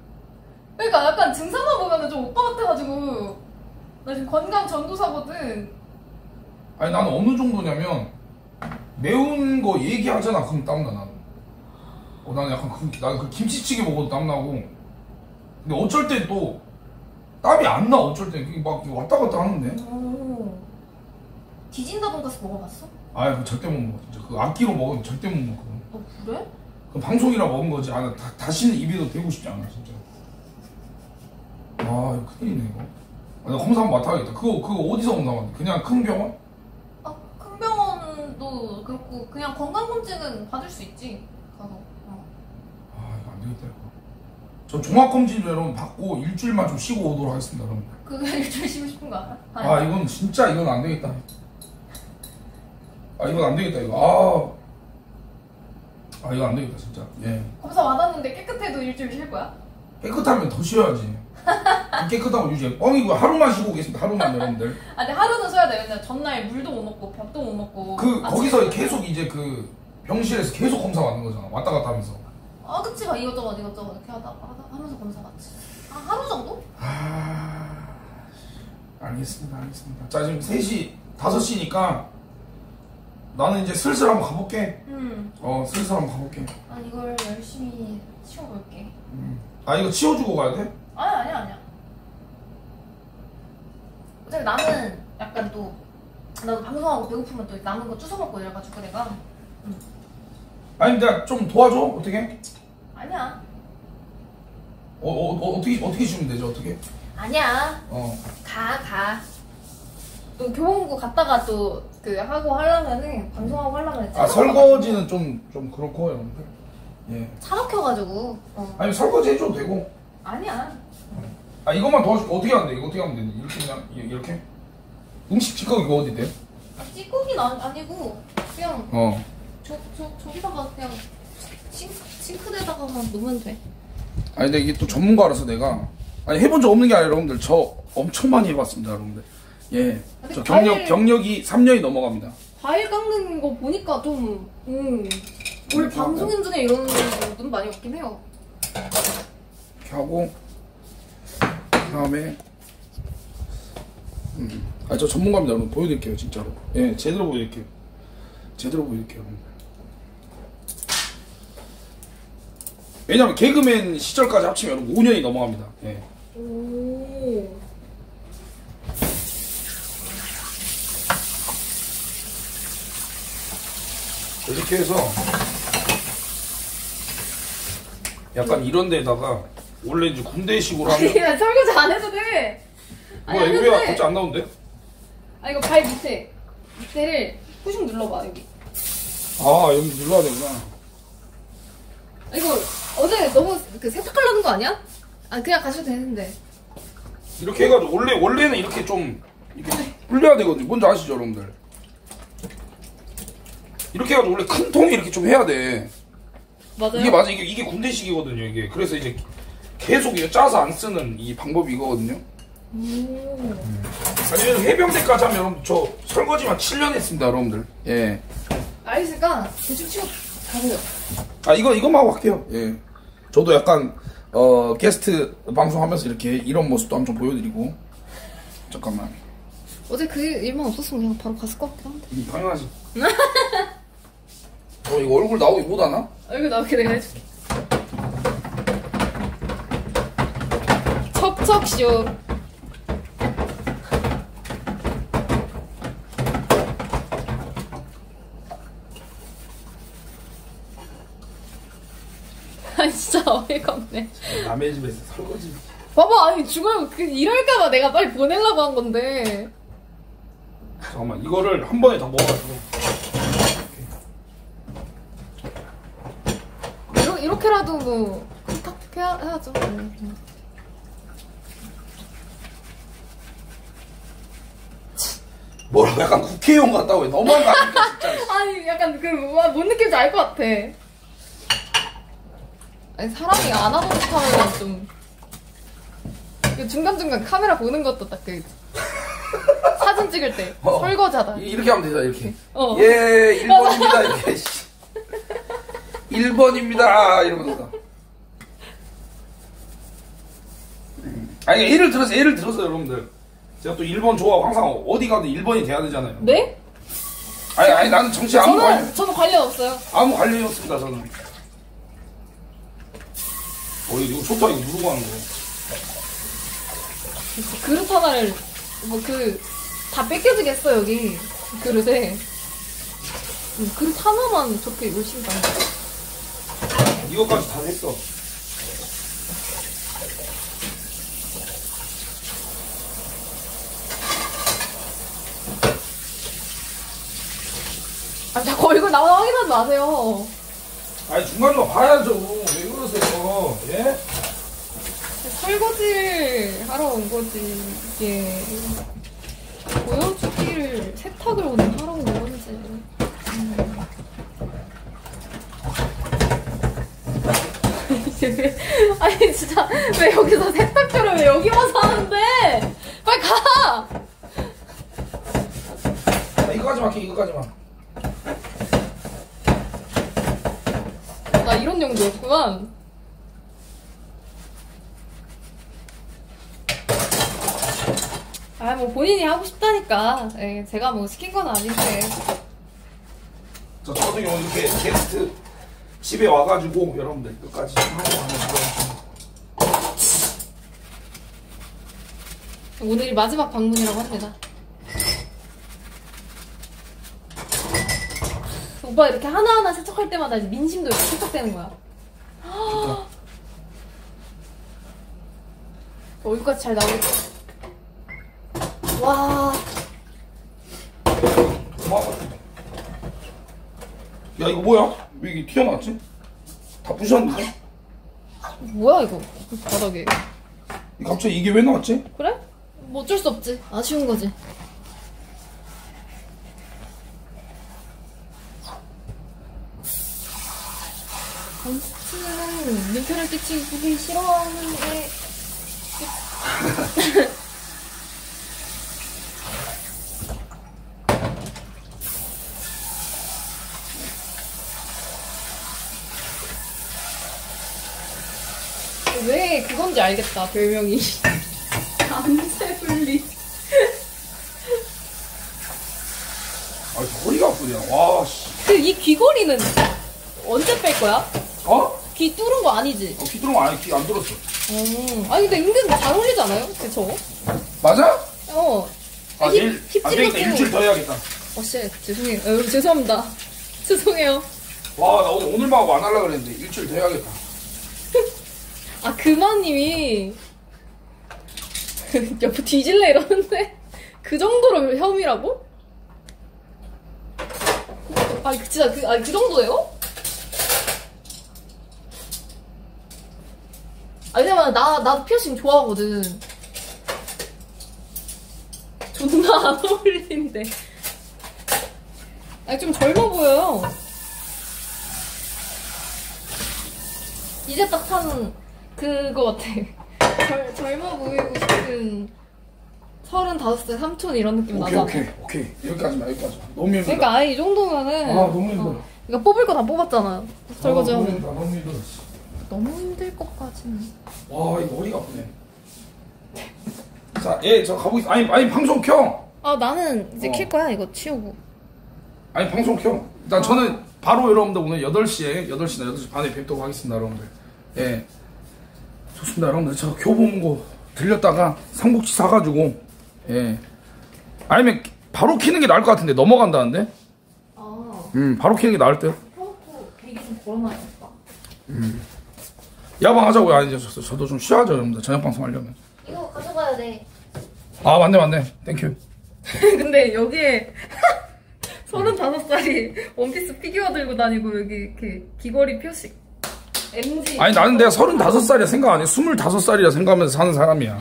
그러니까 약간 증상만 보면은 좀 오빠 같아가지고 나 지금 건강 전도사거든. 아니, 나는 어느 정도냐면, 매운 거 얘기하잖아. 그럼 땀나, 나는. 어, 나는 약간 그, 나는 그 김치찌개 먹어도 땀나고. 근데 어쩔 땐 또, 땀이 안 나, 어쩔 땐. 그게 막 왔다 갔다 하는데? 오. 디진다 돈가스 먹어봤어? 아이, 그 절대 못 먹어. 진짜. 그 악기로 먹으면 절대 못 먹거든. 어 그래? 그 방송이라 먹은 거지. 아, 나 다, 다시는 입에도 대고 싶지 않아, 진짜. 아, 이거 큰일이네, 이거. 아, 나 검사 한번 맡아야겠다. 그거, 그거 어디서 검사 받는데? 그냥 큰 병원? 아 큰 병원도 그렇고 그냥 건강검진은 받을 수 있지. 안. 저 종합검진도 여러분 받고 일주일만 좀 쉬고 오도록 하겠습니다, 여러분. 그거 일주일 쉬고 싶은 거 알아? 아, 이건 진짜 이건 안 되겠다. 아, 이건 안 되겠다, 이거. 아. 아, 이거 안 되겠다, 진짜. 예. 검사 받았는데 깨끗해도 일주일 쉴 거야? 깨끗하면 더 쉬어야지. 깨끗하고 유지해. 뻥이고 하루만 쉬고 오겠습니다, 하루만 여러분들. 아 근데 하루는 쉬어야 돼. 왜냐면 전날 물도 못 먹고 밥도 못 먹고. 그 거기서 계속 이제 그 병실에서 계속 검사 받는 거잖아. 왔다 갔다 하면서. 아 그치 막 이것저것 이것저것 이렇게 하다 하다 하면서 검사 받지. 아 하루 정도? 아, 알겠습니다, 알겠습니다. 자 지금 3시, 5시니까 나는 이제 슬슬 한번 가볼게. 음. 어, 슬슬 한번 가볼게. 난 이걸 열심히 치워볼게. 음. 아 이거 치워주고 가야 돼? 아니 아니야 아니야. 어차피 나는 약간 또 나도 방송하고 배고프면 또 남은 거 주워 먹고 이래가지고 내가 아니 내가 좀 도와줘 어떻게? 아니야 어, 어, 어 어떻게 어떻게 주면 되죠 어떻게? 아니야 어. 가 가. 또 교보문고 갔다가 또 그 하고 하려면은 방송하고 하려면 아 설거지는 좀 좀 그렇고 여러분들. 예. 차 막혀가지고 어. 아니 설거지 해줘도 되고. 아니야 아 이것만 도와줄게 어떻게 하면 돼? 이거 어떻게 하면 되니? 이렇게 그냥 이- 이렇게? 음식 찌꺼기 이거 어디 돼? 찌꺼기는 아니- 아니고 그냥 어. 저, 저, 저기다가 그냥 싱, 싱크대에다가만 놓으면 돼 아니 근데 이게 또 전문가라서 내가 아니 해본 적 없는 게 아니라 여러분들 저 엄청 많이 해봤습니다 여러분들 예. 저 경력 과일- 경력이 3년이 넘어갑니다. 과일 깎는 거 보니까 좀 음. 원래 방송인 중에 이런 분 많이 없긴 해요 이렇게 하고 그 다음에 음. 아저 전문가입니다 여러분 보여드릴게요 진짜로. 예 제대로 보여드릴게요. 제대로 보여드릴게요 여러분들. 왜냐면 개그맨 시절까지 합치면 여러분 5년이 넘어갑니다. 예. 오 이렇게 해서 약간 이런 데다가 원래 이제 군대식으로 하면 아니야 설거지 안 해도 돼 뭐야 이거 왜 갑자기 안 나온대? 아 이거 발 밑에 밑에를 푸슉 눌러봐 여기. 아 여기 눌러야 되구나. 아, 이거 어제 너무 그 세탁하려는 거 아니야? 아 그냥 가셔도 되는데. 이렇게 해가지고 원래 원래는 이렇게 좀 이렇게 불려야 되거든요. 뭔지 아시죠, 여러분들? 이렇게 해가지고 원래 큰 통에 이렇게 좀 해야 돼. 맞아요. 이게 맞아 이게 이게 군대식이거든요. 이게 그래서 이제 계속 이거 짜서 안 쓰는 이 방법이 이거거든요. 오. 아니면 해병대까지 하면 여러분 저 설거지만 7년 했습니다, 여러분들. 예. 아이스가 대충 치고 가세요. 아 이거 이거만 하고 할게요. 예. 저도 약간 어 게스트 방송하면서 이렇게 이런 모습도 한번 좀 보여드리고 잠깐만. 어제 그 일만 없었으면 그냥 바로 갔을 것 같긴 한데. 음, 당연하지. 어 이거 얼굴 나오기 못하나? 얼굴 나오게 내가 해줄게. 척척쇼. 아니 진짜 어이가 없네. 남의 집에서 설거지. 봐봐 아니 죽어요 그 이럴까봐 내가 빨리 보내려고 한 건데. 잠깐만 이거를 한 번에 다 먹어가지고. 이렇, 이렇게라도 뭐 부탁해야 해야죠. 네. 뭐라고 약간 국회의원 같다고 해. 너무한 거 아닙니까 진짜. 아니 약간 그뭔 느낌인지 알 것 같아. 아니 사람이 안 하고 못하면 좀 중간 중간 카메라 보는 것도 딱 그 사진 찍을 때 어. 설거지하다. 이- 이렇게 하면 되잖아 이렇게. 어. 예 1번입니다 이렇게. 1번입니다 이러면서. 음. 아니 예를 들어서 예를 들어서 여러분들 제가 또 1번 좋아하고 항상 어디 가도 1번이 돼야 되잖아요. 네? 아니 아니 나는 정치 아무 관련 저는 저는 관련 없어요. 아무 관련이 없습니다 저는. 어 이거 좋다 이거 누르고 하는 거. 그릇 하나를 뭐 그 다 뺏겨지겠어 여기 그릇에 음, 그릇 하나만 저렇게 열심히 담는 이거까지 다 했어. 아 자꾸 얼굴 나와 확인하지 마세요 아니 중간중간 봐야죠. 왜 그러세요? 예? 설거지를 하러 온 거지 이게 보여주기를 세탁을 오늘 하러 온 건지 음. 아니 진짜 왜 여기서 세탁조를 왜 여기 와서 하는데 빨리 가 자, 이거까지만 할게 이거까지만. 나 이런 용도였구만. 아, 뭐 본인이 하고 싶다니까. 예, 제가 뭐 시킨 건 아닌데. 자, 저 같은 경우는 이렇게 게스트 집에 와가지고 여러분들 끝까지 하고 하는 오늘이 마지막 방문이라고 합니다. 오빠 이렇게 하나하나 세척할 때마다 이제 민심도 이렇게 세척되는 거야. 좋다. 얼굴까지 잘 나오겠다. 와. 야 이거 뭐야? 왜 이게 튀어나왔지? 다 부셨는데? 뭐야 이거? 바닥에. 갑자기 이게 왜 나왔지? 그래? 뭐 어쩔 수 없지. 아쉬운 거지. 건스는 민폐를 끼치기 싫어하는 그건지 알겠다 별명이 암세분리 아 허리가 아프냐? 와 씨. 그이 귀걸이는 언제 뺄 거야? 어? 귀 뚫은 거 아니지? 어, 귀 뚫으면 안에 귀안 들었어. 어. 아니 근데 은근 잘 어울리지 않아요? 그 저거? 맞아? 어. 아 힙- 내일 힙 안 되겠다 찔러주고. 일주일 더 해야겠다. 어, 씨, 죄송해요. 어, 죄송합니다. 죄송해요. 와 나 오늘 오늘만 하고 안 하려 그랬는데 일주일 더 해야겠다. 아, 그마님이. 여보 뒤질래 이러는데. 그 정도로 혐이라고? 아 진짜 그, 아, 그 정도예요? 아 왜냐면 나, 나도 피어싱 좋아하거든 존나 안 어울리는데 아 좀 젊어 보여요 이제 딱 타는 그거 같아. 젊, 젊어 보이고 싶은 서른다섯 살 삼촌 이런 느낌 오케이 나잖아. 오케이 오케이. 여기까지만 여기까지 너무 힘들다. 그러니까 아예 이 정도면은 아 너무 힘들어 어. 그러니까 뽑을 거 다 뽑았잖아. 설거지 아, 너무 하면. 힘들다 너무 힘들어 너무 힘들 것까지는. 와 이거 머리가 아프네. 자 예 저 가보겠습니다 아니 아니 방송 켜! 아 나는 이제 어. 킬 거야 이거 치우고. 아니 방송 켜. 일단 저는 바로 여러분들 오늘 8시에 8시나 8시 반에 뵙도록 하겠습니다 여러분들. 예 좋습니다 여러분들 저 교보문고 들렸다가 삼국지 사가지고 예. 아니면 바로 키는 게 나을 것 같은데 넘어간다는데? 아 음 바로 키는 게 나을 듯 펴놓고 대기 좀 걸어놔야겠다. 야방 하자고요. 아니 이제 저, 저도 좀 쉬어야죠 여러분들. 저녁 방송 하려면. 이거 가져가야 돼. 아 맞네 맞네. thank you 근데 여기에 서른다섯 살이 원피스 피규어 들고 다니고 여기 이렇게 귀걸이 표식 MZ 아니 나는 내가 35살이라 생각 안 해. 25살이라 생각하면서 사는 사람이야.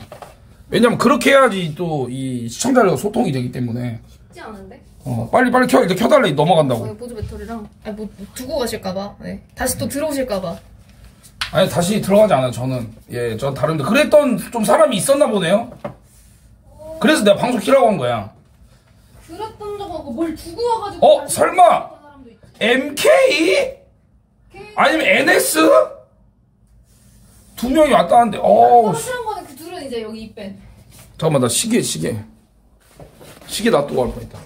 왜냐면 그렇게 해야지 또 이 시청자들과 소통이 되기 때문에 쉽지 않은데? 어, 빨리 빨리 켜 이제 켜달래 넘어간다고. 어, 보조 배터리랑 아니 뭐 두고 가실까봐 네. 다시 또 들어오실까봐 아니 다시 들어가지 않아요 저는 예저 다른데 그랬던 좀 사람이 있었나 보네요. 그래서 내가 방송 키라고 한 거야. 그랬던 적 없고 뭘 두고 와가지고 어 설마. MK 아니면 NS 두 명이 왔다는데 어 씨. 확실한 거는 그 둘은 이제 여기 입뺀. 잠깐만 나 시계 시계. 시계 놔두고 갈 뻔했다.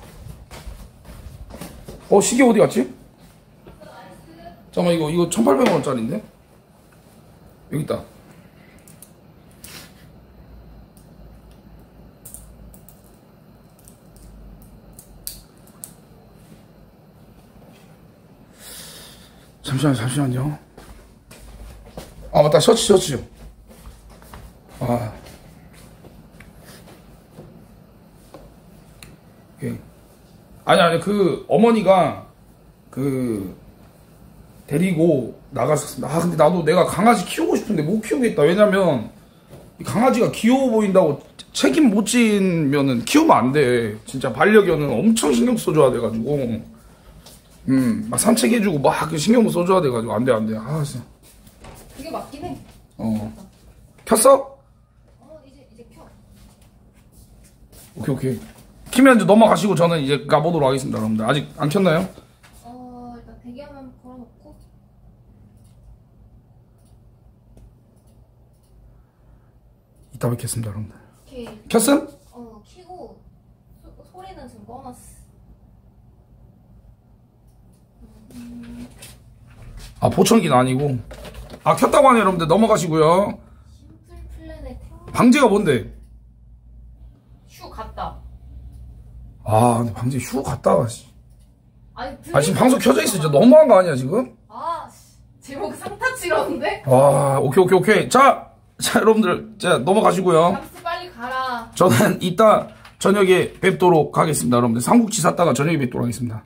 어 시계 어디 갔지? 잠깐만 이거 이거 1800원짜리인데? 여기 있다 잠시만요 잠시만요 아 맞다 셔츠 셔츠 아 예. 아니 아니 그 어머니가 그 데리고 나가셨습니다. 아 근데 나도 내가 강아지 키우고 싶은데 못 키우겠다. 왜냐면 이 강아지가 귀여워 보인다고 책임 못 지면은 키우면 안 돼. 진짜 반려견은 엄청 신경 써줘야 돼가지고 음 막 산책해주고 막그 신경 써줘야 돼가지고 안 돼 안 돼. 아 진짜 그게 맞긴 해 어 켰어? 어, 이제, 이제 켜. 오케이 오케이. 키면 이제 넘어가시고 저는 이제 가보도록 하겠습니다, 여러분들. 아직 안 켰나요? 어, 일단 대기화면 걸어놓고. 이따 뵙겠습니다, 여러분들. 이렇게, 켰음? 어, 키고, 소, 소리는 지금 꺼놨어. 아 보청기는 아니고 아 켰다고 하네 여러분들 넘어가시고요 방제가 뭔데? 휴 갔다. 아 근데 방제 휴 갔다가. 아니, 아 지금 방송 켜져 있어 진짜 너무한 거 아니야 지금? 아, 씨. 제목 상타치러운데? 아 오케이 오케이 오케이 자, 자 여러분들 자 넘어가시고요 빨리 가라. 저는 이따 저녁에 뵙도록 하겠습니다 여러분들 삼국지 샀다가 저녁에 뵙도록 하겠습니다